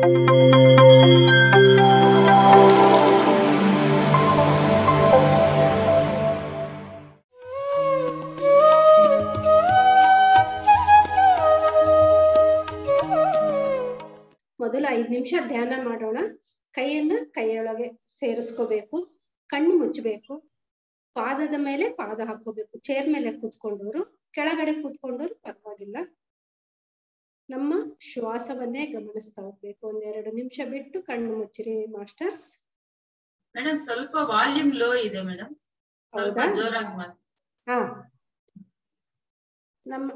ಮೊದಲು ಐದ್ ನಿಮಿಷ ಧ್ಯಾನ ಮಾಡೋಣ. ಕೈಯನ್ನ ಕೈಯೊಳಗೆ ಸೇರಿಸ್ಕೋಬೇಕು. ಕಣ್ಣು ಮುಚ್ಚಬೇಕು. ಪಾದದ ಮೇಲೆ ಪಾದ ಹಾಕೋಬೇಕು ಚೇರ್ ಮೇಲೆ ಕೂತ್ಕೊಂಡವರು, ಕೆಳಗಡೆ ಕೂತ್ಕೊಂಡವರು ಪರವಾಗಿಲ್ಲ. ನಮ್ಮ ಶ್ವಾಸವನ್ನೇ ಗಮನಿಸ್ತಾ ಹೋಗ್ಬೇಕು. ಒಂದೆರಡು ನಿಮಿಷ ಬಿಟ್ಟು ಕಣ್ಣು ಮುಚ್ಚಿರಿ ಮಾಸ್ಟರ್ಸ್. ಮೇಡಮ್ ಸ್ವಲ್ಪ ವಾಲ್ಯೂಮ್ ಲೋ ಇದೆ ಮೇಡಮ್ ಹೌದಾ? ಹಾ. ನಮ್ಮ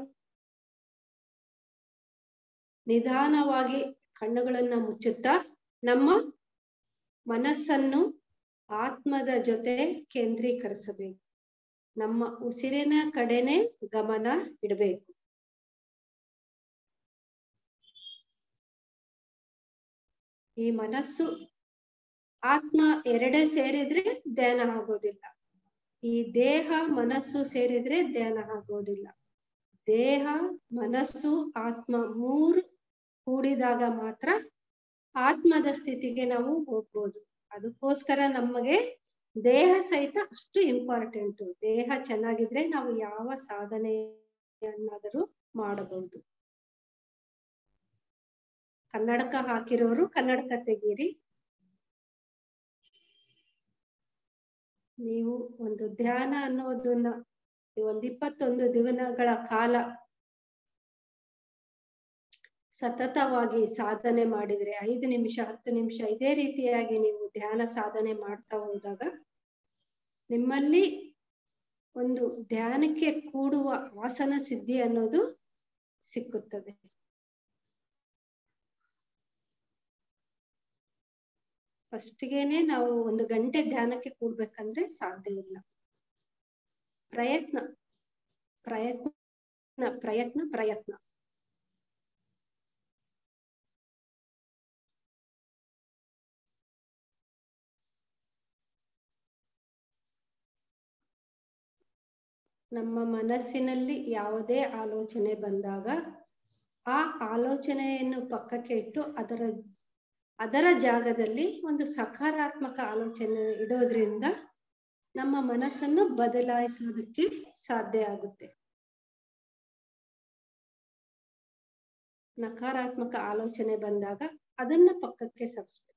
ನಿಧಾನವಾಗಿ ಕಣ್ಣುಗಳನ್ನ ಮುಚ್ಚುತ್ತಾ ನಮ್ಮ ಮನಸ್ಸನ್ನು ಆತ್ಮದ ಜೊತೆ ಕೇಂದ್ರೀಕರಿಸಬೇಕು. ನಮ್ಮ ಉಸಿರಿನ ಕಡೆನೆ ಗಮನ ಇಡಬೇಕು. ಈ ಮನಸ್ಸು ಆತ್ಮ ಎರಡೇ ಸೇರಿದ್ರೆ ಧ್ಯಾನ ಆಗೋದಿಲ್ಲ. ಈ ದೇಹ ಮನಸ್ಸು ಸೇರಿದ್ರೆ ಧ್ಯಾನ ಆಗೋದಿಲ್ಲ. ದೇಹ, ಮನಸ್ಸು, ಆತ್ಮ ಮೂರು ಕೂಡಿದಾಗ ಮಾತ್ರ ಆತ್ಮದ ಸ್ಥಿತಿಗೆ ನಾವು ಹೋಗ್ಬೋದು. ಅದಕ್ಕೋಸ್ಕರ ನಮಗೆ ದೇಹ ಸಹಿತ ಅಷ್ಟು ಇಂಪಾರ್ಟೆಂಟ್ ದೇಹ ಚೆನ್ನಾಗಿದ್ರೆ ನಾವು ಯಾವ ಸಾಧನೆಯನ್ನಾದರೂ ಮಾಡಬಹುದು. ಕನ್ನಡಕ ಹಾಕಿರೋರು ಕನ್ನಡಕ ತೆಗೀರಿ. ನೀವು ಒಂದು ಧ್ಯಾನ ಅನ್ನೋದನ್ನ ಒಂದ್ ಇಪ್ಪತ್ತೊಂದು ದಿನಗಳ ಕಾಲ ಸತತವಾಗಿ ಸಾಧನೆ ಮಾಡಿದ್ರೆ, ಐದು ನಿಮಿಷ, ಹತ್ತು ನಿಮಿಷ ಇದೇ ರೀತಿಯಾಗಿ ನೀವು ಧ್ಯಾನ ಸಾಧನೆ ಮಾಡ್ತಾ ಹೋದಾಗ, ನಿಮ್ಮಲ್ಲಿ ಒಂದು ಧ್ಯಾನಕ್ಕೆ ಕೂಡುವ ಆಸನ ಸಿದ್ಧಿ ಅನ್ನೋದು ಸಿಕ್ಕುತ್ತದೆ. ಫಸ್ಟ್ಗೆನೆ ನಾವು ಒಂದು ಗಂಟೆ ಧ್ಯಾನಕ್ಕೆ ಕೂಡ್ಬೇಕಂದ್ರೆ ಸಾಧ್ಯ ಇಲ್ಲ. ಪ್ರಯತ್ನ ಪ್ರಯತ್ನ ಪ್ರಯತ್ನ ಪ್ರಯತ್ನ. ನಮ್ಮ ಮನಸ್ಸಿನಲ್ಲಿ ಯಾವುದೇ ಆಲೋಚನೆ ಬಂದಾಗ ಆ ಆಲೋಚನೆಯನ್ನು ಪಕ್ಕಕ್ಕೆ ಇಟ್ಟು ಅದರ ಅದರ ಜಾಗದಲ್ಲಿ ಒಂದು ಸಕಾರಾತ್ಮಕ ಆಲೋಚನೆ ಇಡೋದ್ರಿಂದ ನಮ್ಮ ಮನಸ್ಸನ್ನು ಬದಲಾಯಿಸೋದಕ್ಕೆ ಸಾಧ್ಯ ಆಗುತ್ತೆ. ನಕಾರಾತ್ಮಕ ಆಲೋಚನೆ ಬಂದಾಗ ಅದನ್ನ ಪಕ್ಕಕ್ಕೆ ಸರಿಸ್ಬೇಕು.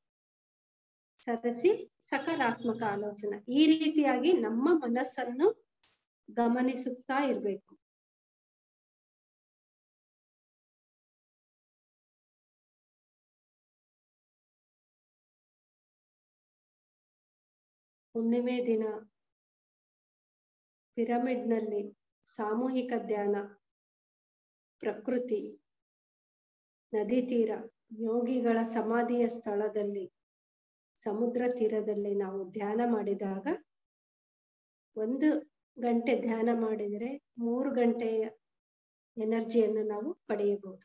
ಸರಿಸಿ ಸಕಾರಾತ್ಮಕ ಆಲೋಚನೆ ಈ ರೀತಿಯಾಗಿ ನಮ್ಮ ಮನಸ್ಸನ್ನು ಗಮನಿಸುತ್ತಾ ಇರ್ಬೇಕು. ಹುಣ್ಣಿಮೆ ದಿನ ಪಿರಮಿಡ್ನಲ್ಲಿ ಸಾಮೂಹಿಕ ಧ್ಯಾನ, ಪ್ರಕೃತಿ, ನದಿ ತೀರ, ಯೋಗಿಗಳ ಸಮಾಧಿಯ ಸ್ಥಳದಲ್ಲಿ, ಸಮುದ್ರ ತೀರದಲ್ಲಿ ನಾವು ಧ್ಯಾನ ಮಾಡಿದಾಗ ಒಂದು ಗಂಟೆ ಧ್ಯಾನ ಮಾಡಿದರೆ ಮೂರು ಗಂಟೆಯ ಎನರ್ಜಿಯನ್ನು ನಾವು ಪಡೆಯಬಹುದು.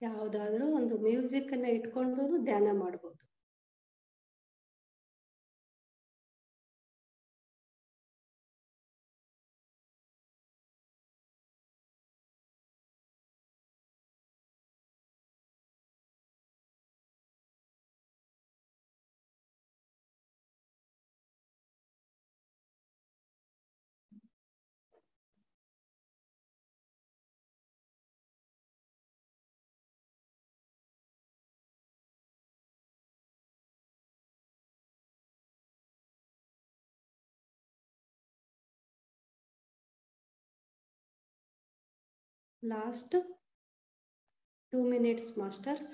ಯಾವುದಾದ್ರೂ ಒಂದು ಮ್ಯೂಸಿಕ್ ಅನ್ನ ಇಟ್ಕೊಂಡು ಧ್ಯಾನ ಮಾಡ್ಬೋದು. Last two minutes masters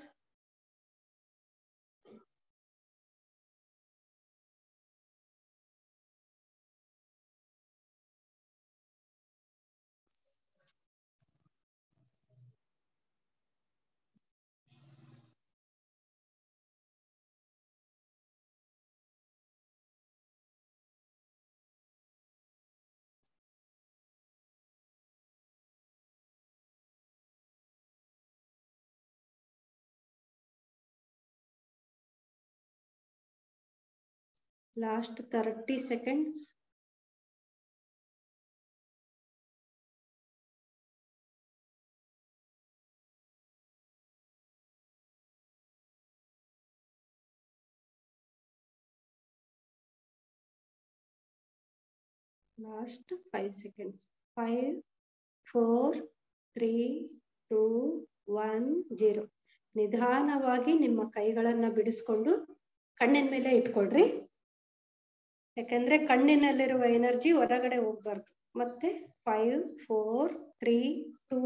last thirty seconds last five seconds five four three two one zero ನಿಧಾನವಾಗಿ ನಿಮ್ಮ ಕೈಗಳನ್ನ ಬಿಡಿಸ್ಕೊಂಡು ಕಣ್ಣಿನ ಮೇಲೆ ಇಟ್ಕೊಳ್ರಿ. ಯಾಕಂದ್ರೆ ಕಣ್ಣಿನಲ್ಲಿರುವ ಎನರ್ಜಿ ಹೊರಗಡೆ ಹೋಗ್ಬಾರ್ದು. ಮತ್ತೆ five four three two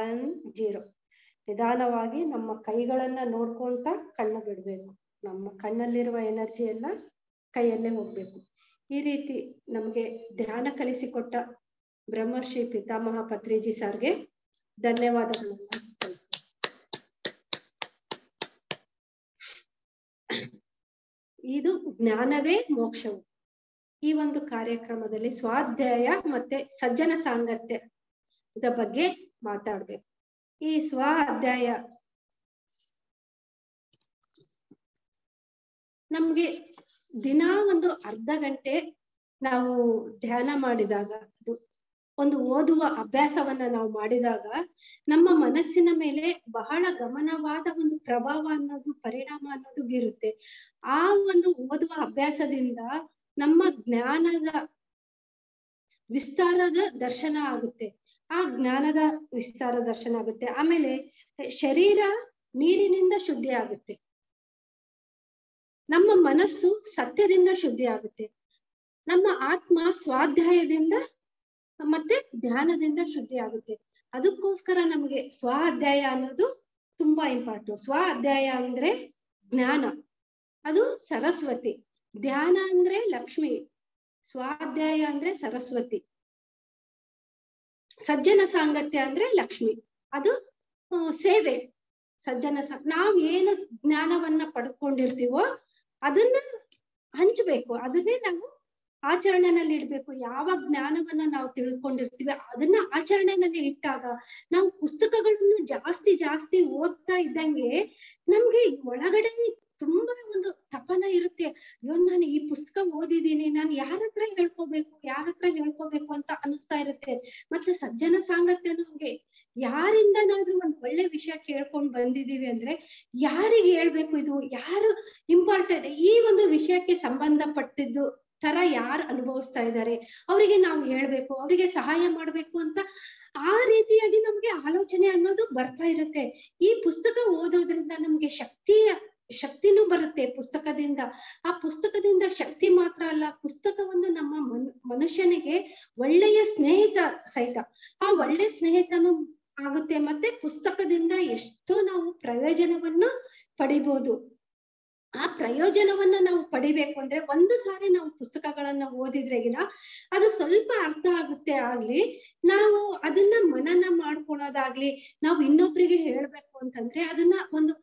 one zero ನಿಧಾನವಾಗಿ ನಮ್ಮ ಕೈಗಳನ್ನ ನೋಡ್ಕೊಂತ ಕಣ್ಣು ಬಿಡ್ಬೇಕು. ನಮ್ಮ ಕಣ್ಣಲ್ಲಿರುವ ಎನರ್ಜಿ ಎಲ್ಲ ಕೈಯಲ್ಲೇ ಹೋಗ್ಬೇಕು. ಈ ರೀತಿ ನಮ್ಗೆ ಧ್ಯಾನ ಕಲಿಸಿಕೊಟ್ಟ ಬ್ರಹ್ಮರ್ಷಿ ಪಿತಾಮಹ ಪತ್ರಿಜಿ ಸರ್ಗೆ ಧನ್ಯವಾದಗಳು ಇದು ಜ್ಞಾನವೇ ಮೋಕ್ಷವು. ಈ ಒಂದು ಕಾರ್ಯಕ್ರಮದಲ್ಲಿ ಸ್ವಾಧ್ಯಾಯ ಮತ್ತೆ ಸಜ್ಜನ ಸಾಂಗತ್ಯದ ಬಗ್ಗೆ ಮಾತಾಡ್ಬೇಕು. ಈ ಸ್ವ ಅಧ್ಯಾಯ ನಮ್ಗೆ ದಿನ ಒಂದು ಅರ್ಧ ಗಂಟೆ ನಾವು ಧ್ಯಾನ ಮಾಡಿದಾಗ, ಅದು ಒಂದು ಓದುವ ಅಭ್ಯಾಸವನ್ನ ನಾವು ಮಾಡಿದಾಗ ನಮ್ಮ ಮನಸ್ಸಿನ ಮೇಲೆ ಬಹಳ ಗಮನವಾದ ಒಂದು ಪ್ರಭಾವ ಅನ್ನೋದು, ಪರಿಣಾಮ ಅನ್ನೋದು ಬೀರುತ್ತೆ. ಆ ಒಂದು ಓದುವ ಅಭ್ಯಾಸದಿಂದ ನಮ್ಮ ಜ್ಞಾನದ ವಿಸ್ತಾರದ ದರ್ಶನ ಆಗುತ್ತೆ. ಆ ಜ್ಞಾನದ ವಿಸ್ತಾರ ದರ್ಶನ ಆಗುತ್ತೆ. ಆಮೇಲೆ ಶರೀರ ನೀರಿನಿಂದ ಶುದ್ಧಿ ಆಗುತ್ತೆ. ನಮ್ಮ ಮನಸ್ಸು ಸತ್ಯದಿಂದ ಶುದ್ಧಿ ಆಗುತ್ತೆ. ನಮ್ಮ ಆತ್ಮ ಸ್ವಾಧ್ಯಾಯದಿಂದ ಮತ್ತೆ ಧ್ಯಾನದಿಂದ ಶುದ್ಧಿ ಆಗುತ್ತೆ. ಅದಕ್ಕೋಸ್ಕರ ನಮಗೆ ಸ್ವ ಅಧ್ಯಾಯ ಅನ್ನೋದು ತುಂಬಾ ಇಂಪಾರ್ಟೆಂಟ್ ಸ್ವ ಅಧ್ಯಾಯ ಅಂದ್ರೆ ಜ್ಞಾನ. ಅದು ಸರಸ್ವತಿ. ಧ್ಯಾನ ಅಂದ್ರೆ ಲಕ್ಷ್ಮಿ, ಸ್ವಾಧ್ಯಾಯ ಅಂದ್ರೆ ಸರಸ್ವತಿ, ಸಜ್ಜನ ಸಾಂಗತ್ಯ ಅಂದ್ರೆ ಲಕ್ಷ್ಮಿ. ಅದು ಸೇವೆ, ಸಜ್ಜನ ಸ, ನಾವ್ ಏನು ಜ್ಞಾನವನ್ನ ಪಡ್ಕೊಂಡಿರ್ತೀವೋ ಅದನ್ನ ಹಂಚ್ಬೇಕು. ಅದನ್ನೇ ನಾವು ಆಚರಣೆನಲ್ಲಿ ಇಡ್ಬೇಕು. ಯಾವ ಜ್ಞಾನವನ್ನ ನಾವು ತಿಳ್ಕೊಂಡಿರ್ತೀವಿ ಅದನ್ನ ಆಚರಣೆನಲ್ಲಿ ಇಟ್ಟಾಗ ನಾವು ಪುಸ್ತಕಗಳನ್ನು ಜಾಸ್ತಿ ಜಾಸ್ತಿ ಓದ್ತಾ ಇದ್ದಂಗೆ ನಮ್ಗೆ ಒಳಗಡೆ ತುಂಬಾ ಒಂದು ತಪನ ಇರುತ್ತೆ. ಅಯ್ಯೋ, ನಾನು ಈ ಪುಸ್ತಕ ಓದಿದೀನಿ ನಾನು ಯಾರ ಹತ್ರ ಹೇಳ್ಕೋಬೇಕು, ಯಾರ ಹತ್ರ ಹೇಳ್ಕೋಬೇಕು ಅಂತ ಅನಿಸ್ತಾ ಇರುತ್ತೆ. ಮತ್ತೆ ಸಜ್ಜನ ಸಾಂಗತ್ಯನೂ ಹಂಗೆ. ಯಾರಿಂದನಾದ್ರೂ ಒಂದ್ ಒಳ್ಳೆ ವಿಷಯ ಕೇಳ್ಕೊಂಡ್ ಬಂದಿದೀವಿ ಅಂದ್ರೆ ಯಾರಿಗೆ ಹೇಳ್ಬೇಕು ಇದು? ಯಾರು ಇಂಪಾರ್ಟೆಂಟ್ ಈ ಒಂದು ವಿಷಯಕ್ಕೆ ಸಂಬಂಧಪಟ್ಟಿದ್ದು ತರ ಯಾರು ಅನುಭವಿಸ್ತಾ ಇದ್ದಾರೆ? ಅವರಿಗೆ ನಾವು ಹೇಳ್ಬೇಕು, ಅವರಿಗೆ ಸಹಾಯ ಮಾಡ್ಬೇಕು ಅಂತ ಆ ರೀತಿಯಾಗಿ ನಮ್ಗೆ ಆಲೋಚನೆ ಅನ್ನೋದು ಬರ್ತಾ ಇರುತ್ತೆ. ಈ ಪುಸ್ತಕ ಓದೋದ್ರಿಂದ ನಮ್ಗೆ ಶಕ್ತಿಯ ಶಕ್ತಿನೂ ಬರುತ್ತೆ ಪುಸ್ತಕದಿಂದ. ಆ ಪುಸ್ತಕದಿಂದ ಶಕ್ತಿ ಮಾತ್ರ ಅಲ್ಲ, ಪುಸ್ತಕವನ್ನು ನಮ್ಮ ಮನ್, ಮನುಷ್ಯನಿಗೆ ಒಳ್ಳೆಯ ಸ್ನೇಹಿತ ಸಹಿತ. ಆ ಒಳ್ಳೆ ಸ್ನೇಹಿತನು ಆಗುತ್ತೆ ಮತ್ತೆ ಪುಸ್ತಕದಿಂದ ಎಷ್ಟೋ ನಾವು ಪ್ರಯೋಜನವನ್ನ ಪಡಿಬಹುದು ಆ ಪ್ರಯೋಜನವನ್ನ ನಾವು ಪಡಿಬೇಕು ಅಂದ್ರೆ ಒಂದು ಸಾರಿ ನಾವು ಪುಸ್ತಕಗಳನ್ನ ಓದಿದ್ರೆಗಿನ ಅದು ಸ್ವಲ್ಪ ಅರ್ಥ ಆಗುತ್ತೆ ಆಗ್ಲಿ, ನಾವು ಅದನ್ನ ಮನನ ಮಾಡ್ಕೊಳೋದಾಗ್ಲಿ ನಾವು ಇನ್ನೊಬ್ರಿಗೆ ಹೇಳ್ಬೇಕು ಅಂತಂದ್ರೆ ಅದನ್ನ ಒಂದು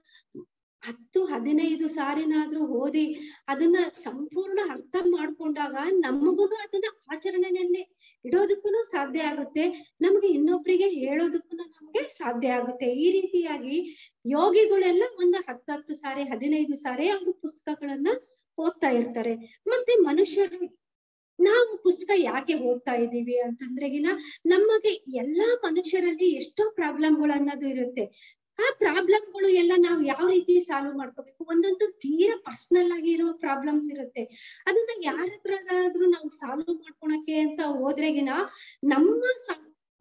ಹತ್ತು ಹದಿನೈದು ಸಾರಿನಾದ್ರೂ ಓದಿ ಅದನ್ನ ಸಂಪೂರ್ಣ ಅರ್ಥ ಮಾಡ್ಕೊಂಡಾಗ ನಮಗೂ ಅದನ್ನ ಆಚರಣೆಯಲ್ಲಿ ಇಡೋದಕ್ಕೂ ಸಾಧ್ಯ ಆಗುತ್ತೆ. ನಮ್ಗೆ ಇನ್ನೊಬ್ರಿಗೆ ಹೇಳೋದಕ್ಕೂ ನಮ್ಗೆ ಸಾಧ್ಯ ಆಗುತ್ತೆ. ಈ ರೀತಿಯಾಗಿ ಯೋಗಿಗಳೆಲ್ಲ ಒಂದು ಹತ್ತತ್ತು ಸಾರಿ, ಹದಿನೈದು ಸಾರಿ ಅವರು ಪುಸ್ತಕಗಳನ್ನ ಓದ್ತಾ ಇರ್ತಾರೆ. ಮತ್ತೆ ಮನುಷ್ಯರು ನಾವು ಪುಸ್ತಕ ಯಾಕೆ ಓದ್ತಾ ಇದ್ದೀವಿ ಅಂತಂದ್ರೆಗಿನ ನಮಗೆ ಎಲ್ಲಾ ಮನುಷ್ಯರಲ್ಲಿ ಎಷ್ಟೋ ಪ್ರಾಬ್ಲಮ್ಗಳು ಅನ್ನೋದು ಇರುತ್ತೆ. ಆ ಪ್ರಾಬ್ಲಮ್ಗಳು ಎಲ್ಲ ನಾವು ಯಾವ ರೀತಿ ಸಾಲ್ವ್ ಮಾಡ್ಕೋಬೇಕು? ಒಂದಂತೂ ತೀರಾ ಪರ್ಸನಲ್ ಆಗಿ ಇರೋ ಪ್ರಾಬ್ಲಮ್ಸ್ ಇರುತ್ತೆ. ಅದನ್ನ ಯಾರ ಹತ್ರಗಾದ್ರೂ ನಾವು ಸಾಲ್ವ್ ಮಾಡ್ಕೊಳಕ್ಕೆ ಅಂತ ಹೋದ್ರೆಗಿನ ನಮ್ಮ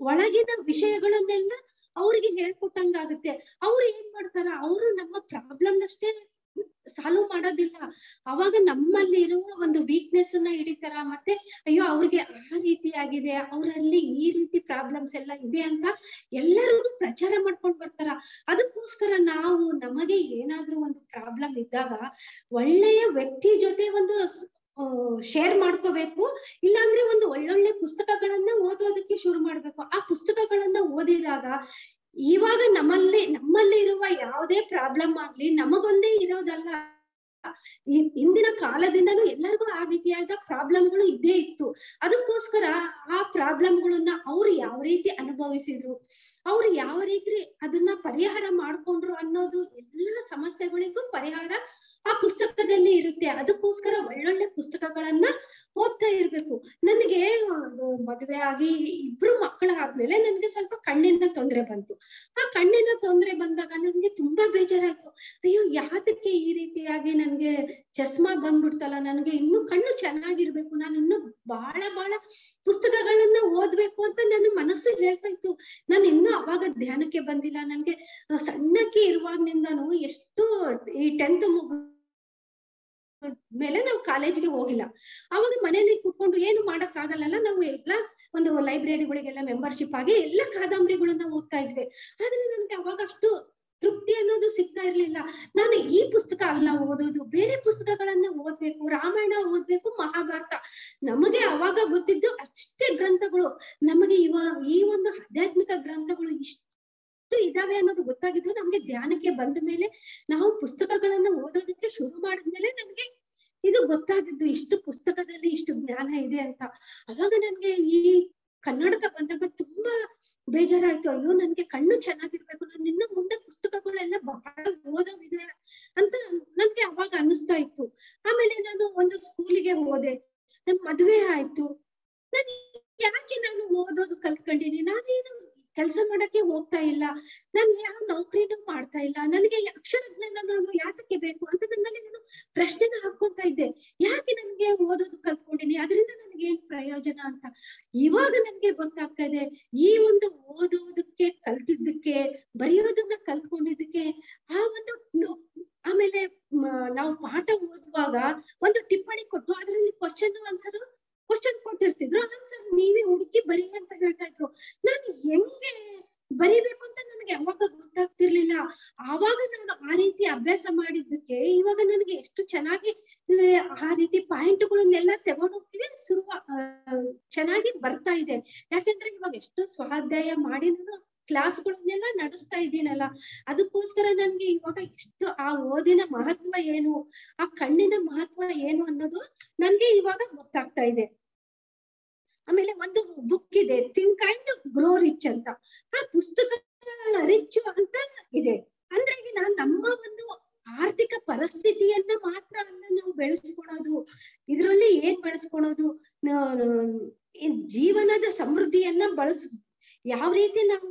ಒಳಗಿನ ವಿಷಯಗಳನ್ನೆಲ್ಲ ಅವ್ರಿಗೆ ಹೇಳ್ಕೊಟ್ಟಂಗಾಗುತ್ತೆ. ಅವ್ರು ಏನ್ ಮಾಡ್ತಾರ? ಅವರು ನಮ್ಮ ಪ್ರಾಬ್ಲಮ್ ಅಷ್ಟೇ ಸಾಲ್ವ್ ಮಾಡೋದಿಲ್ಲ. ಅವಾಗ ನಮ್ಮಲ್ಲಿ ಇರುವ ಒಂದು ವೀಕ್ನೆಸ್ ಅನ್ನ ಹಿಡಿತಾರ? ಮತ್ತೆ ಅಯ್ಯೋ, ಅವ್ರಿಗೆ ಆ ರೀತಿ ಆಗಿದೆ, ಅವರಲ್ಲಿ ಈ ರೀತಿ ಪ್ರಾಬ್ಲಮ್ಸ್ ಎಲ್ಲ ಇದೆ ಅಂತ ಎಲ್ಲರಿಗೂ ಪ್ರಚಾರ ಮಾಡ್ಕೊಂಡ್ ಬರ್ತಾರ? ಅದಕ್ಕೋಸ್ಕರ ನಾವು ನಮಗೆ ಏನಾದ್ರೂ ಒಂದು ಪ್ರಾಬ್ಲಮ್ ಇದ್ದಾಗ ಒಳ್ಳೆಯ ವ್ಯಕ್ತಿ ಜೊತೆ ಒಂದು ಶೇರ್ ಮಾಡ್ಕೋಬೇಕು. ಇಲ್ಲಾಂದ್ರೆ ಒಂದು ಒಳ್ಳೊಳ್ಳೆ ಪುಸ್ತಕಗಳನ್ನ ಓದೋದಕ್ಕೆ ಶುರು ಮಾಡ್ಬೇಕು. ಆ ಪುಸ್ತಕಗಳನ್ನ ಓದಿದಾಗ ಇವಾಗ ನಮ್ಮಲ್ಲಿ ನಮ್ಮಲ್ಲಿ ಇರುವ ಯಾವುದೇ ಪ್ರಾಬ್ಲಮ್ ಆಗ್ಲಿ, ನಮಗೊಂದೇ ಇರೋದಲ್ಲ. ಹಿಂದಿನ ಇಂದಿನ ಕಾಲದಿಂದನೂ ಎಲ್ಲರಿಗೂ ಆ ರೀತಿಯಾದ ಪ್ರಾಬ್ಲಮ್ಗಳು ಇದ್ದೇ ಇತ್ತು. ಅದಕ್ಕೋಸ್ಕರ ಆ ಪ್ರಾಬ್ಲಮ್ಗಳನ್ನ ಅವ್ರು ಯಾವ ರೀತಿ ಅನುಭವಿಸಿದ್ರು, ಅವ್ರು ಯಾವ ರೀತಿ ಅದನ್ನ ಪರಿಹಾರ ಮಾಡ್ಕೊಂಡ್ರು ಅನ್ನೋದು ಎಲ್ಲಾ ಸಮಸ್ಯೆಗಳಿಗೂ ಪರಿಹಾರ ಆ ಪುಸ್ತಕದಲ್ಲಿ ಇರುತ್ತೆ. ಅದಕ್ಕೋಸ್ಕರ ಒಳ್ಳೊಳ್ಳೆ ಪುಸ್ತಕಗಳನ್ನ ಓದ್ತಾ ಇರ್ಬೇಕು. ನನಗೆ ಮದುವೆ ಆಗಿ ಇಬ್ರು ಮಕ್ಕಳಾದ್ಮೇಲೆ ನನ್ಗೆ ಸ್ವಲ್ಪ ಕಣ್ಣಿನ ತೊಂದರೆ ಬಂತು. ಆ ಕಣ್ಣಿನ ತೊಂದರೆ ಬಂದಾಗ ನನ್ಗೆ ತುಂಬಾ ಬೇಜಾರಾಯ್ತು. ಅಯ್ಯೋ, ಯಾತಕ್ಕೆ ಈ ರೀತಿಯಾಗಿ ನನ್ಗೆ ಚಸ್ಮಾ ಬಂದ್ಬಿಡ್ತಲ್ಲ? ನನ್ಗೆ ಇನ್ನು ಕಣ್ಣು ಚೆನ್ನಾಗಿರ್ಬೇಕು. ನಾನು ಇನ್ನು ಬಹಳ ಬಹಳ ಪುಸ್ತಕಗಳನ್ನ ಓದ್ಬೇಕು ಅಂತ ನನ್ನ ಮನಸ್ಸು ಹೇಳ್ತಾ ಇತ್ತು. ನಾನು ಇನ್ನು ಅವಾಗ ಧ್ಯಾನಕ್ಕೆ ಬಂದಿಲ್ಲ. ನನ್ಗೆ ಸಣ್ಣಕ್ಕೆ ಇರುವಾಗ್ನಿಂದಾನು ಎಷ್ಟು ಈ ಟೆಂತ್ ಮುಗ ಮೇಲೆ ನಾವು ಕಾಲೇಜಿಗೆ ಹೋಗಿಲ್ಲ. ಅವಾಗ ಮನೇಲಿ ಕುತ್ಕೊಂಡು ಏನು ಮಾಡಕ್ ಆಗಲ್ಲ ನಾವು ಎಲ್ಲ ಒಂದು ಲೈಬ್ರರಿಗಳಿಗೆಲ್ಲ ಮೆಂಬರ್ಶಿಪ್ ಆಗಿ ಎಲ್ಲ ಕಾದಂಬರಿಗಳನ್ನ ಓದ್ತಾ ಇದ್ವಿ. ಆದ್ರೆ ನಮ್ಗೆ ಅವಾಗ ಅಷ್ಟು ತೃಪ್ತಿ ಅನ್ನೋದು ಸಿಗ್ತಾ ಇರ್ಲಿಲ್ಲ. ನಾನು ಈ ಪುಸ್ತಕ ಅಲ್ಲ ಓದೋದು, ಬೇರೆ ಪುಸ್ತಕಗಳನ್ನ ಓದ್ಬೇಕು, ರಾಮಾಯಣ ಓದ್ಬೇಕು, ಮಹಾಭಾರತ. ನಮಗೆ ಅವಾಗ ಗೊತ್ತಿದ್ದು ಅಷ್ಟೇ ಗ್ರಂಥಗಳು. ನಮಗೆ ಇವಾಗ ಈ ಒಂದು ಆಧ್ಯಾತ್ಮಿಕ ಗ್ರಂಥಗಳು ಇಷ್ಟು ಇದಾವೆ ಅನ್ನೋದು ಗೊತ್ತಾಗಿದ್ದು ನಮ್ಗೆ ಧ್ಯಾನಕ್ಕೆ ಬಂದ ಮೇಲೆ ನಾವು ಪುಸ್ತಕಗಳನ್ನ ಓದೋದಕ್ಕೆ ಶುರು ಮಾಡಿದ್ಮೇಲೆ ನನ್ಗೆ ಇದು ಗೊತ್ತಾಗಿದ್ದು ಇಷ್ಟು ಪುಸ್ತಕದಲ್ಲಿ ಇಷ್ಟು ಜ್ಞಾನ ಇದೆ ಅಂತ. ಅವಾಗ ನನ್ಗೆ ಈ ಕನ್ನಡಕ ಬಂದಾಗ ತುಂಬಾ ಬೇಜಾರಾಯ್ತು. ಅಯ್ಯೋ, ನನ್ಗೆ ಕಣ್ಣು ಚೆನ್ನಾಗಿರ್ಬೇಕು. ನಾನು ಇನ್ನು ಮುಂದೆ ಪುಸ್ತಕಗಳೆಲ್ಲ ಬಹಳ ಓದೋವಿದೆ ಅಂತ ನನ್ಗೆ ಅವಾಗ ಅನಿಸ್ತಾ ಇತ್ತು. ಆಮೇಲೆ ನಾನು ಒಂದು ಸ್ಕೂಲಿಗೆ ಹೋದೆ. ನನ್ ಮದ್ವೆ ಆಯ್ತು. ನಾನು ಯಾಕೆ ನಾನು ಓದೋದು ಕಲ್ತ್ಕೊಂಡಿನಿ ನಾನೇನು ಕೆಲಸ ಮಾಡಕ್ಕೆ ಹೋಗ್ತಾ ಇಲ್ಲ. ನಾನು ಯಾವ ನೌಕರಿನೂ ಮಾಡ್ತಾ ಇಲ್ಲ. ನನಗೆ ಅಕ್ಷರ ನಾನು ಯಾತಕ್ಕೆ ಬೇಕು ಅಂತ ನನ್ನಲ್ಲಿ ನಾನು ಪ್ರಶ್ನೆನ ಹಾಕೊಂತ ಇದ್ದೆ. ಯಾಕೆ ನನ್ಗೆ ಓದೋದು ಕಲ್ತ್ಕೊಂಡಿನಿ? ಅದರಿಂದ ನನಗೆ ಏನ್ ಪ್ರಯೋಜನ ಅಂತ? ಇವಾಗ ನನ್ಗೆ ಗೊತ್ತಾಗ್ತಾ ಇದೆ. ಈ ಒಂದು ಓದೋದಕ್ಕೆ, ಕಲ್ತಿದ್ದಕ್ಕೆ, ಬರೆಯೋದನ್ನ ಕಲ್ತ್ಕೊಂಡಿದ್ದಕ್ಕೆ ಆ ಒಂದು ಆಮೇಲೆ ನಾವು ಪಾಠ ಓದುವಾಗ ಒಂದು ಟಿಪ್ಪಣಿ ಕೊಟ್ಟು ಅದರಲ್ಲಿ ಕ್ವಶನ್ ಆನ್ಸರ್ ಕ್ವಶನ್ ಕೊಟ್ಟಿರ್ತಿದ್ರು. ಆನ್ಸರ್ ನೀವೇ ಹುಡುಕಿ ಬರಿ ಅಂತ ಹೇಳ್ತಾ ಇದ್ರು. ನಾನು ಹೆಂಗೆ ಬರಿಬೇಕು ಅಂತ ನನಗೆ ಅವಾಗ ಗೊತ್ತಾಗ್ತಿರ್ಲಿಲ್ಲ. ಆವಾಗ ನಾನು ಆ ರೀತಿ ಅಭ್ಯಾಸ ಮಾಡಿದ್ದಕ್ಕೆ ಇವಾಗ ನನಗೆ ಎಷ್ಟು ಚೆನ್ನಾಗಿ ಆ ರೀತಿ ಪಾಯಿಂಟ್ಗಳನ್ನೆಲ್ಲ ತಗೊಂಡೋಗ್ತೀನಿ ಶುರುವ ಚೆನ್ನಾಗಿ ಬರ್ತಾ ಇದೆ. ಯಾಕಂದ್ರೆ ಇವಾಗ ಎಷ್ಟೋ ಸ್ವಾಧ್ಯಾಯ ಮಾಡಿ ನಾನು ಕ್ಲಾಸ್ಗಳನ್ನೆಲ್ಲ ನಡೆಸ್ತಾ ಇದ್ದೀನಲ್ಲ, ಅದಕ್ಕೋಸ್ಕರ ನನ್ಗೆ ಇವಾಗ ಎಷ್ಟು ಆ ಓದಿನ ಮಹತ್ವ ಏನು, ಆ ಕಣ್ಣಿನ ಮಹತ್ವ ಏನು ಅನ್ನೋದು ನನ್ಗೆ ಇವಾಗ ಗೊತ್ತಾಗ್ತಾ ಇದೆ. ಆಮೇಲೆ ಒಂದು ಬುಕ್ ಇದೆ ಥಿಂಕ್ ಅಂಡ್ ಗ್ರೋ ರಿಚ್ ಅಂತ. ಆ ಪುಸ್ತಕ ರಿಚ್ ಅಂತ ಇದೆ. ಅಂದ್ರೆ ಈಗ ನಾನ್ ನಮ್ಮ ಒಂದು ಆರ್ಥಿಕ ಪರಿಸ್ಥಿತಿಯನ್ನ ಮಾತ್ರ ಅನ್ನ ನಾವು ಬೆಳೆಸ್ಕೊಳೋದು, ಇದ್ರಲ್ಲಿ ಏನ್ ಬೆಳೆಸ್ಕೊಳೋದು ಜೀವನದ ಸಮೃದ್ಧಿಯನ್ನ ಬಳಸ್, ಯಾವ ರೀತಿ ನಾವು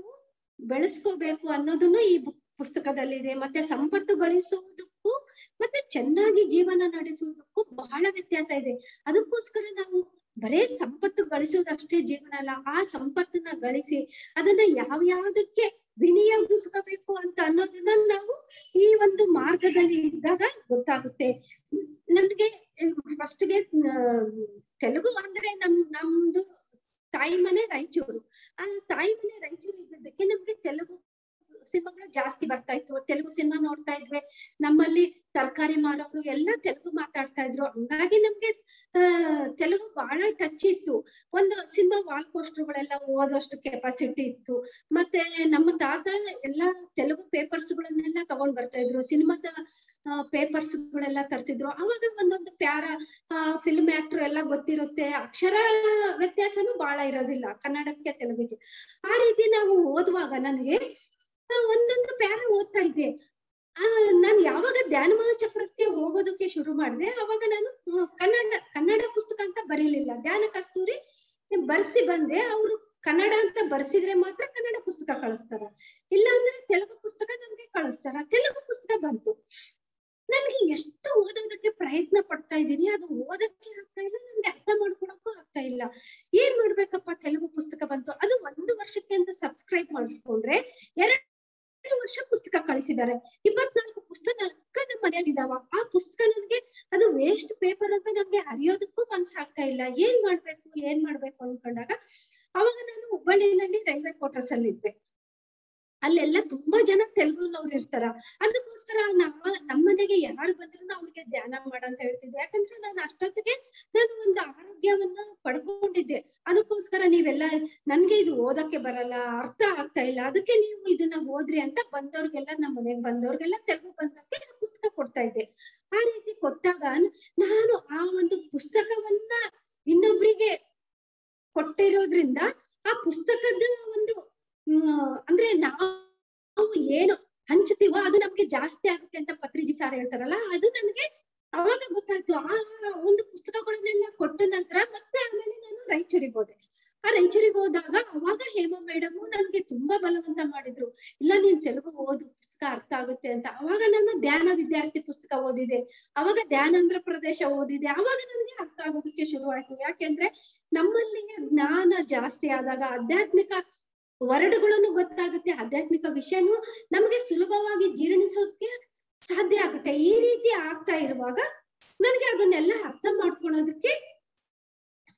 ಬೆಳೆಸ್ಕೋಬೇಕು ಅನ್ನೋದನ್ನು ಈ ಪುಸ್ತಕದಲ್ಲಿದೆ. ಮತ್ತೆ ಸಂಪತ್ತು ಗಳಿಸುವುದಕ್ಕೂ, ಮತ್ತೆ ಚೆನ್ನಾಗಿ ಜೀವನ ನಡೆಸುವುದಕ್ಕೂ ಬಹಳ ವ್ಯತ್ಯಾಸ ಇದೆ. ಅದಕ್ಕೋಸ್ಕರ ನಾವು ಬರೇ ಸಂಪತ್ತು ಗಳಿಸೋದಷ್ಟೇ ಜೀವನ ಅಲ್ಲ. ಆ ಸಂಪತ್ತನ್ನ ಗಳಿಸಿ ಅದನ್ನ ಯಾವ ಯಾವ್ದಕ್ಕೆ ವಿನಿಯೋಗಿಸ್ಕೋಬೇಕು ಅಂತ ಅನ್ನೋದನ್ನ ನಾವು ಈ ಒಂದು ಮಾರ್ಗದಲ್ಲಿ ಇದ್ದಾಗ ಗೊತ್ತಾಗುತ್ತೆ. ನನ್ಗೆ ಫಸ್ಟ್ಗೆ ತೆಲುಗು ಅಂದ್ರೆ ನಮ್, ನಮ್ದು ತಾಯಿ ಮನೆ ರಾಯಚೂರು ಆ ತಾಯಿ ಮನೆ ರಾಯಚೂರು ಇದ್ದದಕ್ಕೆ ನಮ್ಗೆ ತೆಲುಗು ಸಿನಿಮಾಗಳು ಜಾಸ್ತಿ ಬರ್ತಾ ಇತ್ತು. ತೆಲುಗು ಸಿನಿಮಾ ನೋಡ್ತಾ ಇದ್ವಿ. ನಮ್ಮಲ್ಲಿ ತರಕಾರಿ ಮಾರೋರು ಎಲ್ಲ ತೆಲುಗು ಮಾತಾಡ್ತಾ ಇದ್ರು. ಹಂಗಾಗಿ ನಮ್ಗೆ ತೆಲುಗು ಬಹಳ ಟಚ್ ಇತ್ತು. ಒಂದು ಸಿನಿಮಾ ವಾಲ್ ಪೋಸ್ಟರ್ಗಳೆಲ್ಲ ಓದೋಷ್ಟು ಕೆಪಾಸಿಟಿ ಇತ್ತು. ಮತ್ತೆ ನಮ್ಮ ತಾತ ಎಲ್ಲಾ ತೆಲುಗು ಪೇಪರ್ಸ್ ಗಳನ್ನೆಲ್ಲ ತಗೊಂಡ್ ಬರ್ತಾ ಇದ್ರು. ಸಿನಿಮಾದ ಪೇಪರ್ಸ್ ಗಳೆಲ್ಲ ತರ್ತಿದ್ರು. ಅವಾಗ ಒಂದೊಂದು ಪ್ಯಾರ ಫಿಲ್ಮ್ ಆಕ್ಟರ್ ಎಲ್ಲ ಗೊತ್ತಿರುತ್ತೆ. ಅಕ್ಷರ ವ್ಯತ್ಯಾಸನೂ ಬಹಳ ಇರೋದಿಲ್ಲ ಕನ್ನಡಕ್ಕೆ, ತೆಲುಗಿಗೆ. ಆ ರೀತಿ ನಾವು ಓದುವಾಗ ನನಗೆ ಒಂದೊಂದು ಪ್ಯಾರ ಓದ್ತಾ ಇದ್ದೆ. ಆ, ನಾನು ಯಾವಾಗ ಧ್ಯಾನ ಚಕ್ರಕ್ಕೆ ಹೋಗೋದಕ್ಕೆ ಶುರು ಮಾಡಿದೆ, ಅವಾಗ ನಾನು ಕನ್ನಡ ಕನ್ನಡ ಪುಸ್ತಕ ಅಂತ ಬರೀಲಿಲ್ಲ. ಧ್ಯಾನ ಕಸ್ತೂರಿ ಬರ್ಸಿ ಬಂದೆ. ಅವರು ಕನ್ನಡ ಅಂತ ಬರ್ಸಿದ್ರೆ ಮಾತ್ರ ಕನ್ನಡ ಪುಸ್ತಕ ಕಳಿಸ್ತಾರ. ಇಲ್ಲ ಅಂದ್ರೆ ತೆಲುಗು ಪುಸ್ತಕ ನಮ್ಗೆ ಕಳಿಸ್ತಾರ. ತೆಲುಗು ಪುಸ್ತಕ ಬಂತು. ನನ್ಗೆ ಎಷ್ಟು ಓದೋದಕ್ಕೆ ಪ್ರಯತ್ನ ಪಡ್ತಾ ಇದ್ದೀನಿ, ಅದು ಓದಕ್ಕೆ ಆಗ್ತಾ ಇಲ್ಲ ನನ್ಗೆ ಅರ್ಥ ಮಾಡ್ಕೊಳಕ್ಕೂ ಆಗ್ತಾ ಇಲ್ಲ. ಏನ್ ಮಾಡ್ಬೇಕಪ್ಪ ತೆಲುಗು ಪುಸ್ತಕ ಬಂತು? ಅದು ಒಂದು ವರ್ಷಕ್ಕೆ ಅಂತ ಸಬ್ಸ್ಕ್ರೈಬ್ ಮಾಡಿಸ್ಕೊಂಡ್ರೆ, ಎರಡ್ ಎರಡು ವರ್ಷ ಪುಸ್ತಕ ಕಳಿಸಿದ್ದಾರೆ. ಇಪ್ಪತ್ನಾಲ್ಕು ಪುಸ್ತಕ ನಮ್ಮ ಮನೇಲಿ ಇದಾವ. ಆ ಪುಸ್ತಕ ನನ್ಗೆ ಅದು ವೇಸ್ಟ್ ಪೇಪರ್ ಅಂತ ನನ್ಗೆ ಅರಿಯೋದಕ್ಕೂ ಮನ್ಸಾಗ್ತಾ ಇಲ್ಲ. ಏನ್ ಮಾಡ್ಬೇಕು ಏನ್ ಮಾಡ್ಬೇಕು ಅನ್ಕೊಂಡಾಗ ಅವಾಗ ನಾನು ಹುಬ್ಬಳ್ಳಿನಲ್ಲಿ ರೈಲ್ವೆ ಕ್ವಾರ್ಟರ್ಸ್ ಅಲ್ಲಿ ಇದ್ದೆ ಅಲ್ಲೆಲ್ಲ ತುಂಬಾ ಜನ ತೆಲುಗುನವ್ರು ಇರ್ತಾರ. ಅದಕ್ಕೋಸ್ಕರ ನಮ್ಮ ನಮ್ಮನೆಗೆ ಯಾರು ಬಂದ್ರು ಅವ್ರಿಗೆ ಧ್ಯಾನ ಮಾಡ ಅಂತ ಹೇಳ್ತಿದ್ದೆ. ಯಾಕಂದ್ರೆ ನಾನು ಅಷ್ಟೊತ್ತಿಗೆ ನಾನು ಒಂದು ಆರೋಗ್ಯವನ್ನ ಪಡ್ಕೊಂಡಿದ್ದೆ. ಅದಕ್ಕೋಸ್ಕರ ನೀವೆಲ್ಲ, ನನ್ಗೆ ಇದು ಓದಕ್ಕೆ ಬರಲ್ಲ, ಅರ್ಥ ಆಗ್ತಾ ಇಲ್ಲ. ಅದಕ್ಕೆ ನೀವು ಇದನ್ನ ಓದ್ರಿ ಅಂತ ಬಂದವ್ರಿಗೆಲ್ಲ, ನಮ್ಮ ಮನೆಗೆ ಬಂದವ್ರಿಗೆಲ್ಲ ತೆಲುಗು ಬಂದಕ್ಕೆ ಪುಸ್ತಕ ಕೊಡ್ತಾ ಇದ್ದೆ. ಆ ರೀತಿ ಕೊಟ್ಟಾಗ ನಾನು ಆ ಒಂದು ಪುಸ್ತಕವನ್ನ ಇನ್ನೊಬ್ರಿಗೆ ಕೊಟ್ಟಿರೋದ್ರಿಂದ ಆ ಪುಸ್ತಕದ ಒಂದು ಅಂದ್ರೆ ನಾವು ಏನು ಹಂಚ್ತೀವೋ ಅದು ನಮ್ಗೆ ಜಾಸ್ತಿ ಆಗುತ್ತೆ ಅಂತ ಪತ್ರಿಜಿ ಸಾರ್ ಹೇಳ್ತಾರಲ್ಲ, ಅದು ನನ್ಗೆ ಅವಾಗ ಗೊತ್ತಾಯ್ತು. ಆ ಒಂದು ಪುಸ್ತಕಗಳನ್ನೆಲ್ಲ ಕೊಟ್ಟ ನಂತರ ಮತ್ತೆ ಆಮೇಲೆ ನಾನು ರಾಯಚೂರಿಗೆ ಹೋದೆ. ಆ ರಾಯಚೂರಿಗೆ ಹೋದಾಗ ಅವಾಗ ಹೇಮಾ ಮೇಡಮ್ ನನ್ಗೆ ತುಂಬಾ ಬಲವಂತ ಮಾಡಿದ್ರು. ಇಲ್ಲ, ನೀನ್ ತೆಲುಗು ಓದು, ಪುಸ್ತಕ ಅರ್ಥ ಆಗುತ್ತೆ ಅಂತ. ಅವಾಗ ನಾನು ಧ್ಯಾನ ವಿದ್ಯಾರ್ಥಿ ಪುಸ್ತಕ ಓದಿದೆ. ಅವಾಗ ಧ್ಯಾನಾಂಧ್ರ ಪ್ರದೇಶ ಓದಿದೆ. ಅವಾಗ ನನಗೆ ಅರ್ಥ ಆಗೋದಕ್ಕೆ ಶುರುವಾಯ್ತು. ಯಾಕೆಂದ್ರೆ ನಮ್ಮಲ್ಲಿಯ ಜ್ಞಾನ ಜಾಸ್ತಿ ಆದಾಗ, ಆಧ್ಯಾತ್ಮಿಕ ವರ್ಡ್ಗಳನ್ನು ಗೊತ್ತಾಗುತ್ತೆ, ಆಧ್ಯಾತ್ಮಿಕ ವಿಷಯನು ನಮಗೆ ಸುಲಭವಾಗಿ ಜೀರ್ಣಿಸೋದಕ್ಕೆ ಸಾಧ್ಯ ಆಗುತ್ತೆ. ಈ ರೀತಿ ಆಗ್ತಾ ಇರುವಾಗ ನನಗೆ ಅದನ್ನೆಲ್ಲ ಅರ್ಥ ಮಾಡ್ಕೊಳೋದಕ್ಕೆ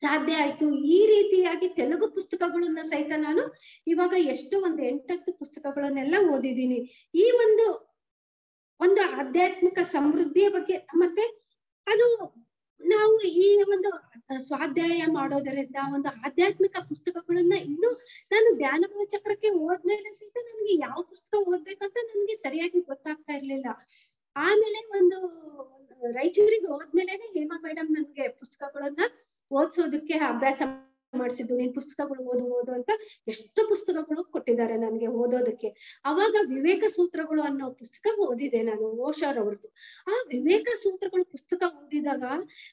ಸಾಧ್ಯ ಆಯ್ತು. ಈ ರೀತಿಯಾಗಿ ತೆಲುಗು ಪುಸ್ತಕಗಳನ್ನ ಸಹಿತ ನಾನು ಇವಾಗ ಎಷ್ಟು ಒಂದು ಎಂಟತ್ತು ಪುಸ್ತಕಗಳನ್ನೆಲ್ಲ ಓದಿದ್ದೀನಿ. ಈ ಒಂದು ಒಂದು ಆಧ್ಯಾತ್ಮಿಕ ಸಮೃದ್ಧಿಯ ಬಗ್ಗೆ ಮತ್ತೆ ಅದು ನಾವು ಈ ಒಂದು ಸ್ವಾಧ್ಯಾಯ ಮಾಡೋದರಿಂದ ಒಂದು ಆಧ್ಯಾತ್ಮಿಕ ಪುಸ್ತಕಗಳನ್ನ ಇನ್ನು ನಾನು ಧ್ಯಾನ ಚಕ್ರಕ್ಕೆ ಹೋದ್ಮೇಲೆ ಸಹಿತ ನನ್ಗೆ ಯಾವ ಪುಸ್ತಕ ಓದ್ಬೇಕಂತ ನನ್ಗೆ ಸರಿಯಾಗಿ ಗೊತ್ತಾಗ್ತಾ ಇರ್ಲಿಲ್ಲ. ಆಮೇಲೆ ಒಂದು ರಾಯಚೂರಿಗೆ ಹೋದ್ಮೇಲೆನೆ ಹೇಮಾ ಮೇಡಮ್ ನನ್ಗೆ ಪುಸ್ತಕಗಳನ್ನ ಓದ್ಸೋದಕ್ಕೆ ಅಭ್ಯಾಸ ಮಾಡಿಸಿದ್ದು ನೀನ್ ಪುಸ್ತಕಗಳು ಓದು ಓದು ಅಂತ ಎಷ್ಟು ಪುಸ್ತಕಗಳು ಕೊಟ್ಟಿದ್ದಾರೆ ನನ್ಗೆ ಓದೋದಕ್ಕೆ. ಅವಾಗ ವಿವೇಕ ಸೂತ್ರಗಳು ಅನ್ನೋ ಪುಸ್ತಕ ಓದಿದೆ ನಾನು, ಓಶಾರ್ ಅವ್ರದ್ದು. ಆ ವಿವೇಕ ಸೂತ್ರಗಳು ಪುಸ್ತಕ ಓದಿದಾಗ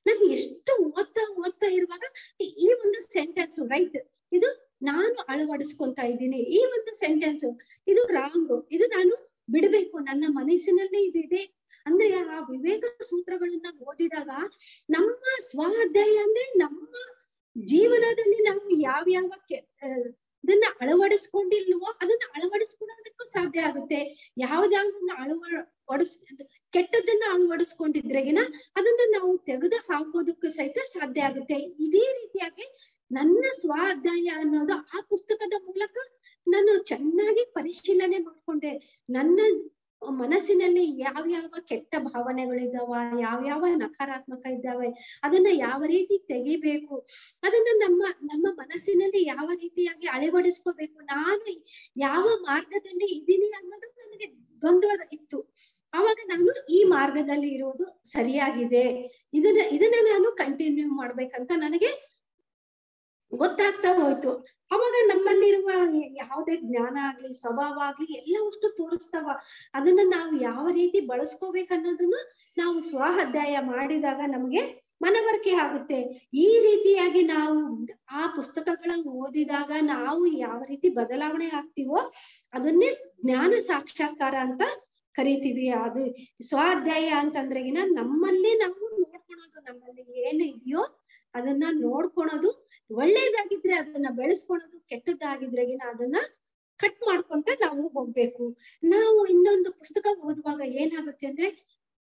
ನಾನು ಎಷ್ಟು ಓದ್ತಾ ಓದ್ತಾ ಇರುವಾಗ ಈ ಒಂದು ಸೆಂಟೆನ್ಸ್ ರೈಟ್ ಇದು ನಾನು ಅಳವಡಿಸ್ಕೊಂತ ಇದ್ದೀನಿ. ಈ ಒಂದು ಸೆಂಟೆನ್ಸ್ ಇದು ರಾಂಗ್ ಇದು ನಾನು ಬಿಡಬೇಕು, ನನ್ನ ಮನಸ್ಸಿನಲ್ಲಿ ಇದಿದೆ ಅಂದ್ರೆ ಆ ವಿವೇಕ ಸೂತ್ರಗಳನ್ನ ಓದಿದಾಗ ನಮ್ಮ ಸ್ವಾಧ್ಯಾಯ ಅಂದ್ರೆ ನಮ್ಮ ಜೀವನದಲ್ಲಿ ನಾವು ಯಾವ ಕೆ- ಅದನ್ನ ಅಳವಡಿಸ್ಕೊಂಡಿಲ್ವೋ ಅದನ್ನ ಅಳವಡಿಸ್ಕೊಳ್ಳೋದಕ್ಕೂ ಸಾಧ್ಯ ಆಗುತ್ತೆ. ಯಾವ್ದಾವ್ದನ್ನ ಅಳವಡಿಸ್ ಕೆಟ್ಟದನ್ನ ಅಳವಡಿಸ್ಕೊಂಡಿದ್ರೆಗಿನ ಅದನ್ನ ನಾವು ತೆಗೆದು ಹಾಕೋದಕ್ಕೂ ಸಹಿತ ಸಾಧ್ಯ ಆಗುತ್ತೆ. ಇದೇ ರೀತಿಯಾಗಿ ನನ್ನ ಸ್ವ ಸ್ವಾಧ್ಯಾಯ ಅನ್ನೋದು ಆ ಪುಸ್ತಕದ ಮೂಲಕ ನಾನು ಚೆನ್ನಾಗಿ ಪರಿಶೀಲನೆ ಮಾಡ್ಕೊಂಡೆ. ನನ್ನ ಮನಸ್ಸಿನಲ್ಲಿ ಯಾವ ಕೆಟ್ಟ ಭಾವನೆಗಳಿದಾವ ಯಾವ್ಯಾವ ನಕಾರಾತ್ಮಕ ಇದ್ದಾವೆ ಅದನ್ನ ಯಾವ ರೀತಿ ತೆಗಿಬೇಕು, ಅದನ್ನ ನಮ್ಮ ನಮ್ಮ ಮನಸ್ಸಿನಲ್ಲಿ ಯಾವ ರೀತಿಯಾಗಿ ಅಳವಡಿಸ್ಕೋಬೇಕು, ನಾನು ಯಾವ ಮಾರ್ಗದಲ್ಲಿ ಇದ್ದೀನಿ ಅನ್ನೋದು ನನಗೆ ದ್ವಂದ್ವ ಇತ್ತು. ಅವಾಗ ನಾನು ಈ ಮಾರ್ಗದಲ್ಲಿ ಇರುವುದು ಸರಿಯಾಗಿದೆ, ಇದನ್ನ ಇದನ್ನ ನಾನು ಕಂಟಿನ್ಯೂ ಮಾಡ್ಬೇಕಂತ ನನಗೆ ಗೊತ್ತಾಗ್ತಾ ಹೋಯ್ತು ಅವಾಗ ನಮ್ಮಲ್ಲಿರುವ ಯಾವುದೇ ಜ್ಞಾನ ಆಗ್ಲಿ, ಸ್ವಭಾವ ಆಗ್ಲಿ ಎಲ್ಲವಷ್ಟು ತೋರಿಸ್ತಾವ. ಅದನ್ನ ನಾವು ಯಾವ ರೀತಿ ಬಳಸ್ಕೋಬೇಕನ್ನೋದನ್ನ ನಾವು ಸ್ವ ಅಧ್ಯಾಯ ಮಾಡಿದಾಗ ನಮ್ಗೆ ಮನವರಿಕೆ ಆಗುತ್ತೆ. ಈ ರೀತಿಯಾಗಿ ನಾವು ಆ ಪುಸ್ತಕಗಳನ್ನು ಓದಿದಾಗ ನಾವು ಯಾವ ರೀತಿ ಬದಲಾವಣೆ ಆಗ್ತೀವೋ ಅದನ್ನೇ ಜ್ಞಾನ ಸಾಕ್ಷಾತ್ಕಾರ ಅಂತ ಕರಿತೀವಿ. ಅದು ಸ್ವಾಧ್ಯಾಯ ಅಂತಂದ್ರೆಗಿನ ನಮ್ಮಲ್ಲಿ ನಾವು ನೋಡ್ಕೊಳೋದು ನಮ್ಮಲ್ಲಿ ಏನು ಇದೆಯೋ ಅದನ್ನ ನೋಡ್ಕೊಳೋದು ಒಳ್ಳೇದಾಗಿದ್ರೆ ಅದನ್ನ ಬೆಳೆಸ್ಕೊಳೋದು ಕೆಟ್ಟದ್ದಾಗಿದ್ರೆಗಿನ ಅದನ್ನ ಕಟ್ ಮಾಡ್ಕೊಂತ ನಾವು ಹೋಗ್ಬೇಕು. ನಾವು ಇನ್ನೊಂದು ಪುಸ್ತಕ ಓದುವಾಗ ಏನಾಗುತ್ತೆ ಅಂದ್ರೆ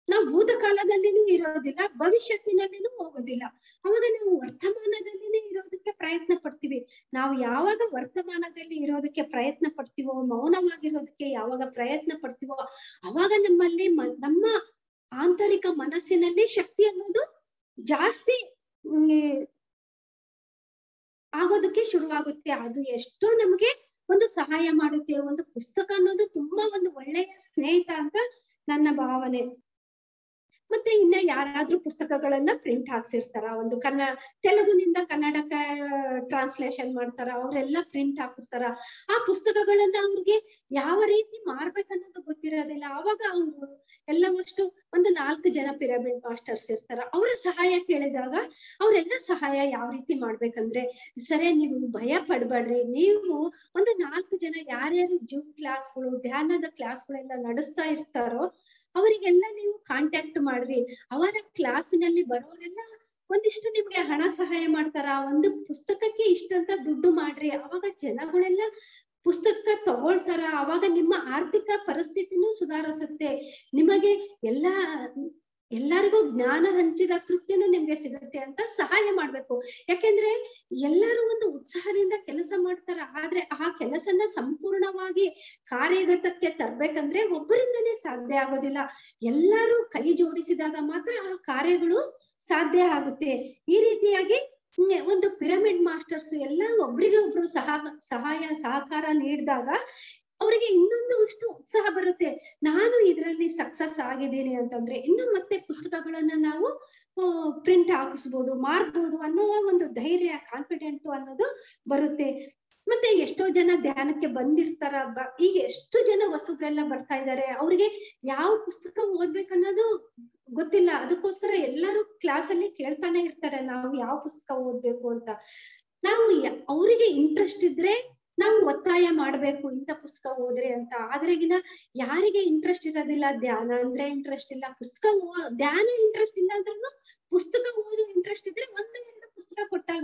ನಾವು ಭೂತಕಾಲದಲ್ಲಿನೂ ಇರೋದಿಲ್ಲ, ಭವಿಷ್ಯತ್ತಿನಲ್ಲಿನೂ ಹೋಗೋದಿಲ್ಲ. ಅವಾಗ ನಾವು ವರ್ತಮಾನದಲ್ಲಿನೇ ಇರೋದಕ್ಕೆ ಪ್ರಯತ್ನ ಪಡ್ತೀವಿ. ನಾವು ಯಾವಾಗ ವರ್ತಮಾನದಲ್ಲಿ ಇರೋದಕ್ಕೆ ಪ್ರಯತ್ನ ಪಡ್ತೀವೋ, ಮೌನವಾಗಿರೋದಕ್ಕೆ ಯಾವಾಗ ಪ್ರಯತ್ನ ಪಡ್ತೀವೋ, ಅವಾಗ ನಮ್ಮಲ್ಲಿ ನಮ್ಮ ಆಂತರಿಕ ಮನಸ್ಸಿನಲ್ಲಿ ಶಕ್ತಿ ಅನ್ನೋದು ಜಾಸ್ತಿ ಆಗೋದಕ್ಕೆ ಶುರುವಾಗುತ್ತೆ. ಅದು ಎಷ್ಟೋ ನಮಗೆ ಒಂದು ಸಹಾಯ ಮಾಡುತ್ತೆ. ಒಂದು ಪುಸ್ತಕ ಅನ್ನೋದು ತುಂಬಾ ಒಂದು ಒಳ್ಳೆಯ ಸ್ನೇಹಿತ ಅಂತ ನನ್ನ ಭಾವನೆ. ಮತ್ತೆ ಇನ್ನ ಯಾರಾದ್ರೂ ಪುಸ್ತಕಗಳನ್ನ ಪ್ರಿಂಟ್ ಹಾಕ್ಸಿರ್ತಾರ ಒಂದು ಕನ್ನಡ ತೆಲುಗುನಿಂದ ಕನ್ನಡಕ ಟ್ರಾನ್ಸ್ಲೇಷನ್ ಮಾಡ್ತಾರ, ಅವರೆಲ್ಲ ಪ್ರಿಂಟ್ ಹಾಕಿಸ್ತಾರ. ಆ ಪುಸ್ತಕಗಳನ್ನ ಅವ್ರಿಗೆ ಯಾವ ರೀತಿ ಮಾಡ್ಬೇಕನ್ನೋದು ಗೊತ್ತಿರೋದಿಲ್ಲ. ಅವಾಗ ಅವರು ಎಲ್ಲವಷ್ಟು ಒಂದು ನಾಲ್ಕು ಜನ ಪಿರಮಿಡ್ ಮಾಸ್ಟರ್ಸ್ ಇರ್ತಾರ. ಅವರ ಸಹಾಯ ಕೇಳಿದಾಗ ಅವರೆಲ್ಲ ಸಹಾಯ ಯಾವ ರೀತಿ ಮಾಡ್ಬೇಕಂದ್ರೆ, ಸರಿ ನೀವು ಭಯ ಪಡ್ಬೇಡ್ರಿ. ನೀವು ಒಂದು ನಾಲ್ಕು ಜನ ಯಾರ್ಯಾರು ಜೂಮ್ ಕ್ಲಾಸ್ಗಳು ಧ್ಯಾನದ ಕ್ಲಾಸ್ಗಳೆಲ್ಲ ನಡೆಸ್ತಾ ಇರ್ತಾರೋ ಅವರಿಗೆಲ್ಲ ನೀವು ಕಾಂಟ್ಯಾಕ್ಟ್ ಮಾಡ್ರಿ. ಅವರ ಕ್ಲಾಸಿನಲ್ಲಿ ಬರೋರೆಲ್ಲ ಒಂದಿಷ್ಟು ನಿಮ್ಗೆ ಹಣ ಸಹಾಯ ಮಾಡ್ತಾರ? ಒಂದು ಪುಸ್ತಕಕ್ಕೆ ಇಷ್ಟಂತ ದುಡ್ಡು ಮಾಡ್ರಿ. ಅವಾಗ ಜನಗಳೆಲ್ಲ ಪುಸ್ತಕ ತಗೊಳ್ತಾರ? ಅವಾಗ ನಿಮ್ಮ ಆರ್ಥಿಕ ಪರಿಸ್ಥಿತಿನೂ ಸುಧಾರಿಸುತ್ತೆ. ನಿಮಗೆ ಎಲ್ಲಾ ಎಲ್ಲರಿಗೂ ಜ್ಞಾನ ಹಂಚಿದ ತೃಪ್ತಿನೂ ನಿಮ್ಗೆ ಸಿಗುತ್ತೆ ಅಂತ ಸಹಾಯ ಮಾಡ್ಬೇಕು. ಯಾಕೆಂದ್ರೆ ಎಲ್ಲರೂ ಒಂದು ಉತ್ಸಾಹದಿಂದ ಕೆಲಸ ಮಾಡ್ತಾರ, ಆದ್ರೆ ಆ ಕೆಲಸನ ಸಂಪೂರ್ಣವಾಗಿ ಕಾರ್ಯಗತಕ್ಕೆ ತರ್ಬೇಕಂದ್ರೆ ಒಬ್ಬರಿಂದನೇ ಸಾಧ್ಯ ಆಗೋದಿಲ್ಲ. ಎಲ್ಲರೂ ಕೈ ಜೋಡಿಸಿದಾಗ ಮಾತ್ರ ಆ ಕಾರ್ಯಗಳು ಸಾಧ್ಯ ಆಗುತ್ತೆ. ಈ ರೀತಿಯಾಗಿ ಒಂದು ಪಿರಮಿಡ್ ಮಾಸ್ಟರ್ಸ್ ಎಲ್ಲ ಒಬ್ರಿಗೆ ಒಬ್ರು ಸಹ, ಸಹಾಯ, ಸಹಕಾರ ನೀಡಿದಾಗ ಅವರಿಗೆ ಇನ್ನೊಂದು ಅಷ್ಟು ಉತ್ಸಾಹ ಬರುತ್ತೆ. ನಾನು ಇದರಲ್ಲಿ ಸಕ್ಸಸ್ ಆಗಿದ್ದೀನಿ ಅಂತಂದ್ರೆ ಇನ್ನು ಮತ್ತೆ ಪುಸ್ತಕಗಳನ್ನ ನಾವು ಪ್ರಿಂಟ್ ಹಾಕಿಸ್ಬೋದು, ಮಾರ್ಬೋದು ಅನ್ನೋ ಒಂದು ಧೈರ್ಯ ಕಾನ್ಫಿಡೆಂಟ್ ಅನ್ನೋದು ಬರುತ್ತೆ. ಮತ್ತೆ ಎಷ್ಟೋ ಜನ ಧ್ಯಾನಕ್ಕೆ ಬಂದಿರ್ತಾರ ಈಗ ಎಷ್ಟು ಜನ ಹೊಸಬ್ರೆಲ್ಲ ಬರ್ತಾ ಇದ್ದಾರೆ ಅವ್ರಿಗೆ ಯಾವ ಪುಸ್ತಕ ಓದ್ಬೇಕನ್ನೋದು ಗೊತ್ತಿಲ್ಲ. ಅದಕ್ಕೋಸ್ಕರ ಎಲ್ಲರೂ ಕ್ಲಾಸ್ ಅಲ್ಲಿ ಕೇಳ್ತಾನೆ ಇರ್ತಾರೆ, ನಾವು ಯಾವ ಪುಸ್ತಕ ಓದ್ಬೇಕು ಅಂತ. ನಾವು ಅವರಿಗೆ ಇಂಟ್ರೆಸ್ಟ್ ಇದ್ರೆ ನಾವು ಒತ್ತಾಯ ಮಾಡ್ಬೇಕು ಇಂಥ ಪುಸ್ತಕ ಓದ್ರಿ ಅಂತ. ಆದ್ರೆಗಿನ ಯಾರಿಗೆ ಇಂಟ್ರೆಸ್ಟ್ ಇರೋದಿಲ್ಲ, ಧ್ಯಾನ ಅಂದ್ರೆ ಇಂಟ್ರೆಸ್ಟ್ ಇಲ್ಲ. ಪುಸ್ತಕ ಓ- ಧ್ಯಾನ ಇಂಟ್ರೆಸ್ಟ್ ಇಲ್ಲ ಅಂದ್ರೂ ಪುಸ್ತಕ ಓದು ಇಂಟ್ರೆಸ್ಟ್ ಇದ್ರೆ ಒಂದು ಎರಡು ಪುಸ್ತಕ ಕೊಟ್ಟಾಗ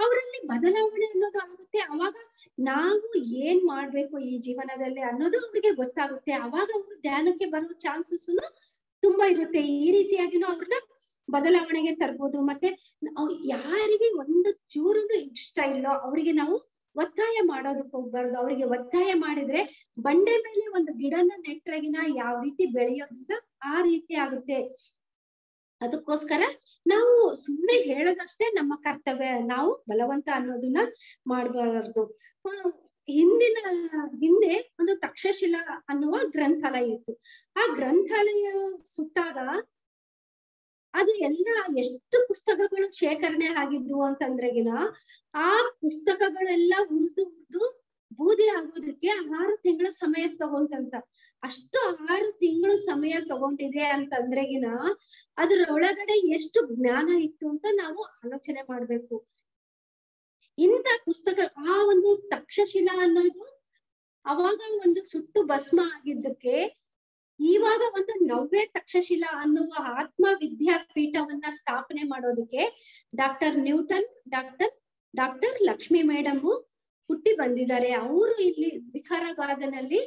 ಅವರಲ್ಲಿ ಬದಲಾವಣೆ ಅನ್ನೋದು ಆಗುತ್ತೆ. ಅವಾಗ ನಾವು ಏನ್ ಮಾಡ್ಬೇಕು ಈ ಜೀವನದಲ್ಲಿ ಅನ್ನೋದು ಅವ್ರಿಗೆ ಗೊತ್ತಾಗುತ್ತೆ. ಅವಾಗ ಅವರು ಧ್ಯಾನಕ್ಕೆ ಬರೋ ಚಾನ್ಸಸ್ ತುಂಬಾ ಇರುತ್ತೆ. ಈ ರೀತಿಯಾಗಿನೂ ಅವ್ರನ್ನ ಬದಲಾವಣೆಗೆ ತರ್ಬೋದು. ಮತ್ತೆ ಯಾರಿಗೆ ಒಂದು ಚೂರು ಇಷ್ಟ ಇಲ್ಲೋ ಅವರಿಗೆ ನಾವು ಒತ್ತಾಯ ಮಾಡೋದಕ್ಕೆ ಹೋಗ್ಬಾರ್ದು. ಅವರಿಗೆ ಒತ್ತಾಯ ಮಾಡಿದ್ರೆ ಬಂಡೆ ಮೇಲೆ ಒಂದು ಗಿಡನ ನೆಟ್ರಾಗಿನ ಯಾವ ರೀತಿ ಬೆಳೆಯೋದಿಲ್ಲ ಆ ರೀತಿ ಆಗುತ್ತೆ. ಅದಕ್ಕೋಸ್ಕರ ನಾವು ಸುಮ್ಮನೆ ಹೇಳೋದಷ್ಟೇ ನಮ್ಮ ಕರ್ತವ್ಯ. ನಾವು ಬಲವಂತ ಅನ್ನೋದನ್ನ ಮಾಡಬಾರ್ದು. ಹಿಂದಿನ, ಹಿಂದೆ ಒಂದು ತಕ್ಷಶಿಲಾ ಅನ್ನುವ ಗ್ರಂಥಾಲಯ ಇತ್ತು. ಆ ಗ್ರಂಥಾಲಯ ಸುಟ್ಟಾಗ ಅದು ಎಲ್ಲ ಎಷ್ಟು ಪುಸ್ತಕಗಳು ಶೇಖರಣೆ ಆಗಿದ್ವು ಅಂತಂದ್ರೆಗಿನ ಆ ಪುಸ್ತಕಗಳೆಲ್ಲ ಉರಿದು ಉರಿದು ಬೂದಿ ಆಗೋದಕ್ಕೆ ಆರು ತಿಂಗಳ ಸಮಯ ತಗೊಂತಂತ. ಅಷ್ಟು ಆರು ತಿಂಗಳು ಸಮಯ ತಗೊಂಡಿದೆ ಅಂತಂದ್ರೆಗಿನ ಅದ್ರ ಒಳಗಡೆ ಎಷ್ಟು ಜ್ಞಾನ ಇತ್ತು ಅಂತ ನಾವು ಆಲೋಚನೆ ಮಾಡ್ಬೇಕು. ಇಂಥ ಪುಸ್ತಕ, ಆ ಒಂದು ತಕ್ಷಶಿಲಾ ಅನ್ನೋದು ಅವಾಗ ಒಂದು ಸುಟ್ಟು ಭಸ್ಮ ಆಗಿದ್ದಕ್ಕೆ ಇವಾಗ ಒಂದು ನವ್ಯ ತಕ್ಷಶಿಲಾ ಅನ್ನುವ ಆತ್ಮ ವಿದ್ಯಾಪೀಠವನ್ನ ಸ್ಥಾಪನೆ ಮಾಡೋದಕ್ಕೆ doctor Newton, doctor doctor Lakshmi madam ಹುಟ್ಟಿ ಬಂದಿದ್ದಾರೆ. ಅವರು ಇಲ್ಲಿ ವಿಕಾರಾಬಾದನಲ್ಲಿ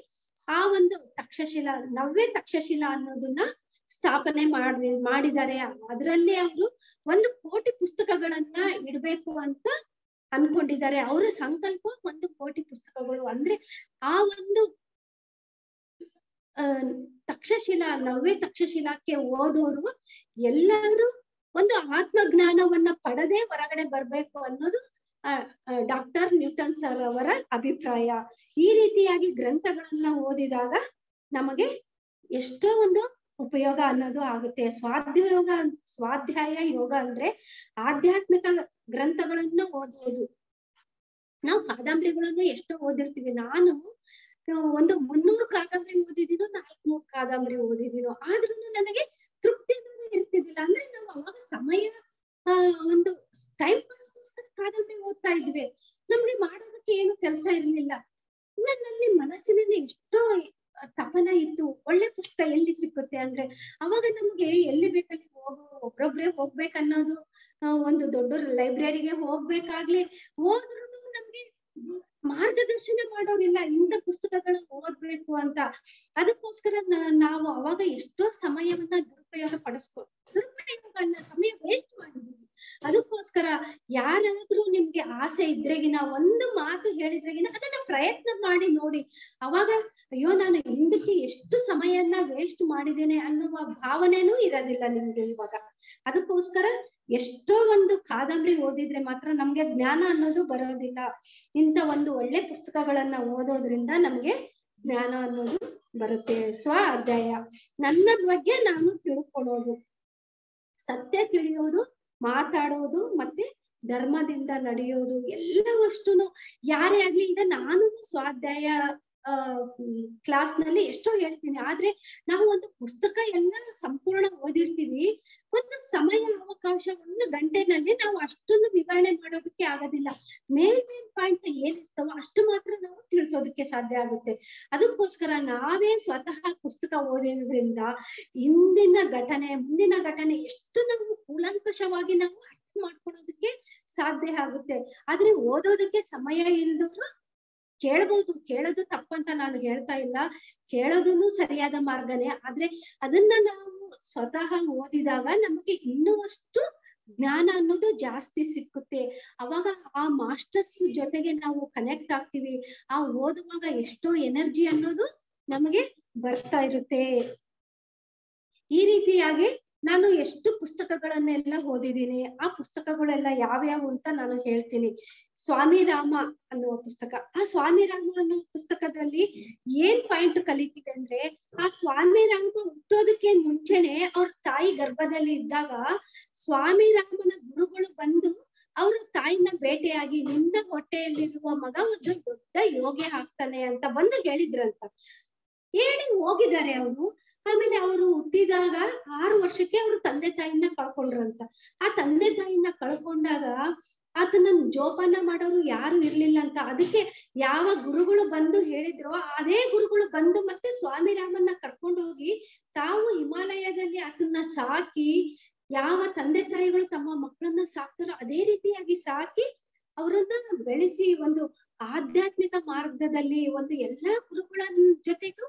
ಆ ಒಂದು ತಕ್ಷಶಿಲಾ, ನವ್ಯ ತಕ್ಷಶಿಲಾ ಅನ್ನೋದನ್ನ ಸ್ಥಾಪನೆ ಮಾಡಿ ಮಾಡಿದ್ದಾರೆ. ಅದರಲ್ಲಿ ಅವರು ಒಂದು ಕೋಟಿ ಪುಸ್ತಕಗಳನ್ನ ಇಡ್ಬೇಕು ಅಂತ ಅನ್ಕೊಂಡಿದ್ದಾರೆ. ಅವರ ಸಂಕಲ್ಪ ಒಂದು ಕೋಟಿ ಪುಸ್ತಕಗಳು. ಅಂದ್ರೆ ಆ ಒಂದು ಅಹ್ ತಕ್ಷಶಿಲಾ, ನವ್ಯ ತಕ್ಷಶಿಲಾಕ್ಕೆ ಓದೋರು ಎಲ್ಲರೂ ಒಂದು ಆತ್ಮಜ್ಞಾನವನ್ನ ಪಡೆದೇ ಹೊರಗಡೆ ಬರ್ಬೇಕು ಅನ್ನೋದು ಡಾಕ್ಟರ್ ನ್ಯೂಟನ್ ಸರ್ ಅವರ ಅಭಿಪ್ರಾಯ. ಈ ರೀತಿಯಾಗಿ ಗ್ರಂಥಗಳನ್ನ ಓದಿದಾಗ ನಮಗೆ ಎಷ್ಟೋ ಒಂದು ಉಪಯೋಗ ಅನ್ನೋದು ಆಗುತ್ತೆ. ಸ್ವಾಧ್ಯಾಯೋಗ ಸ್ವಾಧ್ಯಾಯ ಯೋಗ ಅಂದ್ರೆ ಆಧ್ಯಾತ್ಮಿಕ ಗ್ರಂಥಗಳನ್ನ ಓದುವುದು. ನಾವು ಕಾದಂಬರಿಗಳನ್ನ ಎಷ್ಟೋ ಓದಿರ್ತೀವಿ. ನಾನು ಒಂದು ಮುನ್ನೂರು ಕಾದಂಬರಿ ಓದಿದೀನೋ, ನಾಲ್ಕುನೂರು ಕಾದಂಬರಿ ಓದಿದೀನೋ ಆದ್ರೂ ನನಗೆ ತೃಪ್ತಿ ಅನ್ನೋದು ಇರ್ತಿರ್ಲಿಲ್ಲ. ಅಂದ್ರೆ ನಾವು ಅವಾಗ ಸಮಯ ಒಂದು ಟೈಮ್ ಪಾಸ್ಗೋಸ್ಕರ ಕಾದಂಬರಿ ಓದ್ತಾ ಇದ್ವಿ. ನಮ್ಗೆ ಮಾಡೋದಕ್ಕೆ ಏನು ಕೆಲಸ ಇರ್ಲಿಲ್ಲ. ನನ್ನಲ್ಲಿ ಮನಸ್ಸಿನಲ್ಲಿ ಎಷ್ಟೋ ತಪನ ಇತ್ತು. ಒಳ್ಳೆ ಪುಸ್ತಕ ಎಲ್ಲಿ ಸಿಕ್ಕುತ್ತೆ ಅಂದ್ರೆ, ಅವಾಗ ನಮ್ಗೆ ಎಲ್ಲಿ ಬೇಕಲ್ಲಿ ಹೋಗೋ, ಒಬ್ರೊಬ್ರೆ ಹೋಗ್ಬೇಕನ್ನೋದು ಒಂದು ದೊಡ್ಡ ಲೈಬ್ರರಿಗೆ ಹೋಗ್ಬೇಕಾಗ್ಲಿ ಹೋದ್ರು ನಮ್ಗೆ ಮಾರ್ಗದರ್ಶನ ಮಾಡೋರಿಲ್ಲ, ಇಂಥ ಪುಸ್ತಕಗಳು ಓದ್ಬೇಕು ಅಂತ. ಅದಕ್ಕೋಸ್ಕರ ನಾವು ಅವಾಗ ಎಷ್ಟೋ ಸಮಯವನ್ನ ದುರುಪಯೋಗ ಪಡಿಸ್ಕೊ ದುರುಪಯೋಗ ಸಮಯ ವೇಸ್ಟ್ ಮಾಡಿದ್ವಿ. ಅದಕ್ಕೋಸ್ಕರ ಯಾರಾದ್ರೂ ನಿಮ್ಗೆ ಆಸೆ ಇದ್ರೆಗಿನ ಒಂದು ಮಾತು ಹೇಳಿದ್ರೆಗಿನ ಅದನ್ನ ಪ್ರಯತ್ನ ಮಾಡಿ ನೋಡಿ. ಅವಾಗ ಅಯ್ಯೋ, ನಾನು ಹಿಂದಕ್ಕೆ ಎಷ್ಟು ಸಮಯನ ವೇಸ್ಟ್ ಮಾಡಿದ್ದೇನೆ ಅನ್ನುವ ಭಾವನೆನೂ ಇರೋದಿಲ್ಲ ನಿಮ್ಗೆ ಇವಾಗ. ಅದಕ್ಕೋಸ್ಕರ ಎಷ್ಟೋ ಒಂದು ಕಾದಂಬರಿ ಓದಿದ್ರೆ ಮಾತ್ರ ನಮ್ಗೆ ಜ್ಞಾನ ಅನ್ನೋದು ಬರೋದಿಲ್ಲ. ಇಂಥ ಒಂದು ಒಳ್ಳೆ ಪುಸ್ತಕಗಳನ್ನ ಓದೋದ್ರಿಂದ ನಮ್ಗೆ ಜ್ಞಾನ ಅನ್ನೋದು ಬರುತ್ತೆ. ಸ್ವ ಅಧ್ಯಾಯ ನನ್ನ ಬಗ್ಗೆ ನಾನು ತಿಳ್ಕೊಳ್ಳೋದು. ಸತ್ಯ ತಿಳಿಯೋದು, ಮಾತಾಡೋದು, ಮತ್ತೆ ಧರ್ಮದಿಂದ ನಡೆಯೋದು ಎಲ್ಲವಷ್ಟುನು ಯಾರೇ ಆಗ್ಲಿ ಈಗ ನಾನು ಸ್ವಾಧ್ಯಾಯ ಕ್ಲಾಸ್ನಲ್ಲಿ ಎಷ್ಟೋ ಹೇಳ್ತೀನಿ. ಆದ್ರೆ ನಾವು ಒಂದು ಪುಸ್ತಕ ಎಲ್ಲ ಸಂಪೂರ್ಣ ಓದಿರ್ತೀವಿ. ಒಂದು ಸಮಯ ಅವಕಾಶ ಒಂದು ಗಂಟೆನಲ್ಲಿ ನಾವು ಅಷ್ಟನ್ನು ವಿವರಣೆ ಮಾಡೋದಕ್ಕೆ ಆಗೋದಿಲ್ಲ. ಮೇನ್ ಮೇನ್ ಪಾಯಿಂಟ್ ಏನಿರ್ತವೋ ಅಷ್ಟು ಮಾತ್ರ ನಾವು ತಿಳಿಸೋದಕ್ಕೆ ಸಾಧ್ಯ ಆಗುತ್ತೆ. ಅದಕ್ಕೋಸ್ಕರ ನಾವೇ ಸ್ವತಃ ಪುಸ್ತಕ ಓದಿರೋದ್ರಿಂದ ಹಿಂದಿನ ಘಟನೆ, ಮುಂದಿನ ಘಟನೆ ಎಷ್ಟು ನಾವು ಕೂಲಂಕಷವಾಗಿ ನಾವು ಅರ್ಥ ಮಾಡ್ಕೊಳ್ಳೋದಕ್ಕೆ ಸಾಧ್ಯ ಆಗುತ್ತೆ. ಆದ್ರೆ ಓದೋದಕ್ಕೆ ಸಮಯ ಇಲ್ದವ್ರು ಕೇಳ್ಬೋದು ಕೇಳೋದು ತಪ್ಪಂತ ನಾನು ಹೇಳ್ತಾ ಇಲ್ಲ. ಕೇಳೋದನ್ನು ಸರಿಯಾದ ಮಾರ್ಗನೇ. ಆದ್ರೆ ಅದನ್ನ ನಾವು ಸ್ವತಃ ಓದಿದಾಗ ನಮಗೆ ಇನ್ನುವಷ್ಟು ಜ್ಞಾನ ಅನ್ನೋದು ಜಾಸ್ತಿ ಸಿಕ್ಕುತ್ತೆ. ಅವಾಗ ಆ ಮಾಸ್ಟರ್ಸ್ ಜೊತೆಗೆ ನಾವು ಕನೆಕ್ಟ್ ಆಗ್ತೀವಿ. ಆ ಓದುವಾಗ ಎಷ್ಟೋ ಎನರ್ಜಿ ಅನ್ನೋದು ನಮಗೆ ಬರ್ತಾ ಇರುತ್ತೆ. ಈ ರೀತಿಯಾಗಿ ನಾನು ಎಷ್ಟು ಪುಸ್ತಕಗಳನ್ನೆಲ್ಲ ಓದಿದ್ದೀನಿ, ಆ ಪುಸ್ತಕಗಳೆಲ್ಲ ಯಾವ್ಯಾವು ಅಂತ ನಾನು ಹೇಳ್ತೀನಿ. ಸ್ವಾಮಿ ರಾಮ ಅನ್ನುವ ಪುಸ್ತಕ. ಆ ಸ್ವಾಮಿ ರಾಮ ಅನ್ನೋ ಪುಸ್ತಕದಲ್ಲಿ ಏನ್ ಪಾಯಿಂಟ್ ಕಲಿತೀವಿ ಅಂದ್ರೆ, ಆ ಸ್ವಾಮಿ ರಾಮ ಹುಟ್ಟೋದಕ್ಕೆ ಮುಂಚೆನೆ ಅವ್ರ ತಾಯಿ ಗರ್ಭದಲ್ಲಿ ಇದ್ದಾಗ ಸ್ವಾಮಿ ರಾಮನ ಗುರುಗಳು ಬಂದು ಅವರು ತಾಯಿನ ಬೇಟೆಯಾಗಿ, ನಿನ್ನ ಹೊಟ್ಟೆಯಲ್ಲಿರುವ ಮಗ ಒಂದು ದೊಡ್ಡ ಯೋಗಿ ಆಗ್ತಾನೆ ಅಂತ ಬಂದು ಹೇಳಿದ್ರಂತ. ಹೇಳಿ ಹೋಗಿದ್ದಾರೆ ಅವರು. ಆಮೇಲೆ ಅವರು ಹುಟ್ಟಿದಾಗ ಆರು ವರ್ಷಕ್ಕೆ ಅವರು ತಂದೆ ತಾಯಿನ ಕಳ್ಕೊಂಡ್ರಂತ. ಆ ತಂದೆ ತಾಯಿನ ಕಳ್ಕೊಂಡಾಗ ಆತನ ಜೋಪಾನ ಮಾಡೋರು ಯಾರು ಇರ್ಲಿಲ್ಲ ಅಂತ. ಅದಕ್ಕೆ ಯಾವ ಗುರುಗಳು ಬಂದು ಹೇಳಿದ್ರೋ ಅದೇ ಗುರುಗಳು ಬಂದು ಮತ್ತೆ ಸ್ವಾಮಿ ರಾಮನ್ನ ಕರ್ಕೊಂಡೋಗಿ ತಾವು ಹಿಮಾಲಯದಲ್ಲಿ ಆತನ್ನ ಸಾಕಿ, ಯಾವ ತಂದೆ ತಾಯಿಗಳು ತಮ್ಮ ಮಕ್ಕಳನ್ನ ಸಾಕ್ತಾರೋ ಅದೇ ರೀತಿಯಾಗಿ ಸಾಕಿ ಅವರನ್ನ ಬೆಳೆಸಿ ಒಂದು ಆಧ್ಯಾತ್ಮಿಕ ಮಾರ್ಗದಲ್ಲಿ ಒಂದು ಎಲ್ಲಾ ಗುರುಗಳ ಜೊತೆಗೂ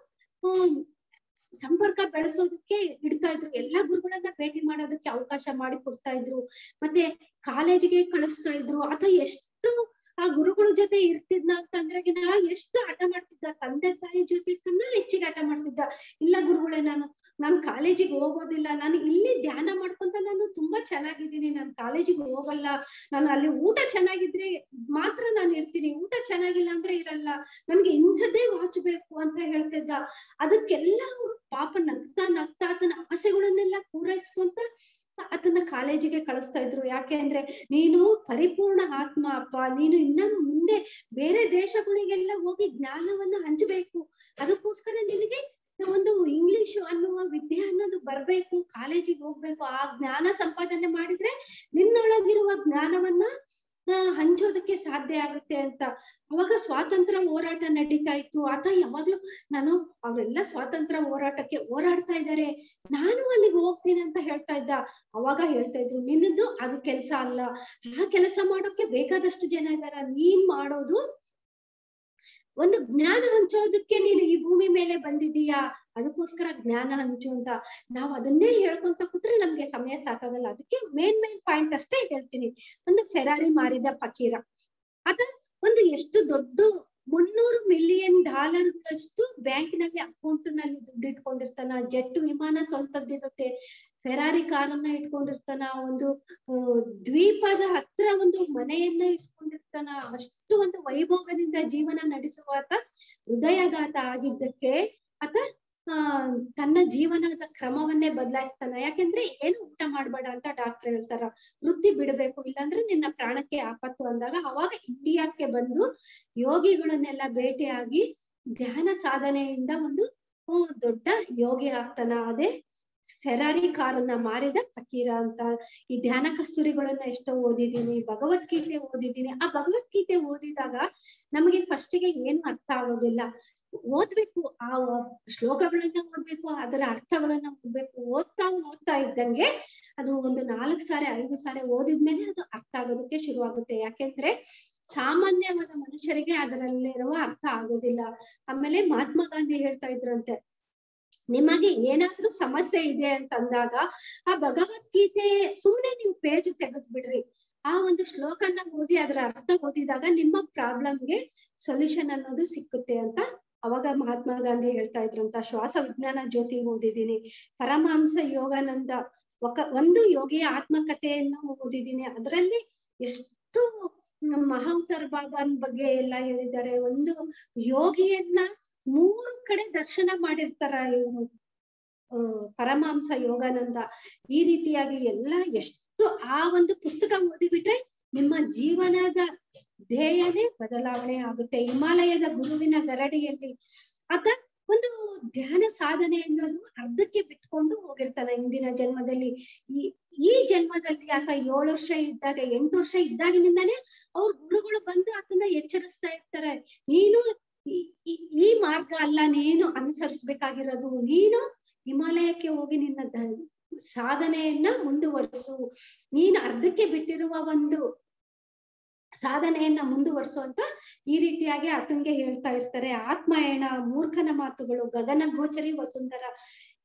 ಸಂಪರ್ಕ ಬೆಳೆಸೋದಕ್ಕೆ ಇಡ್ತಾ ಇದ್ರು. ಎಲ್ಲಾ ಗುರುಗಳನ್ನ ಭೇಟಿ ಮಾಡೋದಕ್ಕೆ ಅವಕಾಶ ಮಾಡಿ ಕೊಡ್ತಾ ಇದ್ರು. ಮತ್ತೆ ಕಾಲೇಜಿಗೆ ಕಳಿಸ್ತಾ ಇದ್ರು. ಅಥವಾ ಎಷ್ಟು ಆ ಗುರುಗಳ ಜೊತೆ ಇರ್ತಿದ್ನ ಅಂತಂದ್ರೆ ಎಷ್ಟು ಆಟ ಮಾಡ್ತಿದ್ದ? ತಂದೆ ತಾಯಿ ಜೊತೆ ಹೆಚ್ಚಿಗೆ ಆಟ ಮಾಡ್ತಿದ್ದ. ಇಲ್ಲ ಗುರುಗಳೇ ನಾನು ನಾನ್ ಕಾಲೇಜಿಗೆ ಹೋಗೋದಿಲ್ಲ, ನಾನು ಇಲ್ಲಿ ಧ್ಯಾನ ಮಾಡ್ಕೊಂತ ನಾನು ತುಂಬಾ ಚೆನ್ನಾಗಿದ್ದೀನಿ, ನಾನು ಕಾಲೇಜಿಗೆ ಹೋಗಲ್ಲ, ನಾನು ಅಲ್ಲಿ ಊಟ ಚೆನ್ನಾಗಿದ್ರೆ ಮಾತ್ರ ನಾನು ಇರ್ತೀನಿ, ಊಟ ಚೆನ್ನಾಗಿಲ್ಲ ಅಂದ್ರೆ ಇರಲ್ಲ, ನನ್ಗೆ ಇಂಥದ್ದೇ ವಾಚ್ ಬೇಕು ಅಂತ ಹೇಳ್ತಿದ್ದ. ಅದಕ್ಕೆಲ್ಲ ಅವ್ರು ಪಾಪ ನಗ್ತಾ ನಗ್ತಾ ಆತನ ಆಸೆಗಳನ್ನೆಲ್ಲ ಪೂರೈಸ್ಕೊಂತ ಆತನ ಕಾಲೇಜಿಗೆ ಕಳಿಸ್ತಾ ಇದ್ರು. ಯಾಕೆ ಅಂದ್ರೆ ನೀನು ಪರಿಪೂರ್ಣ ಆತ್ಮ ಅಪ್ಪ, ನೀನು ಇನ್ನ ಮುಂದೆ ಬೇರೆ ದೇಶಗಳಿಗೆಲ್ಲ ಹೋಗಿ ಜ್ಞಾನವನ್ನ ಹಂಚಬೇಕು. ಅದಕ್ಕೋಸ್ಕರ ನಿನಗೆ ಒಂದು ಇಂಗ್ಲಿಷ್ ಅನ್ನುವ ವಿದ್ಯೆ ಅನ್ನೋದು ಬರ್ಬೇಕು, ಕಾಲೇಜಿಗೆ ಹೋಗ್ಬೇಕು, ಆ ಜ್ಞಾನ ಸಂಪಾದನೆ ಮಾಡಿದ್ರೆ ನಿನ್ನೊಳಗಿರುವ ಜ್ಞಾನವನ್ನ ಹಂಚೋದಕ್ಕೆ ಸಾಧ್ಯ ಆಗುತ್ತೆ ಅಂತ. ಅವಾಗ ಸ್ವಾತಂತ್ರ್ಯ ಹೋರಾಟ ನಡೀತಾ ಇತ್ತು. ಆತ ಯಾವಾಗ್ಲೂ ನಾನು ಅವರೆಲ್ಲ ಸ್ವಾತಂತ್ರ್ಯ ಹೋರಾಟಕ್ಕೆ ಹೋರಾಡ್ತಾ ಇದ್ದಾರೆ ನಾನು ಅಲ್ಲಿಗೆ ಹೋಗ್ತೀನಿ ಅಂತ ಹೇಳ್ತಾ ಇದ್ದ. ಅವಾಗ ಹೇಳ್ತಾ ಇದ್ರು, ನಿನ್ನದು ಅದು ಕೆಲಸ ಅಲ್ಲ. ಆ ಕೆಲಸ ಮಾಡೋಕೆ ಬೇಕಾದಷ್ಟು ಜನ ಇದಾರ. ನೀನ್ ಮಾಡೋದು ಒಂದು ಜ್ಞಾನ ಹಂಚೋದಕ್ಕೆ ನೀನು ಈ ಭೂಮಿ ಮೇಲೆ ಬಂದಿದೀಯಾ ಅದಕ್ಕೋಸ್ಕರ ಜ್ಞಾನ ಹಂಚು ಅಂತ. ನಾವ್ ಅದನ್ನೇ ಹೇಳ್ಕೊಂತ ಕೂತ್ರೆ ನಮ್ಗೆ ಸಮಯ ಸಾಕಾಗಲ್ಲ. ಅದಕ್ಕೆ ಮೇನ್ ಮೇನ್ ಪಾಯಿಂಟ್ ಅಷ್ಟೇ ಹೇಳ್ತೀನಿ. ಒಂದು ಫೆರಾರಿ ಮಾರಿದ ಫಕೀರ. ಅದು ಒಂದು ಎಷ್ಟು ದೊಡ್ಡ ಮುನ್ನೂರು ಮಿಲಿಯನ್ ಡಾಲರ್ ಅಷ್ಟು ಬ್ಯಾಂಕ್ನಲ್ಲಿ ಅಕೌಂಟ್ನಲ್ಲಿ ದುಡ್ಡು ಇಟ್ಕೊಂಡಿರ್ತಾನ. ಜೆಟ್ ವಿಮಾನ ಸ್ವಂತದ್ದಿರುತ್ತೆ. ಫೆರಾರಿ ಕಾರನ್ನ ಇಟ್ಕೊಂಡಿರ್ತಾನ, ಒಂದು ದ್ವೀಪದ ಹತ್ರ ಒಂದು ಮನೆಯನ್ನ ಇಟ್ಕೊಂಡಿರ್ತಾನ, ಅಷ್ಟು ಒಂದು ವೈಭೋಗದಿಂದ ಜೀವನ ನಡೆಸುವ ಆತ ಹೃದಯಘಾತ ಆಗಿದ್ದಕ್ಕೆ ಆತ, ಆ, ತನ್ನ ಜೀವನದ ಕ್ರಮವನ್ನೇ ಬದಲಾಯಿಸ್ತಾನ. ಯಾಕೆಂದ್ರೆ ಏನು ಊಟ ಮಾಡ್ಬೇಡ ಅಂತ ಡಾಕ್ಟರ್ ಹೇಳ್ತಾರ, ವೃತ್ತಿ ಬಿಡಬೇಕು, ಇಲ್ಲಾಂದ್ರೆ ನಿನ್ನ ಪ್ರಾಣಕ್ಕೆ ಆಪತ್ತು ಅಂದಾಗ ಅವಾಗ ಇಂಡಿಯಾಕ್ಕೆ ಬಂದು ಯೋಗಿಗಳನ್ನೆಲ್ಲ ಭೇಟಿಯಾಗಿ ಧ್ಯಾನ ಸಾಧನೆಯಿಂದ ಒಂದು ದೊಡ್ಡ ಯೋಗಿ ಆಗ್ತಾನ. ಅದೇ ಫೆರಾರಿ ಕಾರನ್ನ ಮಾರಿದ ಫಕೀರ ಅಂತ ಈ ಧ್ಯಾನ ಕಸ್ತೂರಿಗಳನ್ನ ಎಷ್ಟೋ ಓದಿದ್ದೀನಿ, ಭಗವದ್ಗೀತೆ ಓದಿದ್ದೀನಿ. ಆ ಭಗವದ್ಗೀತೆ ಓದಿದಾಗ ನಮಗೆ ಫಸ್ಟಿಗೆ ಏನು ಅರ್ಥ ಆಗೋದಿಲ್ಲ. ಓದ್ಬೇಕು, ಆ ಶ್ಲೋಕಗಳನ್ನ ಓದ್ಬೇಕು, ಅದರ ಅರ್ಥಗಳನ್ನ ಓದ್ಬೇಕು. ಓದ್ತಾ ಓದ್ತಾ ಇದ್ದಂಗೆ ಅದು ಒಂದು ನಾಲ್ಕ್ ಸಾರಿ, ಐದು ಸಾರಿ ಓದಿದ್ಮೇಲೆ ಅದು ಅರ್ಥ ಆಗೋದಕ್ಕೆ ಶುರು ಆಗುತ್ತೆ ಯಾಕೆಂದ್ರೆ ಸಾಮಾನ್ಯವಾದ ಮನುಷ್ಯರಿಗೆ ಅದರಲ್ಲಿರುವ ಅರ್ಥ ಆಗೋದಿಲ್ಲ. ಆಮೇಲೆ ಮಹಾತ್ಮ ಗಾಂಧಿ ಹೇಳ್ತಾ ಇದ್ರಂತೆ ನಿಮಗೆ ಏನಾದ್ರೂ ಸಮಸ್ಯೆ ಇದೆ ಅಂತ ಅಂದಾಗ ಆ ಭಗವದ್ಗೀತೆ ಸುಮ್ನೆ ನೀವು ಪೇಜ್ ತೆಗೆದ್ ಬಿಡ್ರಿ. ಆ ಒಂದು ಶ್ಲೋಕನ ಓದಿ ಅದರ ಅರ್ಥ ಓದಿದಾಗ ನಿಮ್ಮ ಪ್ರಾಬ್ಲಮ್ಗೆ ಸೊಲ್ಯೂಷನ್ ಅನ್ನೋದು ಸಿಕ್ಕುತ್ತೆ ಅಂತ ಅವಾಗ ಮಹಾತ್ಮ ಗಾಂಧಿ ಹೇಳ್ತಾ ಇದ್ರಂತ. ಶ್ವಾಸ ವಿಜ್ಞಾನ ಜ್ಯೋತಿ ಓದಿದ್ದೀನಿ. ಪರಮಾಂಸ ಯೋಗಾನಂದ ಒಂದು ಯೋಗಿಯ ಆತ್ಮಕಥೆಯನ್ನು ಓದಿದ್ದೀನಿ. ಅದರಲ್ಲಿ ಎಷ್ಟು ಮಹಾವತರ್ ಬಾಬಾನ್ ಬಗ್ಗೆ ಎಲ್ಲ ಹೇಳಿದ್ದಾರೆ. ಒಂದು ಯೋಗಿಯನ್ನ ಮೂರು ಕಡೆ ದರ್ಶನ ಮಾಡಿರ್ತಾರ ಇವರು. ಪರಮಾಂಸ ಯೋಗಾನಂದ. ಈ ರೀತಿಯಾಗಿ ಎಲ್ಲ ಎಷ್ಟು ಆ ಒಂದು ಪುಸ್ತಕ ಓದಿಬಿಟ್ರೆ ನಿಮ್ಮ ಜೀವನದ ಧ್ಯೇಯನೇ ಬದಲಾವಣೆ ಆಗುತ್ತೆ. ಹಿಮಾಲಯದ ಗುರುವಿನ ಗರಡಿಯಲ್ಲಿ. ಆತ ಒಂದು ಧ್ಯಾನ ಸಾಧನೆ ಅನ್ನೋದು ಅರ್ಧಕ್ಕೆ ಬಿಟ್ಕೊಂಡು ಹೋಗಿರ್ತಾನೆ ಇಂದಿನ ಜನ್ಮದಲ್ಲಿ. ಈ ಈ ಜನ್ಮದಲ್ಲಿ ಆತ ಏಳು ವರ್ಷ ಇದ್ದಾಗ, ಎಂಟು ವರ್ಷ ಇದ್ದಾಗಿನಿಂದಾನೇ ಅವ್ರ ಗುರುಗಳು ಬಂದು ಆತನ ಎಚ್ಚರಿಸ್ತಾ ಇರ್ತಾರೆ. ನೀನು ಈ- ಮಾರ್ಗ ಅಲ್ಲ ನೀನು ಅನುಸರಿಸ್ಬೇಕಾಗಿರೋದು. ನೀನು ಹಿಮಾಲಯಕ್ಕೆ ಹೋಗಿ ನಿನ್ನ ಸಾಧನೆಯನ್ನ ಮುಂದುವರಿಸು. ನೀನು ಅರ್ಧಕ್ಕೆ ಬಿಟ್ಟಿರುವ ಒಂದು ಸಾಧನೆಯನ್ನ ಮುಂದುವರಿಸು ಅಂತ ಈ ರೀತಿಯಾಗಿ ಆತಂಗೆ ಹೇಳ್ತಾ ಇರ್ತಾರೆ. ಆತ್ಮಾಯಣ, ಮೂರ್ಖನ ಮಾತುಗಳು, ಗಗನ, ಗೋಚರಿ, ವಸುಂಧರ.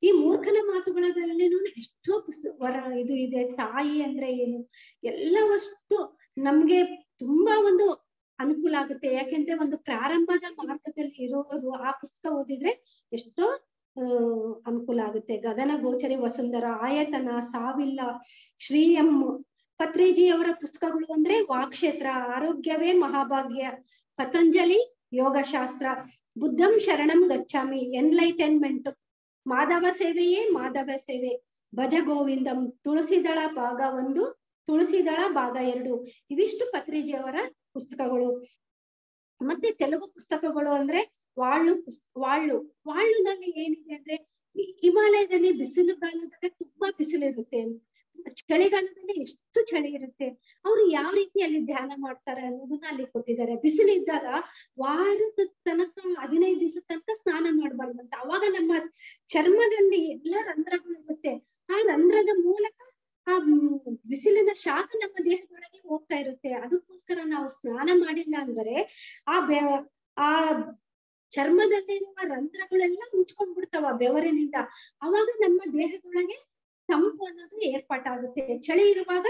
ಈ ಮೂರ್ಖನ ಮಾತುಗಳಲ್ಲಿನೂ ಎಷ್ಟೋ ವರ ಇದು ಇದೆ. ತಾಯಿ ಅಂದ್ರೆ ಏನು? ಎಲ್ಲವಷ್ಟು ನಮ್ಗೆ ತುಂಬಾ ಒಂದು ಅನುಕೂಲ ಆಗುತ್ತೆ. ಯಾಕೆಂದ್ರೆ ಒಂದು ಪ್ರಾರಂಭದ ಮಾರ್ಗದಲ್ಲಿ ಇರೋರು ಆ ಪುಸ್ತಕ ಓದಿದ್ರೆ ಎಷ್ಟೋ ಅನುಕೂಲ ಆಗುತ್ತೆ. ಗಗನ ಗೋಚರಿ ವಸುಂಧರ, ಆಯತನ, ಸಾವಿಲ್ಲ, ಶ್ರೀಯಂ, ಪತ್ರಿಜಿ ಅವರ ಪುಸ್ತಕಗಳು ಅಂದ್ರೆ ವಾಕ್ಷೇತ್ರ ಆರೋಗ್ಯವೇ ಮಹಾಭಾಗ್ಯ, ಪತಂಜಲಿ, ಯೋಗಶಾಸ್ತ್ರ, ಬುದ್ಧಂ ಶರಣಂ ಗಚ್ಚಾಮಿ ಎನ್ಲೈಟೈನ್ಮೆಂಟ್ ಮಾಧವ ಸೇವೆಯೇ ಮಾಧವ ಸೇವೆ, ಭಜ ಗೋವಿಂದಂ, ತುಳಸಿದಳ ಭಾಗ ಒಂದು, ತುಳಸಿದಳ ಭಾಗ ಎರಡು, ಇವಿಷ್ಟು ಪತ್ರಿಜಿ ಅವರ ಪುಸ್ತಕಗಳು. ಮತ್ತೆ ತೆಲುಗು ಪುಸ್ತಕಗಳು ಅಂದ್ರೆ ವಾಳು ವಾಳು ವಾಳುನಲ್ಲಿ ಏನಿದೆ ಅಂದ್ರೆ ಹಿಮಾಲಯದಲ್ಲಿ ಬಿಸಿಲುಗಾಲದಲ್ಲಿ ತುಂಬಾ ಬಿಸಿಲಿರುತ್ತೆ. ಚಳಿಗಾಲದಲ್ಲಿ ಎಷ್ಟು ಚಳಿ ಇರುತ್ತೆ. ಅವ್ರು ಯಾವ ರೀತಿ ಅಲ್ಲಿ ಧ್ಯಾನ ಮಾಡ್ತಾರೆ ಅನ್ನೋದನ್ನ ಅಲ್ಲಿ ಕೊಟ್ಟಿದ್ದಾರೆ. ಬಿಸಿಲಿದ್ದಾಗ ವಾರದ ತನಕ ಹದಿನೈದು ದಿವಸ ತನಕ ಸ್ನಾನ ಮಾಡ್ಬಾರ್ದಂತ ಅವಾಗ ನಮ್ಮ ಚರ್ಮದಲ್ಲಿ ಎಲ್ಲ ರಂಧ್ರಗಳು ಇರುತ್ತೆ ಆ ರಂಧ್ರದ ಮೂಲಕ ಆ, ಬಿಸಿಲಿನ ಶಾಖ ನಮ್ಮ ದೇಹದೊಳಗೆ ಹೋಗ್ತಾ ಇರುತ್ತೆ. ಅದಕ್ಕೋಸ್ಕರ ನಾವು ಸ್ನಾನ ಮಾಡಿಲ್ಲ ಅಂದರೆ ಆ ಬೆ, ಆ ಚರ್ಮದಲ್ಲಿರುವ ರಂಧ್ರಗಳೆಲ್ಲ ಮುಚ್ಕೊಂಡ್ಬಿಡ್ತಾವ ಬೆವರಿನಿಂದ. ಅವಾಗ ನಮ್ಮ ದೇಹದೊಳಗೆ ತಂಪು ಅನ್ನೋದು ಏರ್ಪಾಟಾಗುತ್ತೆ. ಚಳಿ ಇರುವಾಗ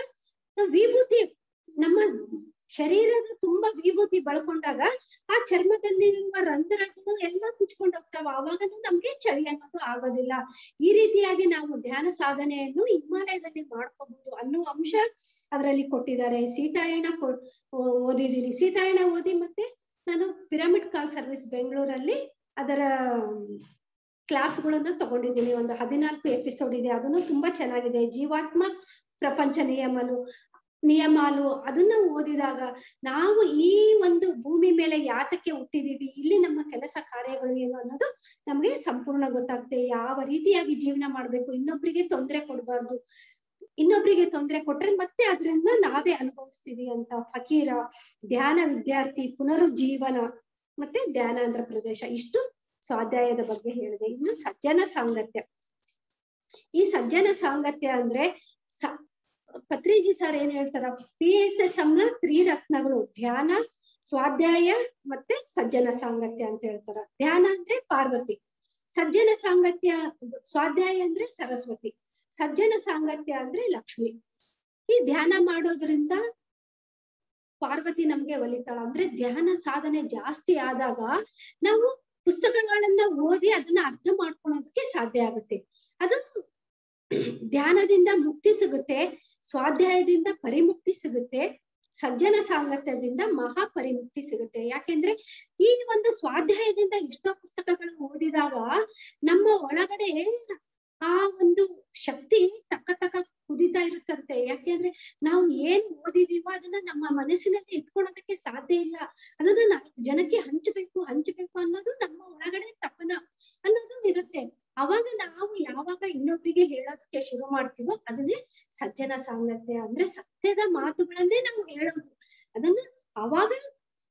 ವಿಭೂತಿ, ನಮ್ಮ ಶರೀರದ ತುಂಬಾ ವಿಭೂತಿ ಬಳ್ಕೊಂಡಾಗ ಆ ಚರ್ಮದಲ್ಲಿರುವ ರಂಧ್ರಗಳು ಎಲ್ಲ ಮುಚ್ಕೊಂಡು ಹೋಗ್ತಾವ. ಅವಾಗನು ನಮ್ಗೆ ಚಳಿ ಅನ್ನೋದು ಆಗೋದಿಲ್ಲ. ಈ ರೀತಿಯಾಗಿ ನಾವು ಧ್ಯಾನ ಸಾಧನೆಯನ್ನು ಹಿಮಾಲಯದಲ್ಲಿ ಮಾಡ್ಕೋಬಹುದು ಅನ್ನೋ ಅಂಶ ಅದರಲ್ಲಿ ಕೊಟ್ಟಿದ್ದಾರೆ. ಸೀತಾಯಣ ಕೊ- ಓ- ಓದಿದೀನಿ ಸೀತಾಯಣ ಓದಿ ಮತ್ತೆ ನಾನು ಪಿರಮಿಡ್ ಕಾಲ್ ಸರ್ವಿಸ್ ಬೆಂಗಳೂರಲ್ಲಿ ಅದರ, ಕ್ಲಾಸ್ಗಳನ್ನ ತಗೊಂಡಿದ್ದೀನಿ. ಒಂದು ಹದಿನಾಲ್ಕು ಎಪಿಸೋಡ್ ಇದೆ. ಅದನ್ನು ತುಂಬಾ ಚೆನ್ನಾಗಿದೆ. ಜೀವಾತ್ಮ ಪ್ರಪಂಚ ನಿಯಮಲು ನಿಯಮಾಲು ಅದನ್ನ ಓದಿದಾಗ ನಾವು ಈ ಒಂದು ಭೂಮಿ ಮೇಲೆ ಯಾತಕ್ಕೆ ಹುಟ್ಟಿದೀವಿ, ಇಲ್ಲಿ ನಮ್ಮ ಕೆಲಸ ಕಾರ್ಯಗಳು ಏನು ಅನ್ನೋದು ನಮ್ಗೆ ಸಂಪೂರ್ಣ ಗೊತ್ತಾಗುತ್ತೆ ಯಾವ ರೀತಿಯಾಗಿ ಜೀವನ ಮಾಡ್ಬೇಕು, ಇನ್ನೊಬ್ರಿಗೆ ತೊಂದರೆ ಕೊಡ್ಬಾರ್ದು, ಇನ್ನೊಬ್ರಿಗೆ ತೊಂದರೆ ಕೊಟ್ರೆ ಮತ್ತೆ ಅದರಿಂದ ನಾವೇ ಅನುಭವಿಸ್ತೀವಿ ಅಂತ. ಫಕೀರ, ಧ್ಯಾನ ವಿದ್ಯಾರ್ಥಿ, ಪುನರುಜ್ಜೀವನ, ಮತ್ತೆ ಧ್ಯಾನಾಂಧ್ರ ಪ್ರದೇಶ, ಇಷ್ಟು ಸ್ವಾಧ್ಯಾಯದ ಬಗ್ಗೆ ಹೇಳಿದೆ. ಇನ್ನು ಸಜ್ಜನ ಸಾಂಗತ್ಯ. ಈ ಸಜ್ಜನ ಸಾಂಗತ್ಯ ಅಂದ್ರೆ ಪತ್ರಿಜಿ ಸರ್ ಏನ್ ಹೇಳ್ತಾರ? ಪಿ ಎಸ್ ಎಸ್ನ ತ್ರಿರತ್ನಗಳು, ಧ್ಯಾನ, ಸ್ವಾಧ್ಯಾಯ ಮತ್ತೆ ಸಜ್ಜನ ಸಾಂಗತ್ಯ ಅಂತ ಹೇಳ್ತಾರ. ಧ್ಯಾನ ಅಂದ್ರೆ ಪಾರ್ವತಿ, ಸಜ್ಜನ ಸಾಂಗತ್ಯ ಸ್ವಾಧ್ಯಾಯ ಅಂದ್ರೆ ಸರಸ್ವತಿ, ಸಜ್ಜನ ಸಾಂಗತ್ಯ ಅಂದ್ರೆ ಲಕ್ಷ್ಮಿ. ಈ ಧ್ಯಾನ ಮಾಡೋದ್ರಿಂದ ಪಾರ್ವತಿ ನಮ್ಗೆ ಒಲಿತಾಳ. ಅಂದ್ರೆ ಧ್ಯಾನ ಸಾಧನೆ ಜಾಸ್ತಿ ಆದಾಗ ನಾವು ಪುಸ್ತಕಗಳನ್ನ ಓದಿ ಅದನ್ನ ಅರ್ಥ ಮಾಡ್ಕೊಳೋದಕ್ಕೆ ಸಾಧ್ಯ ಆಗುತ್ತೆ. ಅದು ಧ್ಯಾನದಿಂದ ಮುಕ್ತಿ ಸಿಗುತ್ತೆ, ಸ್ವಾಧ್ಯಾಯದಿಂದ ಪರಿಮುಕ್ತಿ ಸಿಗುತ್ತೆ, ಸಜ್ಜನ ಸಾಂಗತ್ಯದಿಂದ ಮಹಾ ಪರಿಮುಕ್ತಿ ಸಿಗುತ್ತೆ. ಯಾಕೆಂದ್ರೆ ಈ ಒಂದು ಸ್ವಾಧ್ಯಾಯದಿಂದ ಎಷ್ಟೋ ಪುಸ್ತಕಗಳು ಓದಿದಾಗ ನಮ್ಮ ಒಳಗಡೆ ಆ ಒಂದು ಶಕ್ತಿ ತಕ್ಕ ತಕ್ಕ ಕುದಿತಾ ಇರುತ್ತಂತೆ. ಯಾಕೆಂದ್ರೆ ನಾವು ಏನ್ ಓದಿದೀವೋ ಅದನ್ನ ನಮ್ಮ ಮನಸ್ಸಿನಲ್ಲಿ ಇಟ್ಕೊಳೋದಕ್ಕೆ ಸಾಧ್ಯ ಇಲ್ಲ. ಅದನ್ನ ನಾಲ್ಕು ಜನಕ್ಕೆ ಹಂಚಬೇಕು ಹಂಚಬೇಕು ಅನ್ನೋದು ನಮ್ಮ ಒಳಗಡೆ ತಪನ ಅನ್ನೋದು ಇರುತ್ತೆ. ಅವಾಗ ನಾವು ಯಾವಾಗ ಇನ್ನೊಬ್ರಿಗೆ ಹೇಳೋದಕ್ಕೆ ಶುರು ಮಾಡ್ತೀವೋ ಅದನ್ನೇ ಸಜ್ಜನ ಸಾಂಗತ್ಯ ಅಂದ್ರೆ ಸತ್ಯದ ಮಾತುಗಳನ್ನೇ ನಾವು ಹೇಳೋದು. ಅದನ್ನ ಅವಾಗ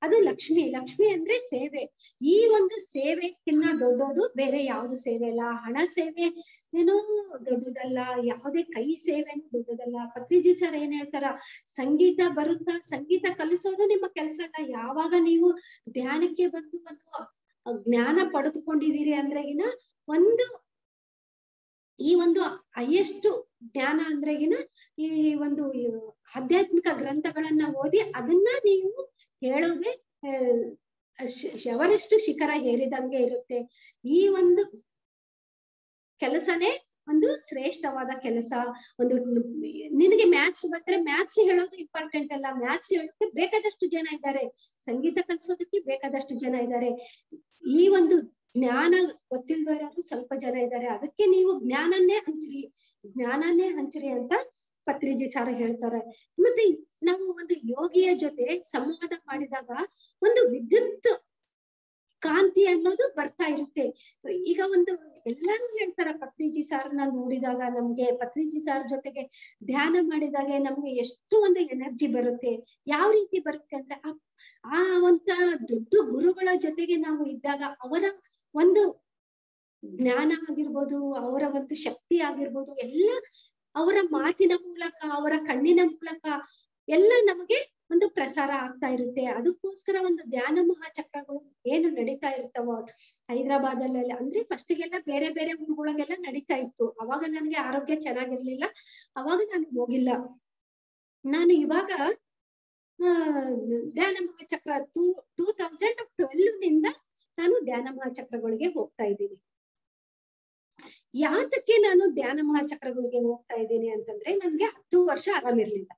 ಅದು ಲಕ್ಷ್ಮಿ ಲಕ್ಷ್ಮಿ ಅಂದ್ರೆ ಸೇವೆ. ಈ ಒಂದು ಸೇವೆಕ್ಕಿನ್ನ ದೊಡ್ಡದು ಬೇರೆ ಯಾವ್ದು ಸೇವೆ ಇಲ್ಲ. ಹಣ ಸೇವೆ ಏನೋ ದೊಡ್ಡದಲ್ಲ, ಯಾವುದೇ ಕೈ ಸೇವೆನೂ ದೊಡ್ಡದಲ್ಲ. ಪತ್ರಿಜಿ ಸರ್ ಏನ್ ಹೇಳ್ತಾರ? ಸಂಗೀತ ಬರುತ್ತಾ, ಸಂಗೀತ ಕಲಿಸೋದು ನಿಮ್ಮ ಕೆಲಸ ಅಲ್ಲ. ಯಾವಾಗ ನೀವು ಧ್ಯಾನಕ್ಕೆ ಬಂದು ಒಂದು ಜ್ಞಾನ ಪಡೆದುಕೊಂಡಿದ್ದೀರಿ ಅಂದ್ರೆಗಿನ ಒಂದು ಈ ಒಂದು ಹೈಯೆಸ್ಟ್ ಜ್ಞಾನ ಅಂದ್ರೆಗಿನ ಈ ಒಂದು ಆಧ್ಯಾತ್ಮಿಕ ಗ್ರಂಥಗಳನ್ನ ಓದಿ ಅದನ್ನ ನೀವು ಹೇಳೋದೇ ಶವರೆಷ್ಟು ಶಿಖರ ಏರಿದಂಗೆ ಇರುತ್ತೆ. ಈ ಒಂದು ಕೆಲಸನೇ ಒಂದು ಶ್ರೇಷ್ಠವಾದ ಕೆಲಸ. ಒಂದು ನಿನಗೆ ಮ್ಯಾಥ್ಸ್ ಬಂದ್ರೆ ಮ್ಯಾಥ್ಸ್ ಹೇಳೋದು ಇಂಪಾರ್ಟೆಂಟ್ ಅಲ್ಲ. ಮ್ಯಾಥ್ಸ್ ಹೇಳೋಕೆ ಬೇಕಾದಷ್ಟು ಜನ ಇದ್ದಾರೆ. ಸಂಗೀತ ಕಲಿಸೋದಕ್ಕೆ ಬೇಕಾದಷ್ಟು ಜನ ಇದ್ದಾರೆ. ಈ ಒಂದು ಜ್ಞಾನ ಗೊತ್ತಿಲ್ದವರು ಸ್ವಲ್ಪ ಜನ ಇದ್ದಾರೆ. ಅದಕ್ಕೆ ನೀವು ಜ್ಞಾನನ್ನೇ ಹಂಚ್ರಿ. ಜ್ಞಾನನ್ನೇ ಹಂಚ್ರಿ ಅಂತ ಪತ್ರಿಜಿ ಸಾರ ಹೇಳ್ತಾರೆ. ಮತ್ತೆ ನಾವು ಒಂದು ಯೋಗಿಯ ಜೊತೆ ಸಂವಾದ ಮಾಡಿದಾಗ ಒಂದು ವಿದ್ಯುತ್ ಕಾಂತಿ ಅನ್ನೋದು ಬರ್ತಾ ಇರುತ್ತೆ. ಈಗ ಒಂದು ಎಲ್ಲಾನು ಹೇಳ್ತಾರ ಪತ್ರಿಜಿ ಸಾರ್ನ ನೋಡಿದಾಗ ನಮ್ಗೆ ಪತ್ರಿಜಿ ಸಾರ್ ಜೊತೆಗೆ ಧ್ಯಾನ ಮಾಡಿದಾಗ ನಮ್ಗೆ ಎಷ್ಟು ಒಂದು ಎನರ್ಜಿ ಬರುತ್ತೆ. ಯಾವ ರೀತಿ ಬರುತ್ತೆ ಅಂದ್ರೆ ಆ ಒಂತ ದೊಡ್ಡ ಗುರುಗಳ ಜೊತೆಗೆ ನಾವು ಇದ್ದಾಗ ಅವರ ಒಂದು ಜ್ಞಾನ ಆಗಿರ್ಬೋದು, ಅವರ ಒಂದು ಶಕ್ತಿ ಆಗಿರ್ಬೋದು, ಎಲ್ಲ ಅವರ ಮಾತಿನ ಮೂಲಕ, ಅವರ ಕಣ್ಣಿನ ಮೂಲಕ ಎಲ್ಲ ನಮಗೆ ಒಂದು ಪ್ರಸಾರ ಆಗ್ತಾ ಇರುತ್ತೆ. ಅದಕ್ಕೋಸ್ಕರ ಒಂದು ಧ್ಯಾನ ಮಹಾಚಕ್ರಗಳು ಏನು ನಡೀತಾ ಇರ್ತಾವೋ ಹೈದರಾಬಾದ್ ಅಲ್ಲೆಲ್ಲ ಅಂದ್ರೆ ಫಸ್ಟಿಗೆಲ್ಲ ಬೇರೆ ಬೇರೆ ಊರುಗಳಿಗೆಲ್ಲ ನಡೀತಾ ಇತ್ತು. ಅವಾಗ ನನಗೆ ಆರೋಗ್ಯ ಚೆನ್ನಾಗಿರ್ಲಿಲ್ಲ, ಅವಾಗ ನಾನು ಹೋಗಿಲ್ಲ. ನಾನು ಇವಾಗ, ಆ, Dhyana Mahachakra two two thousand ಟ್ವೆಲ್ವ್ನಿಂದ ನಾನು ಧ್ಯಾನ ಮಹಾಚಕ್ರಗಳಿಗೆ ಹೋಗ್ತಾ ಇದ್ದೀನಿ. ಯಾತಕ್ಕೆ ನಾನು ಧ್ಯಾನ ಮಹಾಚಕ್ರಗಳಿಗೆ ಹೋಗ್ತಾ ಇದ್ದೀನಿ ಅಂತಂದ್ರೆ ನನ್ಗೆ ಹತ್ತು ವರ್ಷ ಆರಾಮಿರ್ಲಿಲ್ಲ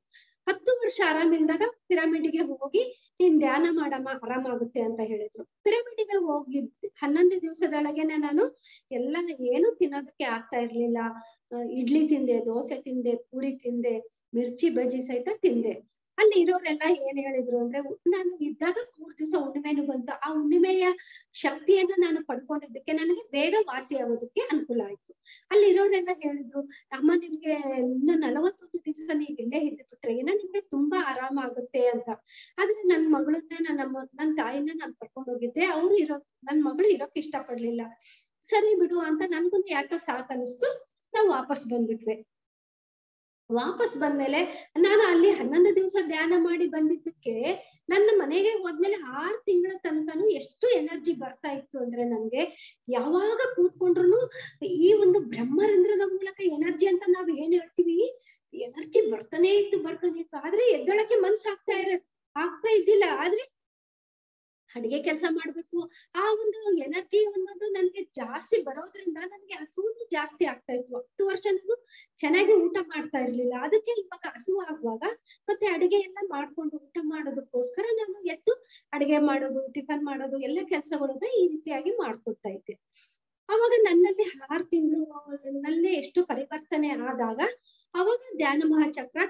ಹತ್ತು ವರ್ಷ ಆರಾಮಿಲ್ದಾಗ ಪಿರಮಿಡ್ಗೆ ಹೋಗಿ ನೀನ್ ಧ್ಯಾನ ಮಾಡಮ್ಮ, ಆರಾಮಾಗುತ್ತೆ ಅಂತ ಹೇಳಿದ್ರು. ಪಿರಮಿಡ್ಗೆ ಹೋಗಿದ್ ಹನ್ನೊಂದು ದಿವಸದೊಳಗೆನೆ ನಾನು ಎಲ್ಲ ಏನು ತಿನ್ನೋದಕ್ಕೆ ಆಗ್ತಾ ಇರ್ಲಿಲ್ಲ. ಇಡ್ಲಿ ತಿಂದೆ, ದೋಸೆ ತಿಂದೆ, ಪೂರಿ ತಿಂದೆ, ಮಿರ್ಚಿ ಬಜ್ಜಿ ಸಹಿತ ತಿಂದೆ. ಅಲ್ಲಿ ಇರೋರೆಲ್ಲ ಏನ್ ಹೇಳಿದ್ರು ಅಂದ್ರೆ, ನಾನು ಇದ್ದಾಗ ಮೂರ್ ದಿವಸ ಹುಣ್ಣಿಮೆನು ಬಂತು. ಆ ಹುಣ್ಣಿಮೆಯ ಶಕ್ತಿಯನ್ನ ನಾನು ಪಡ್ಕೊಂಡಿದ್ದಕ್ಕೆ ನನಗೆ ಬೇಗ ವಾಸಿ ಆಗೋದಕ್ಕೆ ಅನುಕೂಲ ಆಯ್ತು. ಅಲ್ಲಿ ಇರೋರೆಲ್ಲ ಹೇಳಿದ್ರು, ಅಮ್ಮ, ನಿಮ್ಗೆ ಇನ್ನು ನಲವತ್ತೊಂದು ದಿವಸ ನೀವ್ ಇಲ್ಲೇ ಇದ್ದು ಬಿಟ್ರೆ ಏನೋ? ನಿಮ್ಗೆ ತುಂಬಾ ಆರಾಮ ಆಗುತ್ತೆ ಅಂತ. ಆದ್ರೆ ನನ್ ಮಗಳನ್ನ, ನನ್ನ ನನ್ ತಾಯಿನ ನಾನು ಕರ್ಕೊಂಡ್ ಹೋಗಿದ್ದೆ. ಅವ್ರು ಇರೋ, ನನ್ ಮಗಳು ಇರೋಕ್ ಇಷ್ಟ ಪಡ್ಲಿಲ್ಲ ಸರಿ ಬಿಡು ಅಂತ ನನ್ಗೂ ಯಾಕೋ ಸಾಕ್ ಅನಿಸ್ತು ನಾವು ವಾಪಸ್ ಬಂದ್ಬಿಟ್ವಿ. ವಾಪಸ್ ಬಂದ್ಮೇಲೆ ನಾನು ಅಲ್ಲಿ ಹನ್ನೊಂದು ದಿವಸ ಧ್ಯಾನ ಮಾಡಿ ಬಂದಿದ್ದಕ್ಕೆ ನನ್ನ ಮನೆಗೆ ಹೋದ್ಮೇಲೆ ಆರ್ ತಿಂಗಳ ತನಕನು ಎಷ್ಟು ಎನರ್ಜಿ ಬರ್ತಾ ಇತ್ತು ಅಂದ್ರೆ ನಮ್ಗೆ ಯಾವಾಗ ಕೂತ್ಕೊಂಡ್ರು ಈ ಒಂದು ಬ್ರಹ್ಮರಂಧ್ರದ ಮೂಲಕ ಎನರ್ಜಿ ಅಂತ ನಾವ್ ಏನ್ ಹೇಳ್ತೀವಿ? ಎನರ್ಜಿ ಬರ್ತಾನೆ ಇತ್ತು ಬರ್ತಾನೆ ಇತ್ತು. ಆದ್ರೆ ಎದ್ದೊಳಕ್ಕೆ ಮನ್ಸಾಗ್ತಾ ಇರ, ಆಗ್ತಾ ಇದ್ದಿಲ್ಲ. ಆದ್ರೆ ಅಡಿಗೆ ಕೆಲಸ ಮಾಡ್ಬೇಕು. ಆ ಒಂದು ಎನರ್ಜಿ ಅನ್ನೋದು ನನ್ಗೆ ಜಾಸ್ತಿ ಬರೋದ್ರಿಂದ ನನ್ಗೆ ಹಸುವು ಜಾಸ್ತಿ ಆಗ್ತಾ ಇತ್ತು. ಹತ್ತು ವರ್ಷ ನಾನು ಚೆನ್ನಾಗಿ ಊಟ ಮಾಡ್ತಾ ಇರ್ಲಿಲ್ಲ. ಅದಕ್ಕೆ ಇವಾಗ ಹಸು ಆಗುವಾಗ ಮತ್ತೆ ಅಡಿಗೆ ಎಲ್ಲ ಮಾಡ್ಕೊಂಡು ಊಟ ಮಾಡೋದಕ್ಕೋಸ್ಕರ ನಾನು ಎದ್ದು ಅಡಿಗೆ ಮಾಡೋದು, ಟಿಫನ್ ಮಾಡೋದು, ಎಲ್ಲ ಕೆಲಸಗಳನ್ನ ಈ ರೀತಿಯಾಗಿ ಮಾಡ್ಕೊತಾ ಇದ್ದೆ. ಅವಾಗ ನನ್ನಲ್ಲಿ ಆರು ತಿಂಗಳು ಎಷ್ಟು ಪರಿವರ್ತನೆ ಆದಾಗ ಅವಾಗ ಧ್ಯಾನ ಮಹಾಚಕ್ರ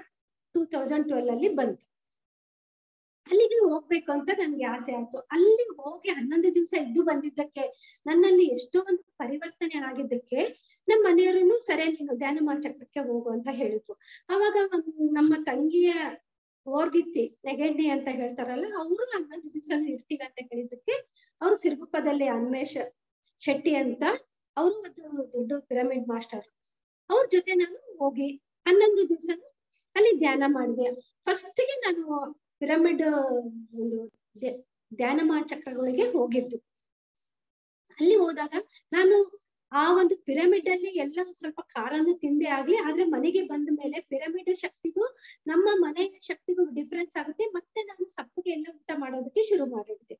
ಟೂ ತೌಸಂಡ್ ಟ್ವೆಲ್ ಅಲ್ಲಿ ಬಂತು. ಅಲ್ಲಿಗೆ ಹೋಗ್ಬೇಕು ಅಂತ ನನ್ಗೆ ಆಸೆ ಆಯ್ತು. ಅಲ್ಲಿ ಹೋಗಿ ಹನ್ನೊಂದು ದಿವಸ ಇದ್ದು ಬಂದಿದ್ದಕ್ಕೆ, ನನ್ನಲ್ಲಿ ಎಷ್ಟೋ ಒಂದು ಪರಿವರ್ತನೆ ಆಗಿದ್ದಕ್ಕೆ ನಮ್ಮ ಮನೆಯವರನ್ನು ಸರಿ, ನೀನು ಧ್ಯಾನ ಮಹಾಚಕ್ರಕ್ಕೆ ಹೋಗು ಅಂತ ಹೇಳಿದ್ರು. ಅವಾಗ ನಮ್ಮ ತಂಗಿಯ ಓರ್ಗಿತ್ತಿ ನೆಗೆಡ್ಡಿ ಅಂತ ಹೇಳ್ತಾರಲ್ಲ, ಅವರು ಹನ್ನೊಂದು ದಿವಸ ಇರ್ತೀವಿ ಅಂತ ಹೇಳಿದ್ದಕ್ಕೆ ಅವ್ರು ಸಿರ್ಗುಪ್ಪದಲ್ಲಿ ಅನ್ಮೇಶ್ ಶೆಟ್ಟಿ ಅಂತ ಅವರು ಒಂದು ದೊಡ್ಡ ಪಿರಮಿಡ್ ಮಾಸ್ಟರ್. ಅವ್ರ ಜೊತೆ ನಾನು ಹೋಗಿ ಹನ್ನೊಂದು ದಿವಸ ಅಲ್ಲಿ ಧ್ಯಾನ ಮಾಡಿದೆ. ಫಸ್ಟ್ಗೆ ನಾನು ಪಿರಮಿಡ್ ಒಂದು ಧ್ಯ- ಧ್ಯಾನ ಮಹಾಚಕ್ರಗಳಿಗೆ ಹೋಗಿದ್ದು. ಅಲ್ಲಿ ಹೋದಾಗ ನಾನು ಆ ಒಂದು ಪಿರಮಿಡ್ ಅಲ್ಲಿ ಎಲ್ಲ ಸ್ವಲ್ಪ ಖಾರನು ತಿಂದೆ ಆಗ್ಲಿ, ಆದ್ರೆ ಮನೆಗೆ ಬಂದ ಮೇಲೆ ಪಿರಮಿಡ್ ಶಕ್ತಿಗೂ, ನಮ್ಮ ಮನೆಯ ಶಕ್ತಿಗೂ ಡಿಫ್ರೆನ್ಸ್ ಆಗುತ್ತೆ, ಮತ್ತೆ ನಾನು ಸಪ್ಪಗೆ ಎಲ್ಲ ಊಟ ಮಾಡೋದಕ್ಕೆ ಶುರು ಮಾಡಿದ್ದೆ.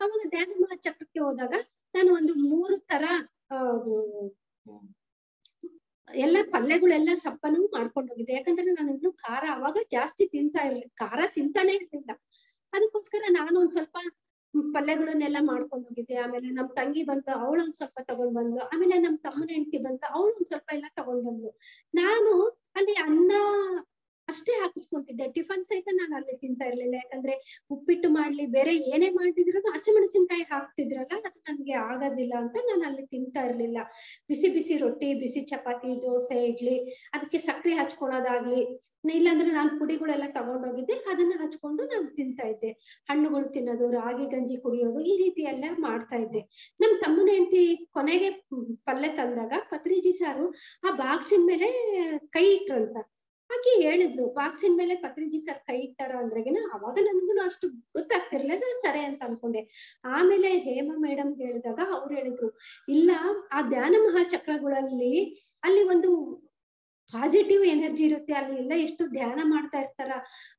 ಅವಾಗ ಧ್ಯಾನ ಚಕ್ರಕ್ಕೆ ಹೋದಾಗ ನಾನು ಒಂದು ಮೂರು ತರ ಎಲ್ಲ ಪಲ್ಯಗಳೆಲ್ಲ ಸಪ್ಪನೂ ಮಾಡ್ಕೊಂಡು ಹೋಗಿದ್ದೆ. ಯಾಕಂದ್ರೆ ನಾನು ಇನ್ನು ಖಾರ ಅವಾಗ ಜಾಸ್ತಿ ತಿಂತಾ ಇರ್ಲಿಲ್ಲ. ಖಾರ ತಿಂತಾನೆ ಇರ್ಲಿಲ್ಲ. ಅದಕ್ಕೋಸ್ಕರ ನಾನು ಒಂದ್ ಸ್ವಲ್ಪ ಪಲ್ಯಗಳನ್ನೆಲ್ಲ ಮಾಡ್ಕೊಂಡು ಹೋಗಿದ್ದೆ. ಆಮೇಲೆ ನಮ್ ತಂಗಿ ಬಂದು, ಅವಳು ಒಂದ್ ಸ್ವಲ್ಪ ತಗೊಂಡ್ ಬಂದ್ಲು. ಆಮೇಲೆ ನಮ್ ತಮ್ಮನ ಹೆಂಡತಿ ಬಂದು, ಅವಳು ಒಂದ್ ಸ್ವಲ್ಪ ಎಲ್ಲ ತಗೊಂಡ್ ಬಂದ್ಲು. ನಾನು ಅಲ್ಲಿ ಅನ್ನ ಅಷ್ಟೇ ಹಾಕಿಸ್ಕೊಂತಿದ್ದೆ ಟಿಫನ್ ಸಹಿತ ನಾನು ಅಲ್ಲಿ ತಿಂತಾ ಇರ್ಲಿಲ್ಲ. ಯಾಕಂದ್ರೆ ಉಪ್ಪಿಟ್ಟು ಮಾಡ್ಲಿ, ಬೇರೆ ಏನೇ ಮಾಡಿದ್ರು ಹಸಿಮೆಣಸಿನ್ಕಾಯಿ ಹಾಕ್ತಿದ್ರಲ್ಲ, ಅದು ನನ್ಗೆ ಆಗೋದಿಲ್ಲ ಅಂತ ನಾನು ಅಲ್ಲಿ ತಿಂತಾ ಇರ್ಲಿಲ್ಲ. ಬಿಸಿ ಬಿಸಿ ರೊಟ್ಟಿ, ಬಿಸಿ ಚಪಾತಿ, ದೋಸೆ, ಇಡ್ಲಿ, ಅದಕ್ಕೆ ಸಕ್ಕರೆ ಹಚ್ಕೊಳೋದಾಗ್ಲಿ, ಇಲ್ಲಾಂದ್ರೆ ನಾನು ಪುಡಿಗಳೆಲ್ಲ ತಗೊಂಡೋಗಿದ್ದೆ, ಅದನ್ನ ಹಚ್ಕೊಂಡು ನಾನು ತಿಂತಾ ಇದ್ದೆ. ಹಣ್ಣುಗಳು ತಿನ್ನೋದು, ರಾಗಿ, ಗಂಜಿ ಕುಡಿಯೋದು, ಈ ರೀತಿ ಎಲ್ಲ ಮಾಡ್ತಾ ಇದ್ದೆ. ನಮ್ ತಮ್ಮನ ಹೆಂಡತಿ ಕೊನೆಗೆ ಪಲ್ಯ ತಂದಾಗ, ಪತ್ರಿಜಿ ಸಾರು ಆ ಬಾಕ್ಸಿನ ಮೇಲೆ ಕೈ ಇಟ್ರಂತ ಆಕಿ ಹೇಳಿದ್ಲು. ಬಾಕ್ಸಿನ ಮೇಲೆ ಪತ್ರಿಜಿ ಸರ್ ಕೈ ಇಟ್ಟಾರ ಅಂದ್ರೆಗಿನ ಅವಾಗ ನನ್ಗೂ ಅಷ್ಟು ಗೊತ್ತಾಗ್ತಿರ್ಲಿಲ್ಲ ಸರಿ ಅಂತ ಅನ್ಕೊಂಡೆ. ಆಮೇಲೆ ಹೇಮಾ ಮೇಡಮ್ ಹೇಳಿದಾಗ ಅವ್ರು ಹೇಳಿದ್ರು, ಇಲ್ಲ, ಆ ಧ್ಯಾನ ಮಹಾಚಕ್ರಗಳಲ್ಲಿ ಅಲ್ಲಿ ಒಂದು ಪಾಸಿಟಿವ್ ಎನರ್ಜಿ ಇರುತ್ತೆ ಅಲ್ಲಿ ಎಲ್ಲ ಎಷ್ಟು ಧ್ಯಾನ ಮಾಡ್ತಾ ಇರ್ತಾರ.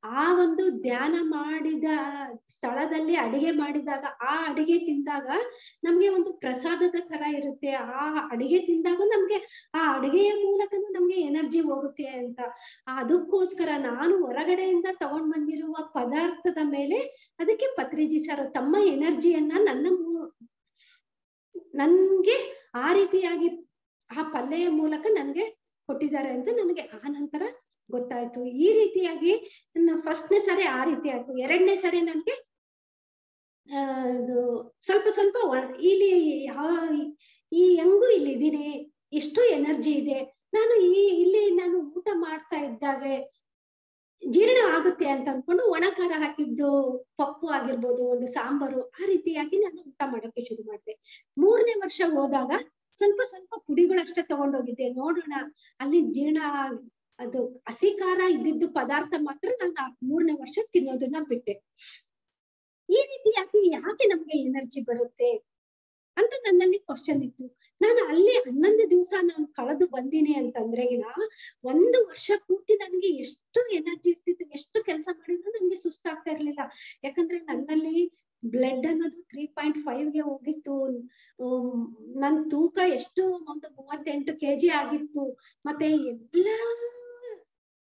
ಆ ಒಂದು ಧ್ಯಾನ ಮಾಡಿದ ಸ್ಥಳದಲ್ಲಿ ಅಡಿಗೆ ಮಾಡಿದಾಗ, ಆ ಅಡಿಗೆ ತಿಂದಾಗ ನಮ್ಗೆ ಒಂದು ಪ್ರಸಾದದ ತರ ಇರುತ್ತೆ. ಆ ಅಡಿಗೆ ತಿಂದಾಗ ನಮ್ಗೆ, ಆ ಅಡಿಗೆಯ ಮೂಲಕ ನಮ್ಗೆ ಎನರ್ಜಿ ಹೋಗುತ್ತೆ ಅಂತ. ಅದಕ್ಕೋಸ್ಕರ ನಾನು ಹೊರಗಡೆಯಿಂದ ತಗೊಂಡ್ ಬಂದಿರುವ ಪದಾರ್ಥದ ಮೇಲೆ ಅದಕ್ಕೆ ಪತ್ರಿಜಿ ಸರ್ ತಮ್ಮ ಎನರ್ಜಿಯನ್ನ ನನ್ನ ನನ್ಗೆ ಆ ರೀತಿಯಾಗಿ ಆ ಪಲ್ಲೆಯ ಮೂಲಕ ನನ್ಗೆ ಕೊಟ್ಟಿದ್ದಾರೆ ಅಂತ ನನಗೆ ಆ ನಂತರ ಗೊತ್ತಾಯ್ತು. ಈ ರೀತಿಯಾಗಿ ನನ್ನ ಫಸ್ಟ್ನೇ ಸರಿ ಆ ರೀತಿ ಆಯ್ತು. ಎರಡನೇ ಸಾರಿ ನನ್ಗೆ ಸ್ವಲ್ಪ ಸ್ವಲ್ಪ ಇಲ್ಲಿ ಯಾವ ಈ ಹೆಂಗು ಇಲ್ಲಿ ಇದೀನಿ ಎಷ್ಟು ಎನರ್ಜಿ ಇದೆ. ನಾನು ಈ, ಇಲ್ಲಿ ನಾನು ಊಟ ಮಾಡ್ತಾ ಇದ್ದಾಗ. ಜೀರ್ಣ ಆಗುತ್ತೆ ಅಂತ ಅನ್ಕೊಂಡು ಒಣ ಖಾರ ಹಾಕಿದ್ದು, ಪಪ್ಪು ಆಗಿರ್ಬೋದು, ಒಂದು ಸಾಂಬಾರು, ಆ ರೀತಿಯಾಗಿ ನಾನು ಊಟ ಮಾಡೋಕೆ ಶುರು ಮಾಡಿದೆ. ಮೂರನೇ ವರ್ಷ ಹೋದಾಗ ಸ್ವಲ್ಪ ಸ್ವಲ್ಪ ಪುಡಿಗಳಷ್ಟೇ ತಗೊಂಡೋಗಿದ್ದೆ. ನೋಡೋಣ, ಅಲ್ಲಿ ಜೀರ್ಣ ಅದು ಹಸಿ ಖಾರ ಇದ್ದಿದ್ದು ಪದಾರ್ಥ ಮಾತ್ರ ನಾನು ಮೂರನೇ ವರ್ಷ ತಿನ್ನೋದನ್ನ ಬಿಟ್ಟೆ. ಈ ರೀತಿಯಾಗಿ ಯಾಕೆ ನಮ್ಗೆ ಎನರ್ಜಿ ಬರುತ್ತೆ ಅಂತ ನನ್ನಲ್ಲಿ ಕ್ವಶನ್ ಇತ್ತು. ನಾನು ಅಲ್ಲಿ ಹನ್ನೊಂದು ದಿವಸ ನಾನು ಕಳೆದು ಬಂದೀನಿ ಈಗ ಒಂದು ವರ್ಷ ಪೂರ್ತಿ ನನ್ಗೆ ಎಷ್ಟು ಎನರ್ಜಿ ಇರ್ತಿತ್ತು, ಎಷ್ಟು ಕೆಲಸ ಮಾಡಿದ್ರು ನನ್ಗೆ ಸುಸ್ತಾಗ್ತಾ ಇರ್ಲಿಲ್ಲ. ಯಾಕಂದ್ರೆ ನನ್ನಲ್ಲಿ ಬ್ಲಡ್ ಅನ್ನೋದು ತ್ರೀ ಪಾಯಿಂಟ್ ಫೈವ್ಗೆ ಹೋಗಿತ್ತು. ನನ್ ತೂಕ ಎಷ್ಟು ಒಂದು ಮೂವತ್ತೆಂಟು ಕೆಜಿ ಆಗಿತ್ತು. ಮತ್ತೆ ಎಲ್ಲಾ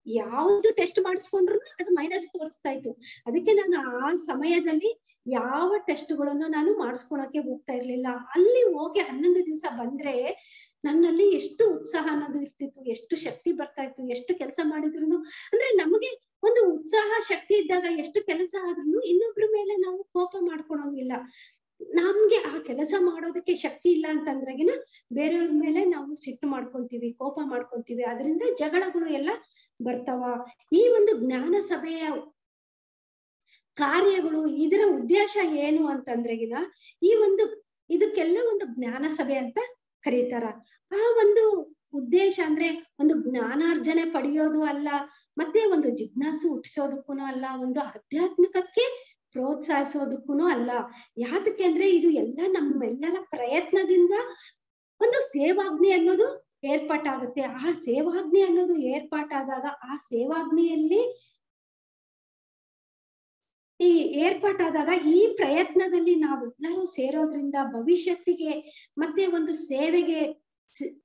ಯಾವ್ದು ಟೆಸ್ಟ್ ಮಾಡಿಸ್ಕೊಂಡ್ರು ಅದು ಮೈನಸ್ ತೋರಿಸ್ತಾ ಇತ್ತು. ಅದಕ್ಕೆ ನಾನು ಆ ಸಮಯದಲ್ಲಿ ಯಾವ ಟೆಸ್ಟ್ಗಳನ್ನು ನಾನು ಮಾಡಿಸ್ಕೊಳಕ್ಕೆ ಹೋಗ್ತಾ ಇರ್ಲಿಲ್ಲ. ಅಲ್ಲಿ ಹೋಗಿ ಹನ್ನೊಂದು ದಿವಸ ಬಂದ್ರೆ ನನ್ನಲ್ಲಿ ಎಷ್ಟು ಉತ್ಸಾಹ ಅನ್ನೋದು ಇರ್ತಿತ್ತು. ಎಷ್ಟು ಶಕ್ತಿ ಬರ್ತಾ ಇತ್ತು. ಎಷ್ಟು ಕೆಲಸ ಮಾಡಿದ್ರು ಅಂದ್ರೆ ನಮಗೆ ಒಂದು ಉತ್ಸಾಹ, ಶಕ್ತಿ ಇದ್ದಾಗ ಎಷ್ಟು ಕೆಲಸ ಆದ್ರೂ ಇನ್ನೊಬ್ರ ಮೇಲೆ ನಾವು ಕೋಪ ಮಾಡ್ಕೊಳಂಗಿಲ್ಲ. ನಮ್ಗೆ ಆ ಕೆಲಸ ಮಾಡೋದಕ್ಕೆ ಶಕ್ತಿ ಇಲ್ಲ ಅಂತಂದ್ರಾಗಿನ ಬೇರೆಯವ್ರ ಮೇಲೆ ನಾವು ಸಿಟ್ಟು ಮಾಡ್ಕೊಂತೀವಿ, ಕೋಪ ಮಾಡ್ಕೊಂತೀವಿ. ಅದರಿಂದ ಜಗಳಗಳು ಎಲ್ಲ ಬರ್ತಾವ. ಈ ಒಂದು ಜ್ಞಾನ ಸಭೆಯ ಕಾರ್ಯಗಳು, ಇದರ ಉದ್ದೇಶ ಏನು ಅಂತಂದ್ರೆಗಿನ ಈ ಒಂದು ಇದಕ್ಕೆಲ್ಲ ಒಂದು ಜ್ಞಾನ ಸಭೆ ಅಂತ ಕರೀತಾರ. ಆ ಒಂದು ಉದ್ದೇಶ ಅಂದ್ರೆ ಒಂದು ಜ್ಞಾನಾರ್ಜನೆ ಪಡೆಯೋದು ಅಲ್ಲ, ಮತ್ತೆ ಒಂದು ಜಿಜ್ಞಾಸು ಹುಟ್ಟಿಸೋದಕ್ಕೂ ಅಲ್ಲ, ಒಂದು ಆಧ್ಯಾತ್ಮಿಕಕ್ಕೆ ಪ್ರೋತ್ಸಾಹಿಸೋದಕ್ಕೂ ಅಲ್ಲ. ಯಾತಕ್ಕೆ ಅಂದ್ರೆ ಇದು ಎಲ್ಲ ನಮ್ಮೆಲ್ಲರ ಪ್ರಯತ್ನದಿಂದ ಒಂದು ಸೇವಾಗ್ನಿ ಅನ್ನೋದು ಏರ್ಪಾಟಾಗುತ್ತೆ. ಆ ಸೇವಾಗ್ನಿ ಅನ್ನೋದು ಏರ್ಪಾಟಾದಾಗ ಆ ಸೇವಾಗ್ನಿಯಲ್ಲಿ ಈ ಏರ್ಪಾಟಾದಾಗ ಈ ಪ್ರಯತ್ನದಲ್ಲಿ ನಾವೆಲ್ಲರೂ ಸೇರೋದ್ರಿಂದ ಭವಿಷ್ಯತ್ತಿಗೆ ಮತ್ತೆ ಒಂದು ಸೇವೆಗೆ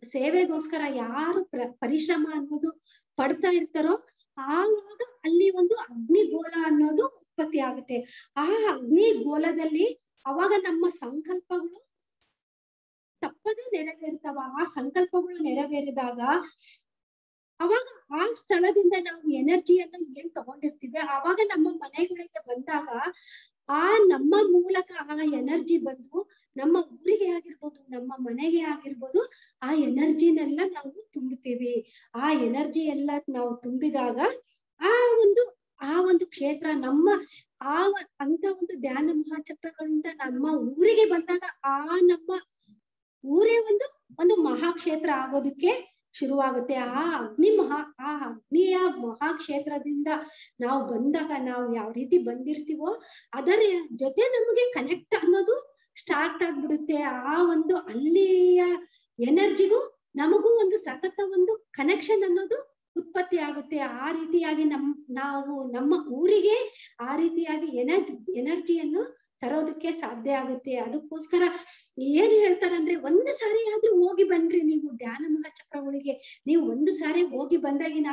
ಸೇವೆಗೋಸ್ಕರ ಯಾರು ಪ್ರ, ಪರಿಶ್ರಮ ಅನ್ನೋದು ಪಡ್ತಾ ಇರ್ತಾರೋ ಆವಾಗ ಅಲ್ಲಿ ಒಂದು ಅಗ್ನಿಗೋಲ ಅನ್ನೋದು ಉತ್ಪತ್ತಿ ಆಗುತ್ತೆ. ಆ ಅಗ್ನಿಗೋಲದಲ್ಲಿ ಅವಾಗ ನಮ್ಮ ಸಂಕಲ್ಪಗಳು ತಪ್ಪದೇ ನೆರವೇರ್ತಾವ. ಆ ಸಂಕಲ್ಪಗಳು ನೆರವೇರಿದಾಗ ಅವಾಗ ಆ ಸ್ಥಳದಿಂದ ನಾವು ಎನರ್ಜಿಯನ್ನು ಏನ್ ತಗೊಂಡಿರ್ತೀವಿ? ಅವಾಗ ನಮ್ಮ ಮನೆಗಳಿಗೆ ಬಂದಾಗ ಆ ನಮ್ಮ ಮೂಲಕ ಆ ಎನರ್ಜಿ ಬಂದು ನಮ್ಮ ಊರಿಗೆ ಆಗಿರ್ಬೋದು, ನಮ್ಮ ಮನೆಗೆ ಆಗಿರ್ಬೋದು, ಆ ಎನರ್ಜಿನೆಲ್ಲ ನಾವು ತುಂಬುತ್ತೀವಿ ಆ ಎನರ್ಜಿ ಎಲ್ಲ ನಾವು ತುಂಬಿದಾಗ ಆ ಒಂದು ಆ ಒಂದು ಕ್ಷೇತ್ರ ನಮ್ಮ, ಆ ಅಂತ ಒಂದು ಧ್ಯಾನ ಮಹಾಚಕ್ರಗಳಿಂದ ನಮ್ಮ ಊರಿಗೆ ಬಂದಾಗ ಆ ನಮ್ಮ ಊರೇ ಒಂದು ಒಂದು ಮಹಾಕ್ಷೇತ್ರ ಆಗೋದಕ್ಕೆ ಶುರುವಾಗುತ್ತೆ. ಆ ಅಗ್ನಿ ಮಹಾ, ಆ ಅಗ್ನಿಯ ಮಹಾಕ್ಷೇತ್ರದಿಂದ ನಾವು ಬಂದಾಗ ನಾವು ಯಾವ ರೀತಿ ಬಂದಿರ್ತೀವೋ ಅದರ ಜೊತೆ ನಮಗೆ ಕನೆಕ್ಟ್ ಅನ್ನೋದು ಸ್ಟಾರ್ಟ್ ಆಗ್ಬಿಡುತ್ತೆ. ಆ ಒಂದು ಅಲ್ಲಿಯ ಎನರ್ಜಿಗೂ ನಮಗೂ ಒಂದು ಸತತ ಒಂದು ಕನೆಕ್ಷನ್ ಅನ್ನೋದು ಉತ್ಪತ್ತಿ ಆಗುತ್ತೆ. ಆ ರೀತಿಯಾಗಿ ನಮ್, ನಾವು ನಮ್ಮ ಊರಿಗೆ ಆ ರೀತಿಯಾಗಿ ಎನರ್ಜಿ, ಎನರ್ಜಿಯನ್ನು ತರೋದಕ್ಕೆ ಸಾಧ್ಯ ಆಗುತ್ತೆ. ಅದಕ್ಕೋಸ್ಕರ ಏನ್ ಹೇಳ್ತಾರಂದ್ರೆ ಒಂದು ಸಾರಿ ಆದ್ರೂ ಹೋಗಿ ಬನ್ರಿ ನೀವು ಧ್ಯಾನ ಮಹಾಚಕ್ರಗಳಿಗೆ ನೀವು ಒಂದು ಸಾರಿ ಹೋಗಿ ಬಂದಾಗಿನ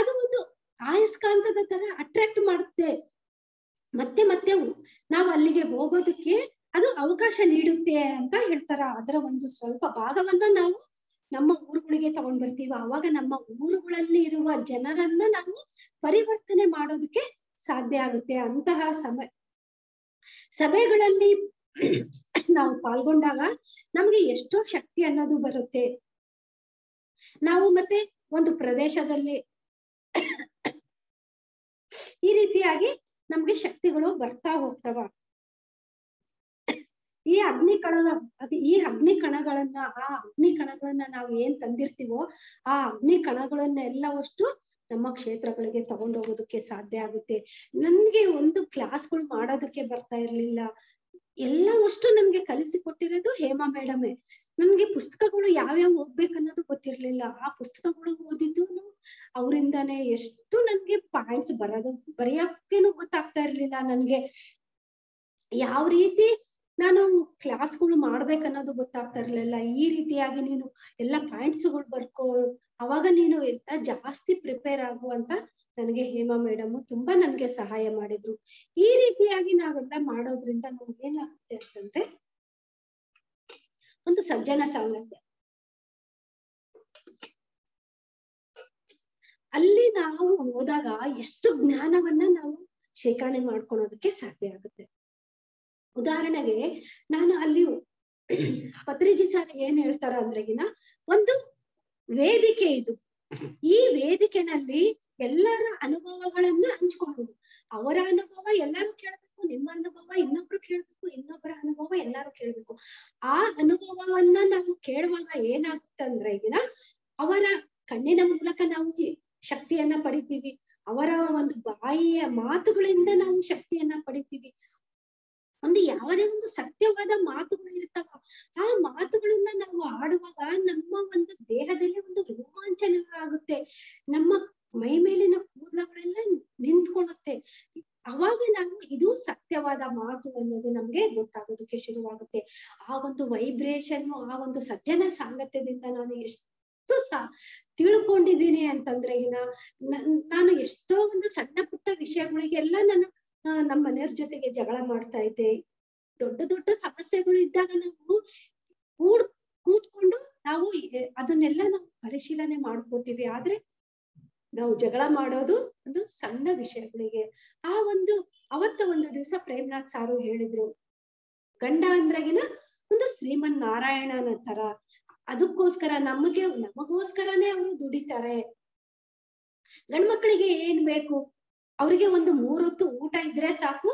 ಅದು ಒಂದು ಆಯಸ್ಕಾಂತದ ತರ ಅಟ್ರಾಕ್ಟ್ ಮಾಡುತ್ತೆ. ಮತ್ತೆ ಮತ್ತೆ ನಾವು ಅಲ್ಲಿಗೆ ಹೋಗೋದಕ್ಕೆ ಅದು ಅವಕಾಶ ನೀಡುತ್ತೆ ಅಂತ ಹೇಳ್ತಾರ. ಅದರ ಒಂದು ಸ್ವಲ್ಪ ಭಾಗವನ್ನ ನಾವು ನಮ್ಮ ಊರುಗಳಿಗೆ ತಗೊಂಡ್ ಬರ್ತೀವಿ. ಅವಾಗ ನಮ್ಮ ಊರುಗಳಲ್ಲಿ ಇರುವ ಜನರನ್ನ ನಾವು ಪರಿವರ್ತನೆ ಮಾಡೋದಕ್ಕೆ ಸಾಧ್ಯ ಆಗುತ್ತೆ ಅಂತಹ ಸಮ ಸಭೆಗಳಲ್ಲಿ ನಾವು ಪಾಲ್ಗೊಂಡಾಗ ನಮ್ಗೆ ಎಷ್ಟೋ ಶಕ್ತಿ ಅನ್ನೋದು ಬರುತ್ತೆ. ನಾವು ಮತ್ತೆ ಒಂದು ಪ್ರದೇಶದಲ್ಲಿ ಈ ರೀತಿಯಾಗಿ ನಮ್ಗೆ ಶಕ್ತಿಗಳು ಬರ್ತಾ ಹೋಗ್ತವ. ಈ ಅಗ್ನಿ ಕಣ ಈ ಅಗ್ನಿ ಕಣಗಳನ್ನ, ಆ ಅಗ್ನಿ ಕಣಗಳನ್ನ ನಾವು ಏನ್ ತಂದಿರ್ತೀವೋ, ಆ ಅಗ್ನಿ ಕಣಗಳನ್ನೆಲ್ಲವಷ್ಟು ನಮ್ಮ ಕ್ಷೇತ್ರಗಳಿಗೆ ತಗೊಂಡೋಗೋದಕ್ಕೆ ಸಾಧ್ಯ ಆಗುತ್ತೆ. ನನ್ಗೆ ಒಂದು ಕ್ಲಾಸ್ಗಳು ಮಾಡೋದಕ್ಕೆ ಬರ್ತಾ ಇರ್ಲಿಲ್ಲ. ಎಲ್ಲವಷ್ಟು ನನ್ಗೆ ಕಲಿಸಿಕೊಟ್ಟಿರೋದು ಹೇಮಾ ಮೇಡಮೇ. ನನ್ಗೆ ಪುಸ್ತಕಗಳು ಯಾವ್ಯಾವ ಓದ್ಬೇಕನ್ನೋದು ಗೊತ್ತಿರ್ಲಿಲ್ಲ. ಆ ಪುಸ್ತಕಗಳು ಓದಿದ್ದು ಅವರಿಂದಾನೇ ಎಷ್ಟು ನನ್ಗೆ ಪಾಯಿಂಟ್ಸ್ ಬರೋದು ಬರೆಯಕ್ಕೇನು ಗೊತ್ತಾಗ್ತಾ ಇರ್ಲಿಲ್ಲ ನನ್ಗೆ. ಯಾವ ರೀತಿ ನಾನು ಕ್ಲಾಸ್ಗಳು ಮಾಡ್ಬೇಕನ್ನೋದು ಗೊತ್ತಾಗ್ತಾ ಇರ್ಲಿಲ್ಲ. ಈ ರೀತಿಯಾಗಿ ನೀನು ಎಲ್ಲ ಪಾಯಿಂಟ್ಸ್ಗಳು ಬರ್ಕೋ ಅವಾಗ ನೀನು ಎಂತ ಜಾಸ್ತಿ ಪ್ರಿಪೇರ್ ಆಗುವಂತ ನನಗೆ ಹೇಮಾ ಮೇಡಮ್ ತುಂಬಾ ನನ್ಗೆ ಸಹಾಯ ಮಾಡಿದ್ರು. ಈ ರೀತಿಯಾಗಿ ನಾವೆಲ್ಲ ಮಾಡೋದ್ರಿಂದ ನಮ್ಗೆ ಏನಾಗುತ್ತೆ ಅಂತಂದ್ರೆ ಒಂದು ಸಜ್ಜನ ಸಾಮರ್ಥ್ಯ. ಅಲ್ಲಿ ನಾವು ಹೋದಾಗ ಎಷ್ಟು ಜ್ಞಾನವನ್ನ ನಾವು ಶೇಖರಣೆ ಮಾಡ್ಕೊಳೋದಕ್ಕೆ ಸಾಧ್ಯ ಆಗುತ್ತೆ. ಉದಾಹರಣೆಗೆ ನಾನು ಅಲ್ಲಿ ಪತ್ರಿಜಿ ಸರ್ ಏನ್ ಹೇಳ್ತಾರ ಅಂದ್ರೆಗಿನ ಒಂದು ವೇದಿಕೆ ಇದು. ಈ ವೇದಿಕೆನಲ್ಲಿ ಎಲ್ಲರ ಅನುಭವಗಳನ್ನ ಹಂಚ್ಕೊಬಹುದು ಅವರ ಅನುಭವ ಎಲ್ಲರೂ ಕೇಳ್ಬೇಕು, ನಿಮ್ಮ ಅನುಭವ ಇನ್ನೊಬ್ರು ಕೇಳ್ಬೇಕು, ಇನ್ನೊಬ್ಬರ ಅನುಭವ ಎಲ್ಲರೂ ಕೇಳ್ಬೇಕು. ಆ ಅನುಭವವನ್ನ ನಾವು ಕೇಳುವಾಗ ಏನಾಗುತ್ತೆ ಅಂದ್ರೆ ಈಗಿನ ಅವರ ಕಣ್ಣಿನ ಮೂಲಕ ನಾವು ಶಕ್ತಿಯನ್ನ ಪಡಿತೀವಿ. ಅವರ ಒಂದು ಬಾಯಿಯ ಮಾತುಗಳಿಂದ ನಾವು ಶಕ್ತಿಯನ್ನ ಯಾವುದೇ ಒಂದು ಸತ್ಯವಾದ ಮಾತುಗಳು ಇರ್ತಾವ, ಆ ಮಾತುಗಳನ್ನ ನಾವು ಆಡುವಾಗ ನಮ್ಮ ಒಂದು ದೇಹದಲ್ಲಿ ಒಂದು ರೋಮಾಂಚನ ಆಗುತ್ತೆ ನಮ್ಮ ಮೈ ಮೇಲಿನ ಕೂದಲುಗಳೆಲ್ಲ ನಿಂತ್ಕೊಳ್ಳುತ್ತೆ. ಅವಾಗ ನಾವು ಇದು ಸತ್ಯವಾದ ಮಾತು ಅನ್ನೋದು ನಮ್ಗೆ ಗೊತ್ತಾಗೋದಕ್ಕೆ ಶುರುವಾಗುತ್ತೆ. ಆ ಒಂದು ವೈಬ್ರೇಷನ್ ಆ ಒಂದು ಸಜ್ಜನ ಸಾಂಗತ್ಯದಿಂದ ನಾನು ಎಷ್ಟು ಸಾ ತಿಳ್ಕೊಂಡಿದ್ದೀನಿ ಅಂತಂದ್ರೆ ನಾನು ಎಷ್ಟೋ ಒಂದು ಸಣ್ಣ ಪುಟ್ಟ ವಿಷಯಗಳಿಗೆಲ್ಲ ನಾನು ನಮ್ಮ ಮನೆಯವ್ರ ಜೊತೆಗೆ ಜಗಳ ಮಾಡ್ತಾ ಇದ್ದೆ. ದೊಡ್ಡ ದೊಡ್ಡ ಸಮಸ್ಯೆಗಳು ಇದ್ದಾಗ ನಾವು ಕೂಡ್ ಕೂತ್ಕೊಂಡು ನಾವು ಅದನ್ನೆಲ್ಲ ನಾವು ಪರಿಶೀಲನೆ ಮಾಡ್ಕೋತೀವಿ. ಆದ್ರೆ ನಾವು ಜಗಳ ಮಾಡೋದು ಒಂದು ಸಣ್ಣ ವಿಷಯಗಳಿಗೆ. ಆ ಒಂದು ಅವತ್ತ ಒಂದು ದಿವಸ ಪ್ರೇಮನಾಥ್ ಸಾರು ಹೇಳಿದ್ರು. ಗಂಡ ಅಂದ್ರಗಿನ ಒಂದು ಶ್ರೀಮನ್ ನಾರಾಯಣನ ತರ ಅದಕ್ಕೋಸ್ಕರ ನಮಗೆ, ನಮಗೋಸ್ಕರನೇ ಅವರು ದುಡಿತಾರೆ. ಗಂಡ್ಮಕ್ಳಿಗೆ ಏನ್ ಬೇಕು? ಅವ್ರಿಗೆ ಒಂದು ಮೂರೊತ್ತು ಊಟ ಇದ್ರೆ ಸಾಕು,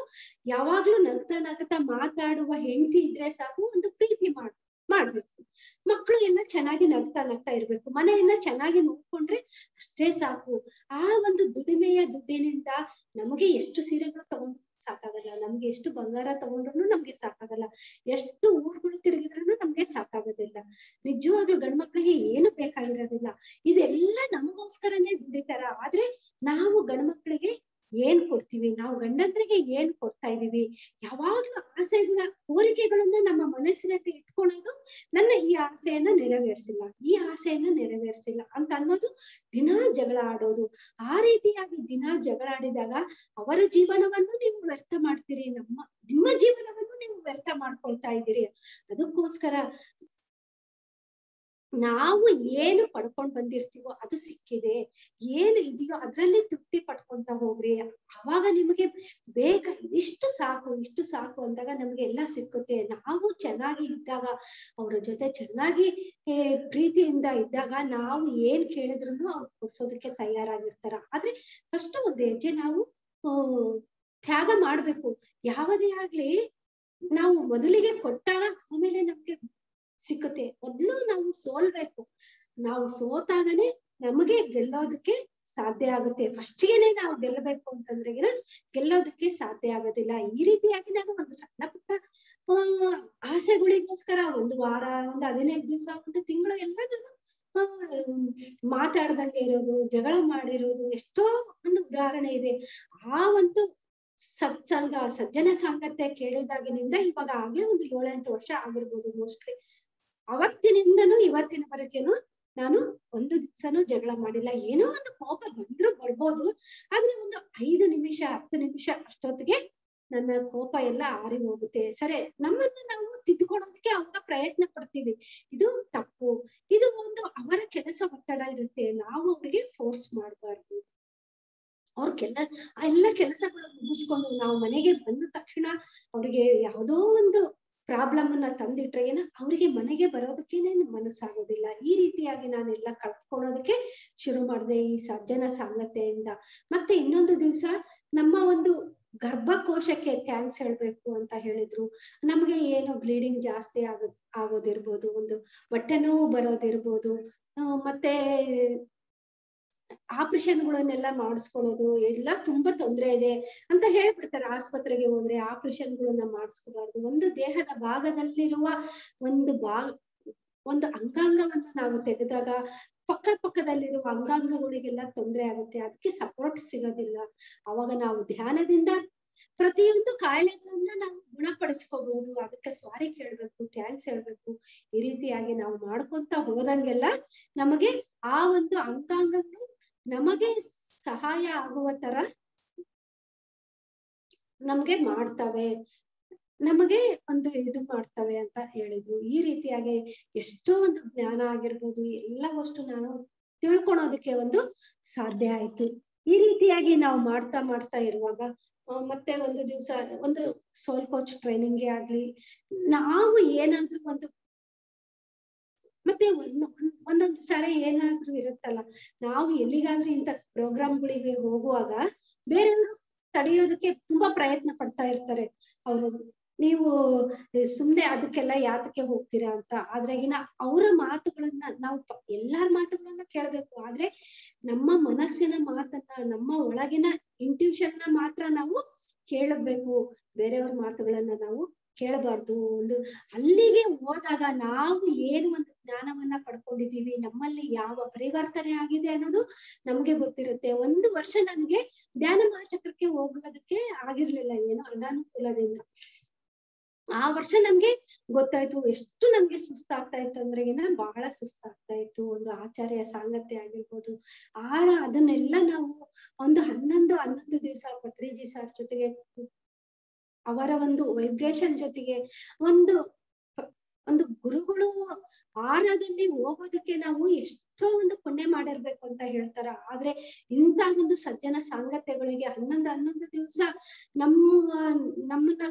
ಯಾವಾಗ್ಲೂ ನಗ್ತಾ ನಗ್ತಾ ಮಾತಾಡುವ ಹೆಂಡತಿ ಇದ್ರೆ ಸಾಕು, ಒಂದು ಪ್ರೀತಿ ಮಾಡ್, ಮಾಡ್ಬೇಕು. ಮಕ್ಕಳು ಎಲ್ಲ ಚೆನ್ನಾಗಿ ನಗ್ತಾ ನಗ್ತಾ ಇರ್ಬೇಕು. ಮನೆಯನ್ನ ಚೆನ್ನಾಗಿ ನೋಡ್ಕೊಂಡ್ರೆ ಅಷ್ಟೇ ಸಾಕು. ಆ ಒಂದು ದುಡಿಮೆಯ ದುಡ್ಡಿನಿಂದ ನಮಗೆ ಎಷ್ಟು ಸೀರೆಗಳು ತಗೊಂಡ್ ಸಾಕಾಗಲ್ಲ, ನಮ್ಗೆ ಎಷ್ಟು ಬಂಗಾರ ತಗೊಂಡ್ರು ನಮ್ಗೆ ಸಾಕಾಗಲ್ಲ. ಎಷ್ಟು ಊರುಗಳು ತಿರುಗಿದ್ರು ನಮ್ಗೆ ಸಾಕಾಗೋದಿಲ್ಲ. ನಿಜವಾಗ್ಲೂ ಗಂಡ್ಮಕ್ಳಿಗೆ ಏನು ಬೇಕಾಗಿರೋದಿಲ್ಲ. ಇದೆಲ್ಲ ನಮಗೋಸ್ಕರನೇ ದುಡಿತಾರ. ಆದ್ರೆ ನಾವು ಗಂಡ್ಮಕ್ಳಿಗೆ ಏನ್ ಕೊಡ್ತೀವಿ? ನಾವು ಗಂಡಂದ್ರಿಗೆ ಏನ್ ಕೊಡ್ತಾ ಇದೀವಿ? ಯಾವಾಗ್ಲೂ ಆಸೆಗಳ ಕೋರಿಕೆಗಳನ್ನ ನಮ್ಮ ಮನಸ್ಸಿನಲ್ಲಿ ಇಟ್ಕೊಳ್ಳೋದು ನನ್ನ ಈ ಆಸೆಯನ್ನ ನೆರವೇರಿಸಿಲ್ಲ. ಈ ಆಸೆಯನ್ನ ನೆರವೇರಿಸಿಲ್ಲ ಅಂತ ಅನ್ನೋದು ದಿನಾ ಜಗಳ ಆಡೋದು. ಆ ರೀತಿಯಾಗಿ ದಿನಾ ಜಗಳ ಆಡಿದಾಗ ಅವರ ಜೀವನವನ್ನು ನೀವು ವ್ಯರ್ಥ ಮಾಡ್ತೀರಿ, ನಮ್ಮ, ನಿಮ್ಮ ಜೀವನವನ್ನು ನೀವು ವ್ಯರ್ಥ ಮಾಡ್ಕೊಳ್ತಾ ಇದ್ದೀರಿ. ಅದಕ್ಕೋಸ್ಕರ ನಾವು ಏನು ಪಡ್ಕೊಂಡ್ ಬಂದಿರ್ತೀವೋ ಅದು ಸಿಕ್ಕಿದೆ. ಏನು ಇದೆಯೋ ಅದರಲ್ಲಿ ತೃಪ್ತಿ ಪಡ್ಕೊಂತ ಹೋಗ್ರಿ. ಅವಾಗ ನಿಮಗೆ ಬೇಕ ಇದಿಷ್ಟು ಸಾಕು, ಇಷ್ಟು ಸಾಕು ಅಂದಾಗ ನಮ್ಗೆ ಎಲ್ಲ ಸಿಕ್ಕುತ್ತೆ. ನಾವು ಚೆನ್ನಾಗಿ ಇದ್ದಾಗ, ಅವ್ರ ಜೊತೆ ಚೆನ್ನಾಗಿ ಪ್ರೀತಿಯಿಂದ ಇದ್ದಾಗ ನಾವು ಏನ್ ಕೇಳಿದ್ರು ಅವ್ರು ಕೊಡ್ಸೋದಕ್ಕೆ ತಯಾರಾಗಿರ್ತಾರ. ಆದ್ರೆ ಫಸ್ಟ್ ಒಂದು ಹೆಜ್ಜೆ ನಾವು ತ್ಯಾಗ ಮಾಡ್ಬೇಕು. ಯಾವುದೇ ಆಗ್ಲಿ ನಾವು ಮೊದಲಿಗೆ ಕೊಟ್ಟಾಗ ಆಮೇಲೆ ನಮ್ಗೆ ಸಿಕ್ಕುತ್ತೆ. ಮೊದ್ಲು ನಾವು ಸೋಲ್ಬೇಕು. ನಾವು ಸೋತಾಗನೆ ನಮಗೆ ಗೆಲ್ಲೋದಕ್ಕೆ ಸಾಧ್ಯ ಆಗುತ್ತೆ. ಫಸ್ಟ್ಗೆನೆ ನಾವು ಗೆಲ್ಲಬೇಕು ಅಂತಂದ್ರೆ ಗೆಲ್ಲೋದಕ್ಕೆ ಸಾಧ್ಯ ಆಗೋದಿಲ್ಲ. ಈ ರೀತಿಯಾಗಿ ನಾನು ಒಂದು ಸಣ್ಣ ಪುಟ್ಟ ಆಸೆಗಳಿಗೋಸ್ಕರ ಒಂದು ವಾರ, ಒಂದು ಹದಿನೈದು ದಿವಸ, ಒಂದು ತಿಂಗಳು ಎಲ್ಲ ನಾನು ಮಾತಾಡ್ದಂಗೆ ಇರೋದು, ಜಗಳ ಮಾಡಿರೋದು, ಎಷ್ಟೋ ಒಂದು ಉದಾಹರಣೆ ಇದೆ. ಆ ಒಂದು ಸತ್ಸಂಗ, ಸಜ್ಜನ ಸಾಂಗತ್ಯ ಕೇಳಿದಾಗಿನಿಂದ ಇವಾಗ ಆಗ್ಲೇ ಒಂದು ಏಳೆಂಟು ವರ್ಷ ಆಗಿರ್ಬೋದು ಮೋಸ್ಟ್ಲಿ ಅವತ್ತಿನಿಂದನೂ ಇವತ್ತಿನವರೆಗೆನು ನಾನು ಒಂದು ದಿವ್ಸನೂ ಜಗಳ ಮಾಡಿಲ್ಲ. ಏನೋ ಒಂದು ಕೋಪ ಬಂದ್ರೂ ಬರ್ಬೋದು. ಆದ್ರೆ ಒಂದು ಐದು ನಿಮಿಷ, ಹತ್ತು ನಿಮಿಷ ಅಷ್ಟೊತ್ತಿಗೆ ನನ್ನ ಕೋಪ ಎಲ್ಲ ಆರಿ ಹೋಗುತ್ತೆ. ಸರಿ, ನಮ್ಮನ್ನ ನಾವು ತಿದ್ದುಕೊಳ್ಳೋದಕ್ಕೆ ಅವಾಗ ಪ್ರಯತ್ನ ಪಡ್ತೀವಿ. ಇದು ತಪ್ಪು. ಇದು ಒಂದು ಅವರ ಕೆಲಸ ಒತ್ತಡ ಇರುತ್ತೆ. ನಾವು ಅವ್ರಿಗೆ ಫೋರ್ಸ್ ಮಾಡಬಾರ್ದು. ಅವ್ರ ಕೆಲ ಎಲ್ಲ ಕೆಲಸಗಳು ಮುಗಿಸ್ಕೊಂಡು ನಾವು ಮನೆಗೆ ಬಂದ ತಕ್ಷಣ ಅವ್ರಿಗೆ ಯಾವುದೋ ಒಂದು ಪ್ರಾಬ್ಲಮ್ ಅನ್ನ ತಂದಿಟ್ರೆ ಏನ ಅವ್ರಿಗೆ ಮನೆಗೆ ಬರೋದಕ್ಕೇನೆ ಮನಸ್ಸಾಗೋದಿಲ್ಲ. ಈ ರೀತಿಯಾಗಿ ನಾನೆಲ್ಲ ಕಳ್ಕೊಳೋದಕ್ಕೆ ಶುರು ಮಾಡಿದೆ ಈ ಸಜ್ಜನ ಸಾಂಗತೆಯಿಂದ ಮತ್ತೆ ಇನ್ನೊಂದು ದಿವ್ಸ ನಮ್ಮ ಒಂದು ಗರ್ಭಕೋಶಕ್ಕೆ ಥ್ಯಾಂಕ್ಸ್ ಹೇಳ್ಬೇಕು ಅಂತ ಹೇಳಿದ್ರು. ನಮ್ಗೆ ಏನು ಬ್ಲೀಡಿಂಗ್ ಜಾಸ್ತಿ ಆಗ, ಆಗೋದಿರ್ಬೋದು, ಒಂದು ಹೊಟ್ಟೆ ನೋವು ಬರೋದಿರ್ಬೋದು. ಮತ್ತೆ ಆಪರೇಷನ್ಗಳನ್ನೆಲ್ಲ ಮಾಡಿಸ್ಕೊಳ್ಳೋದು, ಎಲ್ಲ ತುಂಬಾ ತೊಂದರೆ ಇದೆ ಅಂತ ಹೇಳ್ಬಿಡ್ತಾರೆ. ಆಸ್ಪತ್ರೆಗೆ ಹೋದ್ರೆ ಆಪರೇಷನ್ಗಳನ್ನ ಮಾಡಿಸ್ಕೋಬಾರ್ದು. ಒಂದು ದೇಹದ ಭಾಗದಲ್ಲಿರುವ ಒಂದು ಭಾಗ, ಒಂದು ಅಂಗಾಂಗವನ್ನು ನಾವು ತೆಗೆದಾಗ ಪಕ್ಕ ಪಕ್ಕದಲ್ಲಿರುವ ಅಂಗಾಂಗಗಳಿಗೆಲ್ಲ ತೊಂದರೆ ಆಗುತ್ತೆ. ಅದಕ್ಕೆ ಸಪೋರ್ಟ್ ಸಿಗೋದಿಲ್ಲ. ಅವಾಗ ನಾವು ಧ್ಯಾನದಿಂದ ಪ್ರತಿಯೊಂದು ಕಾಯಿಲೆಗಳನ್ನ ನಾವು ಗುಣಪಡಿಸ್ಕೋಬಹುದು ಅದಕ್ಕೆ ಸ್ವಾರಿ ಕೇಳ್ಬೇಕು ಥ್ಯಾಂಕ್ಸ್ ಹೇಳ್ಬೇಕು. ಈ ರೀತಿಯಾಗಿ ನಾವು ಮಾಡ್ಕೊತ ಹೋದಂಗೆಲ್ಲ ನಮಗೆ ಆ ಒಂದು ಅಂಗಾಂಗಗಳು ನಮಗೆ ಸಹಾಯ ಆಗುವ ತರ ನಮ್ಗೆ ಮಾಡ್ತವೆ. ನಮಗೆ ಒಂದು ಇದು ಮಾಡ್ತವೆ ಅಂತ ಹೇಳಿದ್ರು. ಈ ರೀತಿಯಾಗಿ ಎಷ್ಟೋ ಒಂದು ಜ್ಞಾನ ಆಗಿರ್ಬೋದು, ಎಲ್ಲವಷ್ಟು ನಾನು ತಿಳ್ಕೊಳೋದಕ್ಕೆ ಒಂದು ಸಾಧ್ಯ ಆಯ್ತು. ಈ ರೀತಿಯಾಗಿ ನಾವು ಮಾಡ್ತಾ ಮಾಡ್ತಾ ಇರುವಾಗ ಮತ್ತೆ ಒಂದು ದಿವಸ, ಒಂದು ಸೋಲ್ ಕೋಚ್ ಟ್ರೈನಿಂಗ್ ಆಗ್ಲಿ, ನಾವು ಏನಾದ್ರೂ ಒಂದು ಮತ್ತೆ ಒಂದು ಒಂದ್- ಒಂದೊಂದು ಸಾರಿ ಏನಾದ್ರೂ ಇರುತ್ತಲ್ಲ, ನಾವು ಎಲ್ಲಿಗಾದ್ರೂ ಇಂಥ ಪ್ರೋಗ್ರಾಮ್ಗಳಿಗೆ ಹೋಗುವಾಗ ಬೇರೆಯವರು ತಡೆಯೋದಕ್ಕೆ ತುಂಬಾ ಪ್ರಯತ್ನ ಪಡ್ತಾ ಇರ್ತಾರೆ. ಅವರು ನೀವು ಸುಮ್ನೆ ಅದಕ್ಕೆಲ್ಲ ಯಾತಕ್ಕೆ ಹೋಗ್ತೀರಾ ಅಂತ ಆದ್ರಾಗಿನ ಅವರ ಮಾತುಗಳನ್ನ ನಾವು ಎಲ್ಲಾರ ಮಾತುಗಳನ್ನ ಕೇಳ್ಬೇಕು. ಆದ್ರೆ ನಮ್ಮ ಮನಸ್ಸಿನ ಮಾತನ್ನ, ನಮ್ಮ ಒಳಗಿನ ಇಂಟ್ಯೂಷನ್ನ ಮಾತ್ರ ನಾವು ಕೇಳಬೇಕು. ಬೇರೆಯವ್ರ ಮಾತುಗಳನ್ನ ನಾವು ಕೇಳಬಾರ್ದು. ಒಂದು ಅಲ್ಲಿಗೆ ಹೋದಾಗ ನಾವು ಏನು ಒಂದು ಜ್ಞಾನವನ್ನ ಪಡ್ಕೊಂಡಿದೀವಿ ನಮ್ಮಲ್ಲಿ ಯಾವ ಪರಿವರ್ತನೆ ಆಗಿದೆ ಅನ್ನೋದು ನಮ್ಗೆ ಗೊತ್ತಿರುತ್ತೆ. ಒಂದು ವರ್ಷ ನನ್ಗೆ ಧ್ಯಾನ ಮಹಾಚಕ್ರಕ್ಕೆ ಹೋಗೋದಕ್ಕೆ ಆಗಿರ್ಲಿಲ್ಲ, ಏನೋ ಅನಾನುಕೂಲದಿಂದ. ಆ ವರ್ಷ ನಮ್ಗೆ ಗೊತ್ತಾಯ್ತು, ಎಷ್ಟು ನಮ್ಗೆ ಸುಸ್ತಾಗ್ತಾ ಇತ್ತು ಅಂದ್ರೆ ಏನ, ಬಹಳ ಸುಸ್ತಾಗ್ತಾ ಇತ್ತು. ಒಂದು ಆಚಾರ್ಯ ಸಾಂಗತ್ಯ ಆಗಿರ್ಬೋದು, ಆ ಅದನ್ನೆಲ್ಲ ನಾವು ಒಂದು ಹನ್ನೊಂದು ಹನ್ನೊಂದು ದಿವಸ ಪತ್ರಿಜಿ ಸರ್ ಜೊತೆಗೆ ಅವರ ಒಂದು ವೈಬ್ರೇಷನ್ ಜೊತೆಗೆ ಒಂದು ಒಂದು ಗುರುಗಳು ಆರದಲ್ಲಿ ಹೋಗೋದಕ್ಕೆ ನಾವು ಎಷ್ಟೋ ಒಂದು ಪುಣ್ಯ ಮಾಡಿರ್ಬೇಕು ಅಂತ ಹೇಳ್ತಾರ. ಆದ್ರೆ ಇಂತ ಒಂದು ಸಜ್ಜನ ಸಾಂಗತ್ಯಗಳಿಗೆ ಹನ್ನೊಂದು ಹನ್ನೊಂದು ದಿವ್ಸ ನಮ್ಮ, ನಮ್ಮನ್ನ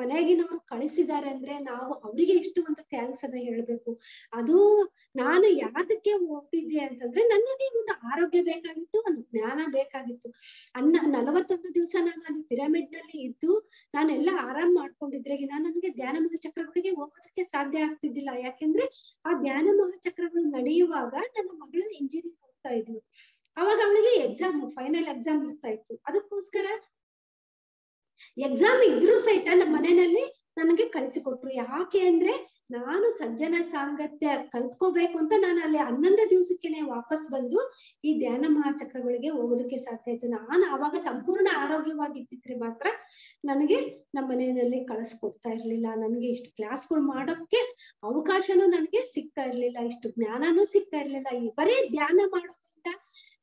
ಮನೆಗಿನವ್ರು ಕಳಿಸಿದ್ದಾರೆ ಅಂದ್ರೆ ನಾವು ಅವರಿಗೆ ಎಷ್ಟು ಒಂದು ಥ್ಯಾಂಕ್ಸ್ ಅನ್ನ ಹೇಳ್ಬೇಕು. ಅದು ನಾನು ಯಾತಕ್ಕೆ ಹೋಗಿದ್ದೆ ಅಂತಂದ್ರೆ ನನ್ನದೇ ಒಂದು ಆರೋಗ್ಯ ಬೇಕಾಗಿತ್ತು, ಒಂದು ಜ್ಞಾನ ಬೇಕಾಗಿತ್ತು. ಅನ್ನ ನಲವತ್ತೊಂದು ದಿವಸ ನಾನು ಅಲ್ಲಿ ಪಿರಮಿಡ್ನಲ್ಲಿ ಇದ್ದು ನಾನೆಲ್ಲ ಆರಾಮ್ ಮಾಡ್ಕೊಂಡಿದ್ರೆ ನಾನು ನನಗೆ ಧ್ಯಾನ ಮಹಾಚಕ್ರಗಳಿಗೆ ಹೋಗೋದಕ್ಕೆ ಸಾಧ್ಯ ಆಗ್ತಿದ್ದಿಲ್ಲ. ಯಾಕೆಂದ್ರೆ ಆ ಧ್ಯಾನ ಮಹಾಚಕ್ರಗಳು ನಡೆಯುವಾಗ ನನ್ನ ಮಗಳು ಇಂಜಿನಿಯರ್ ಹೋಗ್ತಾ ಇದ್ಲು. ಅವಾಗ ಅವಳಿಗೆ ಎಕ್ಸಾಮ್ ಫೈನಲ್ ಎಕ್ಸಾಮ್ ಇರ್ತಾ ಇತ್ತು. ಅದಕ್ಕೋಸ್ಕರ ಎಕ್ಸಾಮ್ ಇದ್ರೂ ಸಹಿತ ನಮ್ಮ ಮನೆಯಲ್ಲಿ ನನಗೆ ಕಳಿಸಿಕೊಟ್ರು. ಯಾಕೆ ಅಂದ್ರೆ ನಾನು ಸಜ್ಜನ ಸಾಂಗತ್ಯ ಕಲ್ತ್ಕೋಬೇಕು ಅಂತ ನಾನು ಅಲ್ಲಿ ಹನ್ನೊಂದು ದಿವಸಕ್ಕೆನೆ ವಾಪಸ್ ಬಂದು ಈ ಧ್ಯಾನ ಮಹಾಚಕ್ರಗಳಿಗೆ ಹೋಗೋದಕ್ಕೆ ಸಾಧ್ಯ ಆಯ್ತು. ನಾನು ಆವಾಗ ಸಂಪೂರ್ಣ ಆರೋಗ್ಯವಾಗಿದ್ದಿದ್ರೆ ಮಾತ್ರ ನನಗೆ ನಮ್ಮ ಮನೆಯಲ್ಲಿ ಕಳಿಸ್ಕೊಡ್ತಾ ಇರ್ಲಿಲ್ಲ. ನನಗೆ ಇಷ್ಟು ಕ್ಲಾಸ್ಗಳು ಮಾಡೋಕ್ಕೆ ಅವಕಾಶನೂ ನನಗೆ ಸಿಗ್ತಾ ಇರ್ಲಿಲ್ಲ. ಇಷ್ಟು ಜ್ಞಾನನೂ ಸಿಗ್ತಾ ಇರ್ಲಿಲ್ಲ. ಈ ಬರೀ ಧ್ಯಾನ ಮಾಡೋದ್ರಿಂದ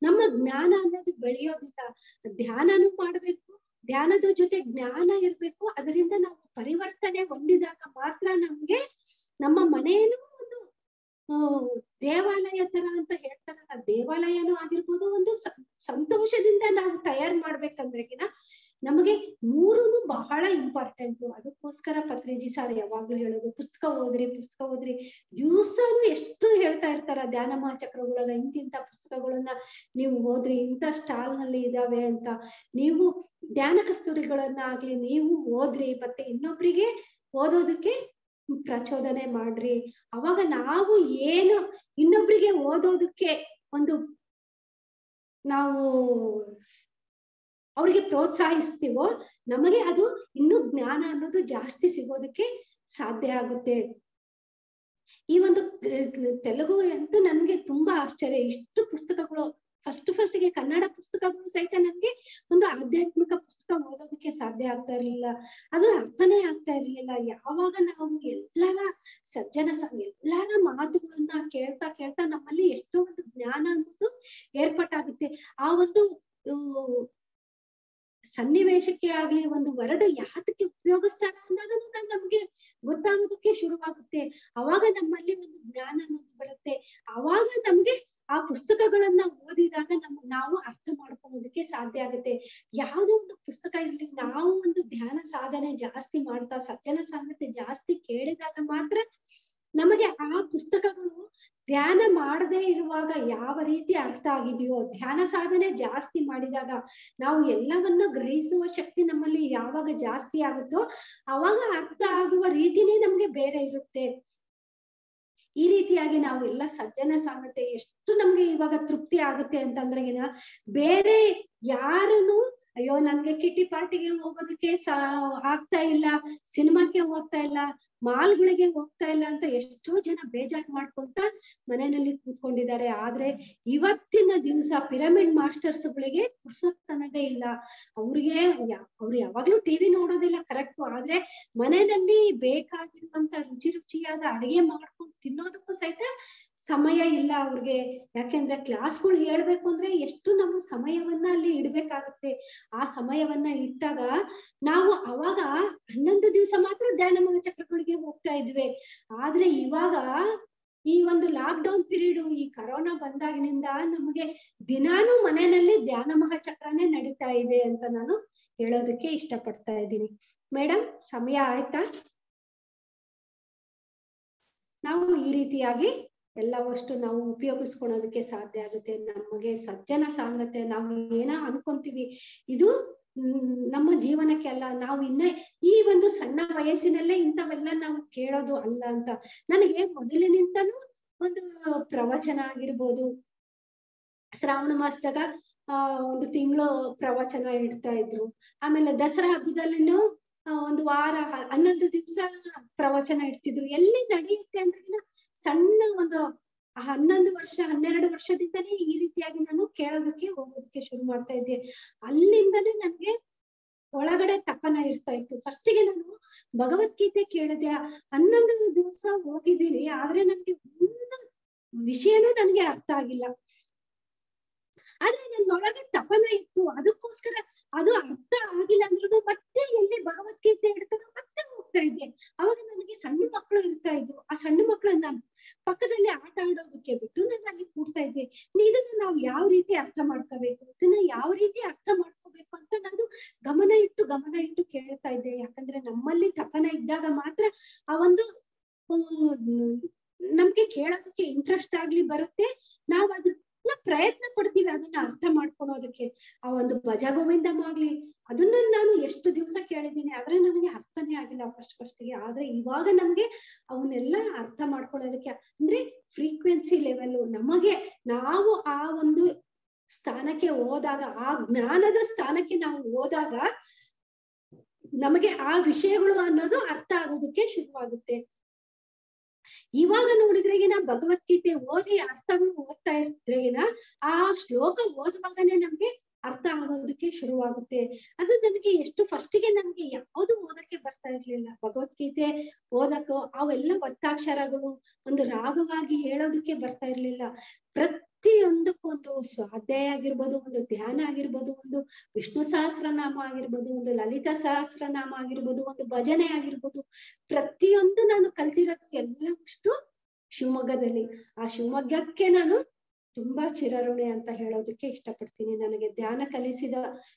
ನಮ್ಮ ಜ್ಞಾನ ಅನ್ನೋದು ಬೆಳೆಯೋದಿಲ್ಲ. ಧ್ಯಾನನೂ ಮಾಡ್ಬೇಕು ಧ್ಯಾನದ ಜೊತೆ ಜ್ಞಾನ ಇರ್ಬೇಕು, ಅದರಿಂದ ನಾವು ಪರಿವರ್ತನೆ ಹೊಂದಿದಾಗ ಮಾತ್ರ ನಮ್ಗೆ ನಮ್ಮ ಮನೆಯನ್ನು ಒಂದು ದೇವಾಲಯ ತರ ಅಂತ ಹೇಳ್ತಾರಲ್ಲ, ದೇವಾಲಯನೂ ಆಗಿರ್ಬೋದು ಒಂದು ಸಂತೋಷದಿಂದ ನಾವು ತಯಾರು ಮಾಡ್ಬೇಕಂದ್ರೆಗಿನ ನಮಗೆ ಮೂರುನು ಬಹಳ ಇಂಪಾರ್ಟೆಂಟ್ ಅದಕ್ಕೋಸ್ಕರ ಪತ್ರಿಜಿ ಸರ್ ಯಾವಾಗ್ಲೂ ಹೇಳೋದು, ಪುಸ್ತಕ ಓದ್ರಿ ಪುಸ್ತಕ ಓದ್ರಿ. ದಿವ್ಸಾನು ಎಷ್ಟು ಹೇಳ್ತಾ ಇರ್ತಾರ, ಧ್ಯಾನ ಮಹಾಚಕ್ರಗಳನ್ನ ಇಂತಿಂತ ಪುಸ್ತಕಗಳನ್ನ ನೀವು ಓದ್ರಿ. ಇಂಥ ಸ್ಟಾಲ್ನಲ್ಲಿ ಇದಾವೆ ಅಂತ. ನೀವು ಧ್ಯಾನ ಕಸ್ತೂರಿಗಳನ್ನ ಆಗ್ಲಿ, ನೀವು ಓದ್ರಿ. ಮತ್ತೆ ಇನ್ನೊಬ್ರಿಗೆ ಓದೋದಕ್ಕೆ ಪ್ರಚೋದನೆ ಮಾಡ್ರಿ. ಅವಾಗ ನಾವು ಏನು, ಇನ್ನೊಬ್ರಿಗೆ ಓದೋದಕ್ಕೆ ಒಂದು ನಾವು ಅವ್ರಿಗೆ ಪ್ರೋತ್ಸಾಹಿಸ್ತೀವೋ, ನಮಗೆ ಅದು ಇನ್ನು ಜ್ಞಾನ ಅನ್ನೋದು ಜಾಸ್ತಿ ಸಿಗೋದಕ್ಕೆ ಸಾಧ್ಯ ಆಗುತ್ತೆ. ಈ ಒಂದು ತೆಲುಗು ಅಂತೂ ನನ್ಗೆ ತುಂಬಾ ಆಶ್ಚರ್ಯ. ಇಷ್ಟು ಪುಸ್ತಕಗಳು ಫಸ್ಟ್ ಫಸ್ಟ್ಗೆ ಕನ್ನಡ ಪುಸ್ತಕಗಳು ಸಹಿತ ನನ್ಗೆ ಒಂದು ಆಧ್ಯಾತ್ಮಿಕ ಪುಸ್ತಕ ಓದೋದಕ್ಕೆ ಸಾಧ್ಯ ಆಗ್ತಾ ಇರ್ಲಿಲ್ಲ. ಅದು ಅರ್ಥನೇ ಆಗ್ತಾ ಇರ್ಲಿಲ್ಲ. ಯಾವಾಗ ನಾವು ಎಲ್ಲರ ಸಜ್ಜನ ಎಲ್ಲರ ಮಾತುಗಳನ್ನ ಕೇಳ್ತಾ ಕೇಳ್ತಾ ನಮ್ಮಲ್ಲಿ ಎಷ್ಟೋ ಒಂದು ಜ್ಞಾನ ಅನ್ನೋದು ಏರ್ಪಟ್ಟಾಗುತ್ತೆ. ಆ ಒಂದು ಸನ್ನಿವೇಶಕ್ಕೆ ಆಗ್ಲಿ ಒಂದು ವರ್ಡ್ ಯಾತಕ್ಕೆ ಉಪಯೋಗಿಸ್ತಾರ ಅನ್ನೋದನ್ನ ನಮ್ಗೆ ಗೊತ್ತಾಗೋದಕ್ಕೆ ಶುರುವಾಗುತ್ತೆ. ಅವಾಗ ನಮ್ಮಲ್ಲಿ ಒಂದು ಜ್ಞಾನ ಅನ್ನೋದು ಬರುತ್ತೆ. ಅವಾಗ ನಮ್ಗೆ ಆ ಪುಸ್ತಕಗಳನ್ನ ಓದಿದಾಗ ನಮ್, ನಾವು ಅರ್ಥ ಮಾಡ್ಕೊಳ್ಳೋದಕ್ಕೆ ಸಾಧ್ಯ ಆಗುತ್ತೆ. ಯಾವುದೋ ಒಂದು ಪುಸ್ತಕ ಇರ್ಲಿ, ನಾವು ಒಂದು ಧ್ಯಾನ ಸಾಧನೆ ಜಾಸ್ತಿ ಮಾಡ್ತಾ ಸಜ್ಜನ ಸಾಂಗತ್ಯ ಜಾಸ್ತಿ ಕೇಳಿದಾಗ ಮಾತ್ರ ನಮಗೆ ಆ ಪುಸ್ತಕಗಳು ಧ್ಯಾನ ಮಾಡದೇ ಇರುವಾಗ ಯಾವ ರೀತಿ ಅರ್ಥ ಆಗಿದೆಯೋ, ಧ್ಯಾನ ಸಾಧನೆ ಜಾಸ್ತಿ ಮಾಡಿದಾಗ ನಾವು ಎಲ್ಲವನ್ನ ಗ್ರಹಿಸುವ ಶಕ್ತಿ ನಮ್ಮಲ್ಲಿ ಯಾವಾಗ ಜಾಸ್ತಿ ಆಗುತ್ತೋ ಅವಾಗ ಅರ್ಥ ಆಗುವ ರೀತಿನೇ ನಮ್ಗೆ ಬೇರೆ ಇರುತ್ತೆ. ಈ ರೀತಿಯಾಗಿ ನಾವು ಎಲ್ಲ ಸಜ್ಜನ ಸಾಂಗತೆ ಎಷ್ಟು ನಮ್ಗೆ ಇವಾಗ ತೃಪ್ತಿ ಆಗುತ್ತೆ ಅಂತಂದ್ರೆ ಏನ, ಬೇರೆ ಯಾರನ್ನು, ಅಯ್ಯೋ ನನ್ಗೆ ಕಿಟ್ಟಿ ಪಾರ್ಟಿಗೆ ಹೋಗೋದಕ್ಕೆ ಸಾ, ಆಗ್ತಾ ಇಲ್ಲ, ಸಿನಿಮಾಕ್ಕೆ ಹೋಗ್ತಾ ಇಲ್ಲ ಮಾಲ್ಗಳಿಗೆ ಹೋಗ್ತಾ ಇಲ್ಲ ಅಂತ ಎಷ್ಟೋ ಜನ ಬೇಜಾರ್ ಮಾಡ್ಕೊಂತ ಮನೆಯಲ್ಲಿ ಕೂತ್ಕೊಂಡಿದ್ದಾರೆ. ಆದ್ರೆ ಇವತ್ತಿನ ದಿವಸ ಪಿರಮಿಡ್ ಮಾಸ್ಟರ್ಸ್ ಗಳಿಗೆ ಪುಸ್ತಕನದೇ ಇಲ್ಲ. ಅವ್ರಿಗೆ ಅವ್ರು ಯಾವಾಗ್ಲೂ ಟಿವಿ ನೋಡೋದಿಲ್ಲ ಕರೆಕ್ಟ್ ಆದ್ರೆ ಮನೆಯಲ್ಲಿ ಬೇಕಾಗಿರುವಂತ ರುಚಿ ರುಚಿಯಾದ ಅಡಿಗೆ ಮಾಡ್ಕೊಂಡು ತಿನ್ನೋದಕ್ಕೂ ಸಹಿತ ಸಮಯ ಇಲ್ಲ ಅವ್ರಿಗೆ. ಯಾಕೆಂದ್ರೆ ಕ್ಲಾಸ್ಗಳು ಹೇಳ್ಬೇಕು ಅಂದ್ರೆ ಎಷ್ಟು ನಮ್ಮ ಸಮಯವನ್ನ ಅಲ್ಲಿ ಇಡ್ಬೇಕಾಗುತ್ತೆ. ಆ ಸಮಯವನ್ನ ಇಟ್ಟಾಗ ನಾವು ಅವಾಗ ಹನ್ನೊಂದು ದಿವಸ ಮಾತ್ರ ಧ್ಯಾನ ಚಕ್ರಗಳಿಗೆ ಹೋಗ್ತಾ ಇದ್ವಿ. ಆದ್ರೆ ಇವಾಗ ಈ ಒಂದು ಲಾಕ್ ಡೌನ್ ಪೀರಿಯಡ್ ಈ ಕರೋನಾ ಬಂದಾಗಿನಿಂದ ನಮಗೆ ದಿನಾನು ಮನೆಯಲ್ಲಿ ಧ್ಯಾನ ಮಹಾಚಕ್ರನೇ ನಡೀತಾ ಇದೆ ಅಂತ ನಾನು ಹೇಳೋದಕ್ಕೆ ಇಷ್ಟಪಡ್ತಾ ಇದ್ದೀನಿ. ಮೇಡಮ್ ಸಮಯ ಆಯ್ತಾ? ನಾವು ಈ ರೀತಿಯಾಗಿ ಎಲ್ಲವಷ್ಟು ನಾವು ಉಪಯೋಗಿಸ್ಕೊಳೋದಕ್ಕೆ ಸಾಧ್ಯ ಆಗುತ್ತೆ. ನಮಗೆ ಸಜ್ಜನ ಸಾಂಗತೆ ನಾವು ಏನೋ ಅನ್ಕೊಂತೀವಿ. ಇದು ನಮ್ಮ ಜೀವನಕ್ಕೆ ಅಲ್ಲ, ನಾವು ಇನ್ನ ಈ ಒಂದು ಸಣ್ಣ ವಯಸ್ಸಿನಲ್ಲೇ ಇಂಥವೆಲ್ಲ ನಾವು ಕೇಳೋದು ಅಲ್ಲ ಅಂತ. ನನಗೆ ಮೊದಲಿನಿಂದನೂ ಒಂದು ಪ್ರವಚನ ಆಗಿರ್ಬೋದು. ಶ್ರಾವಣ ಮಾಸದಾಗ, ಆ, ಒಂದು ತಿಂಗಳು ಪ್ರವಚನ ಇಡ್ತಾ ಇದ್ರು. ಆಮೇಲೆ ದಸರಾ ಹಬ್ಬದಲ್ಲಿನೂ ಒಂದು ವಾರ, ಹನ್ನೊಂದು ದಿವಸ ಪ್ರವಚನ ಇಡ್ತಿದ್ರು. ಎಲ್ಲಿ ನಡೆಯುತ್ತೆ ಅಂದ್ರೆ ಸಣ್ಣ ಒಂದು ಹನ್ನೊಂದು ವರ್ಷ, ಹನ್ನೆರಡು ವರ್ಷದಿಂದನೇ ಈ ರೀತಿಯಾಗಿ ನಾನು ಕೇಳೋದಕ್ಕೆ, ಹೋಗೋದಕ್ಕೆ ಶುರು ಮಾಡ್ತಾ ಇದ್ದೆ. ಅಲ್ಲಿಂದನೇ ನನ್ಗೆ ಒಳಗಡೆ ತಪನ ಇರ್ತಾ ಇತ್ತು. ಫಸ್ಟಿಗೆ ನಾನು ಭಗವದ್ಗೀತೆ ಕೇಳಿದೆ. ಹನ್ನೊಂದು ದಿವಸ ಹೋಗಿದ್ದೀನಿ. ಆದ್ರೆ ನನ್ಗೆ ಒಂದು ವಿಷಯನೂ ನನ್ಗೆ ಅರ್ಥ ಆಗಿಲ್ಲ. ಆದ್ರೆ ನನ್ನೊಳಗೆ ತಪನ ಇತ್ತು. ಅದಕ್ಕೋಸ್ಕರ ಅದು ಅರ್ಥ ಆಗಿಲ್ಲ ಅಂದ್ರೂ ಮತ್ತೆ ಎಲ್ಲಿ ಭಗವದ್ಗೀತೆ ಇಡ್ತಾರೋ ಮತ್ತೆ ಹೋಗ್ತಾ ಇದ್ದೆ. ಅವಾಗ ನನಗೆ ಸಣ್ಣ ಮಕ್ಕಳು ಇರ್ತಾ ಇದ್ರು. ಆ ಸಣ್ಣ ಮಕ್ಕಳನ್ನ ಪಕ್ಕದಲ್ಲಿ ಆಟ ಆಡೋದಕ್ಕೆ ಬಿಟ್ಟು ನಾನು ಅಲ್ಲಿ ಕೂಡ್ತಾ ಇದ್ದೆ. ಇದನ್ನ ನಾವು ಯಾವ ರೀತಿ ಅರ್ಥ ಮಾಡ್ಕೋಬೇಕು? ಇದನ್ನ ಯಾವ ರೀತಿ ಅರ್ಥ ಮಾಡ್ಕೋಬೇಕು ಅಂತ ನಾನು ಗಮನ ಇಟ್ಟು ಗಮನ ಇಟ್ಟು ಕೇಳ್ತಾ ಇದ್ದೆ. ಯಾಕಂದ್ರೆ ನಮ್ಮಲ್ಲಿ ತಪನ ಇದ್ದಾಗ ಮಾತ್ರ ಆ ಒಂದು ನಮ್ಗೆ ಕೇಳೋದಕ್ಕೆ ಇಂಟ್ರೆಸ್ಟ್ ಆಗ್ಲಿ ಬರುತ್ತೆ. ನಾವ್ ಅದನ್ನ ಪ್ರಯತ್ನ ಪಡ್ತೀವಿ ಅದನ್ನ ಅರ್ಥ ಮಾಡ್ಕೊಳೋದಕ್ಕೆ. ಆ ಒಂದು ಭಜ ಗೋವಿಂದಮಾಗ್ಲಿ ಅದನ್ನ ನಾನು ಎಷ್ಟು ದಿವಸ ಕೇಳಿದ್ದೀನಿ, ಆದ್ರೆ ನನಗೆ ಅರ್ಥನೇ ಆಗಿಲ್ಲ ಫಸ್ಟ್ ಫಸ್ಟ್ಗೆ ಆದ್ರೆ ಇವಾಗ ನಮ್ಗೆ ಅವನ್ನೆಲ್ಲ ಅರ್ಥ ಮಾಡ್ಕೊಳ್ಳೋದಕ್ಕೆ ಅಂದ್ರೆ ಫ್ರೀಕ್ವೆನ್ಸಿ ಲೆವೆಲ್ ನಮಗೆ ನಾವು ಆ ಒಂದು ಸ್ಥಾನಕ್ಕೆ ಹೋದಾಗ, ಆ ಜ್ಞಾನದ ಸ್ಥಾನಕ್ಕೆ ನಾವು ಹೋದಾಗ, ನಮಗೆ ಆ ವಿಷಯಗಳು ಅನ್ನೋದು ಅರ್ಥ ಆಗೋದಕ್ಕೆ ಶುರುವಾಗುತ್ತೆ. ಇವಾಗ ನೋಡಿದ್ರೆಗಿನ ಭಗವದ್ಗೀತೆ ಓದಿ ಅರ್ಥಗಳು ಓದ್ತಾ ಇದ್ರೆಗಿನ ಆ ಶ್ಲೋಕ ಓದುವಾಗನೇ ನಮ್ಗೆ ಅರ್ಥ ಆಗೋದಕ್ಕೆ ಶುರುವಾಗುತ್ತೆ. ಅದು ನನಗೆ ಎಷ್ಟು ಫಸ್ಟಿಗೆ ನಮ್ಗೆ ಯಾವುದು ಓದಕ್ಕೆ ಬರ್ತಾ ಇರ್ಲಿಲ್ಲ. ಭಗವದ್ಗೀತೆ ಓದಕ್ಕೋ ಅವೆಲ್ಲ ಒತ್ತಾಕ್ಷರಗಳು ಒಂದು ರಾಗವಾಗಿ ಹೇಳೋದಕ್ಕೆ ಬರ್ತಾ ಇರ್ಲಿಲ್ಲ. ಪ್ರತಿಯೊಂದಕ್ಕೊಂದು ಸ್ವಾಧ್ಯಾಯ ಆಗಿರ್ಬೋದು, ಒಂದು ಧ್ಯಾನ ಆಗಿರ್ಬೋದು, ಒಂದು ವಿಷ್ಣು ಸಹಸ್ರನಾಮ ಆಗಿರ್ಬೋದು, ಒಂದು ಲಲಿತಾ ಸಹಸ್ರನಾಮ ಆಗಿರ್ಬೋದು, ಒಂದು ಭಜನೆ ಆಗಿರ್ಬೋದು, ಪ್ರತಿಯೊಂದು ನಾನು ಕಲ್ತಿರೋದು ಎಲ್ಲವಷ್ಟು ಶಿವಮೊಗ್ಗದಲ್ಲಿ. ಆ ಶಿವಮೊಗ್ಗಕ್ಕೆ ನಾನು ತುಂಬಾ ಚಿರಋಣಿ ಅಂತ ಹೇಳೋದಕ್ಕೆ ಇಷ್ಟಪಡ್ತೀನಿ. ನನಗೆ ಧ್ಯಾನ ಕಲಿಸಿದ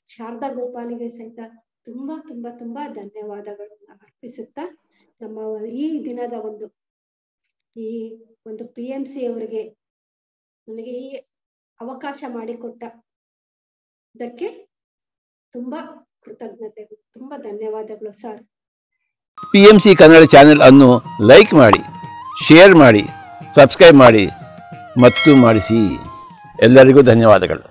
ಶಾರದಾ ಗೋಪಾಲಿಗೆ ಸಹಿತ ತುಂಬಾ ತುಂಬಾ ತುಂಬಾ ಧನ್ಯವಾದಗಳನ್ನ ಅರ್ಪಿಸುತ್ತಾ, ನಮ್ಮ ಈ ದಿನದ ಒಂದು, ಈ ಒಂದು ಪಿ ಎಂ ಸಿ ಅವರಿಗೆ ನನಗೆ ಈ ಅವಕಾಶ ಮಾಡಿಕೊಟ್ಟ ಇದಕ್ಕೆ ತುಂಬಾ ಕೃತಜ್ಞತೆಗಳು ತುಂಬಾ ಧನ್ಯವಾದಗಳು sir. P M C Kannada channel ಅನ್ನು ಲೈಕ್ ಮಾಡಿ, ಶೇರ್ ಮಾಡಿ, ಸಬ್ಸ್ಕ್ರೈಬ್ ಮಾಡಿ, ಮತ್ತು ಮಾಡಿಸಿ. ಎಲ್ಲರಿಗೂ ಧನ್ಯವಾದಗಳು.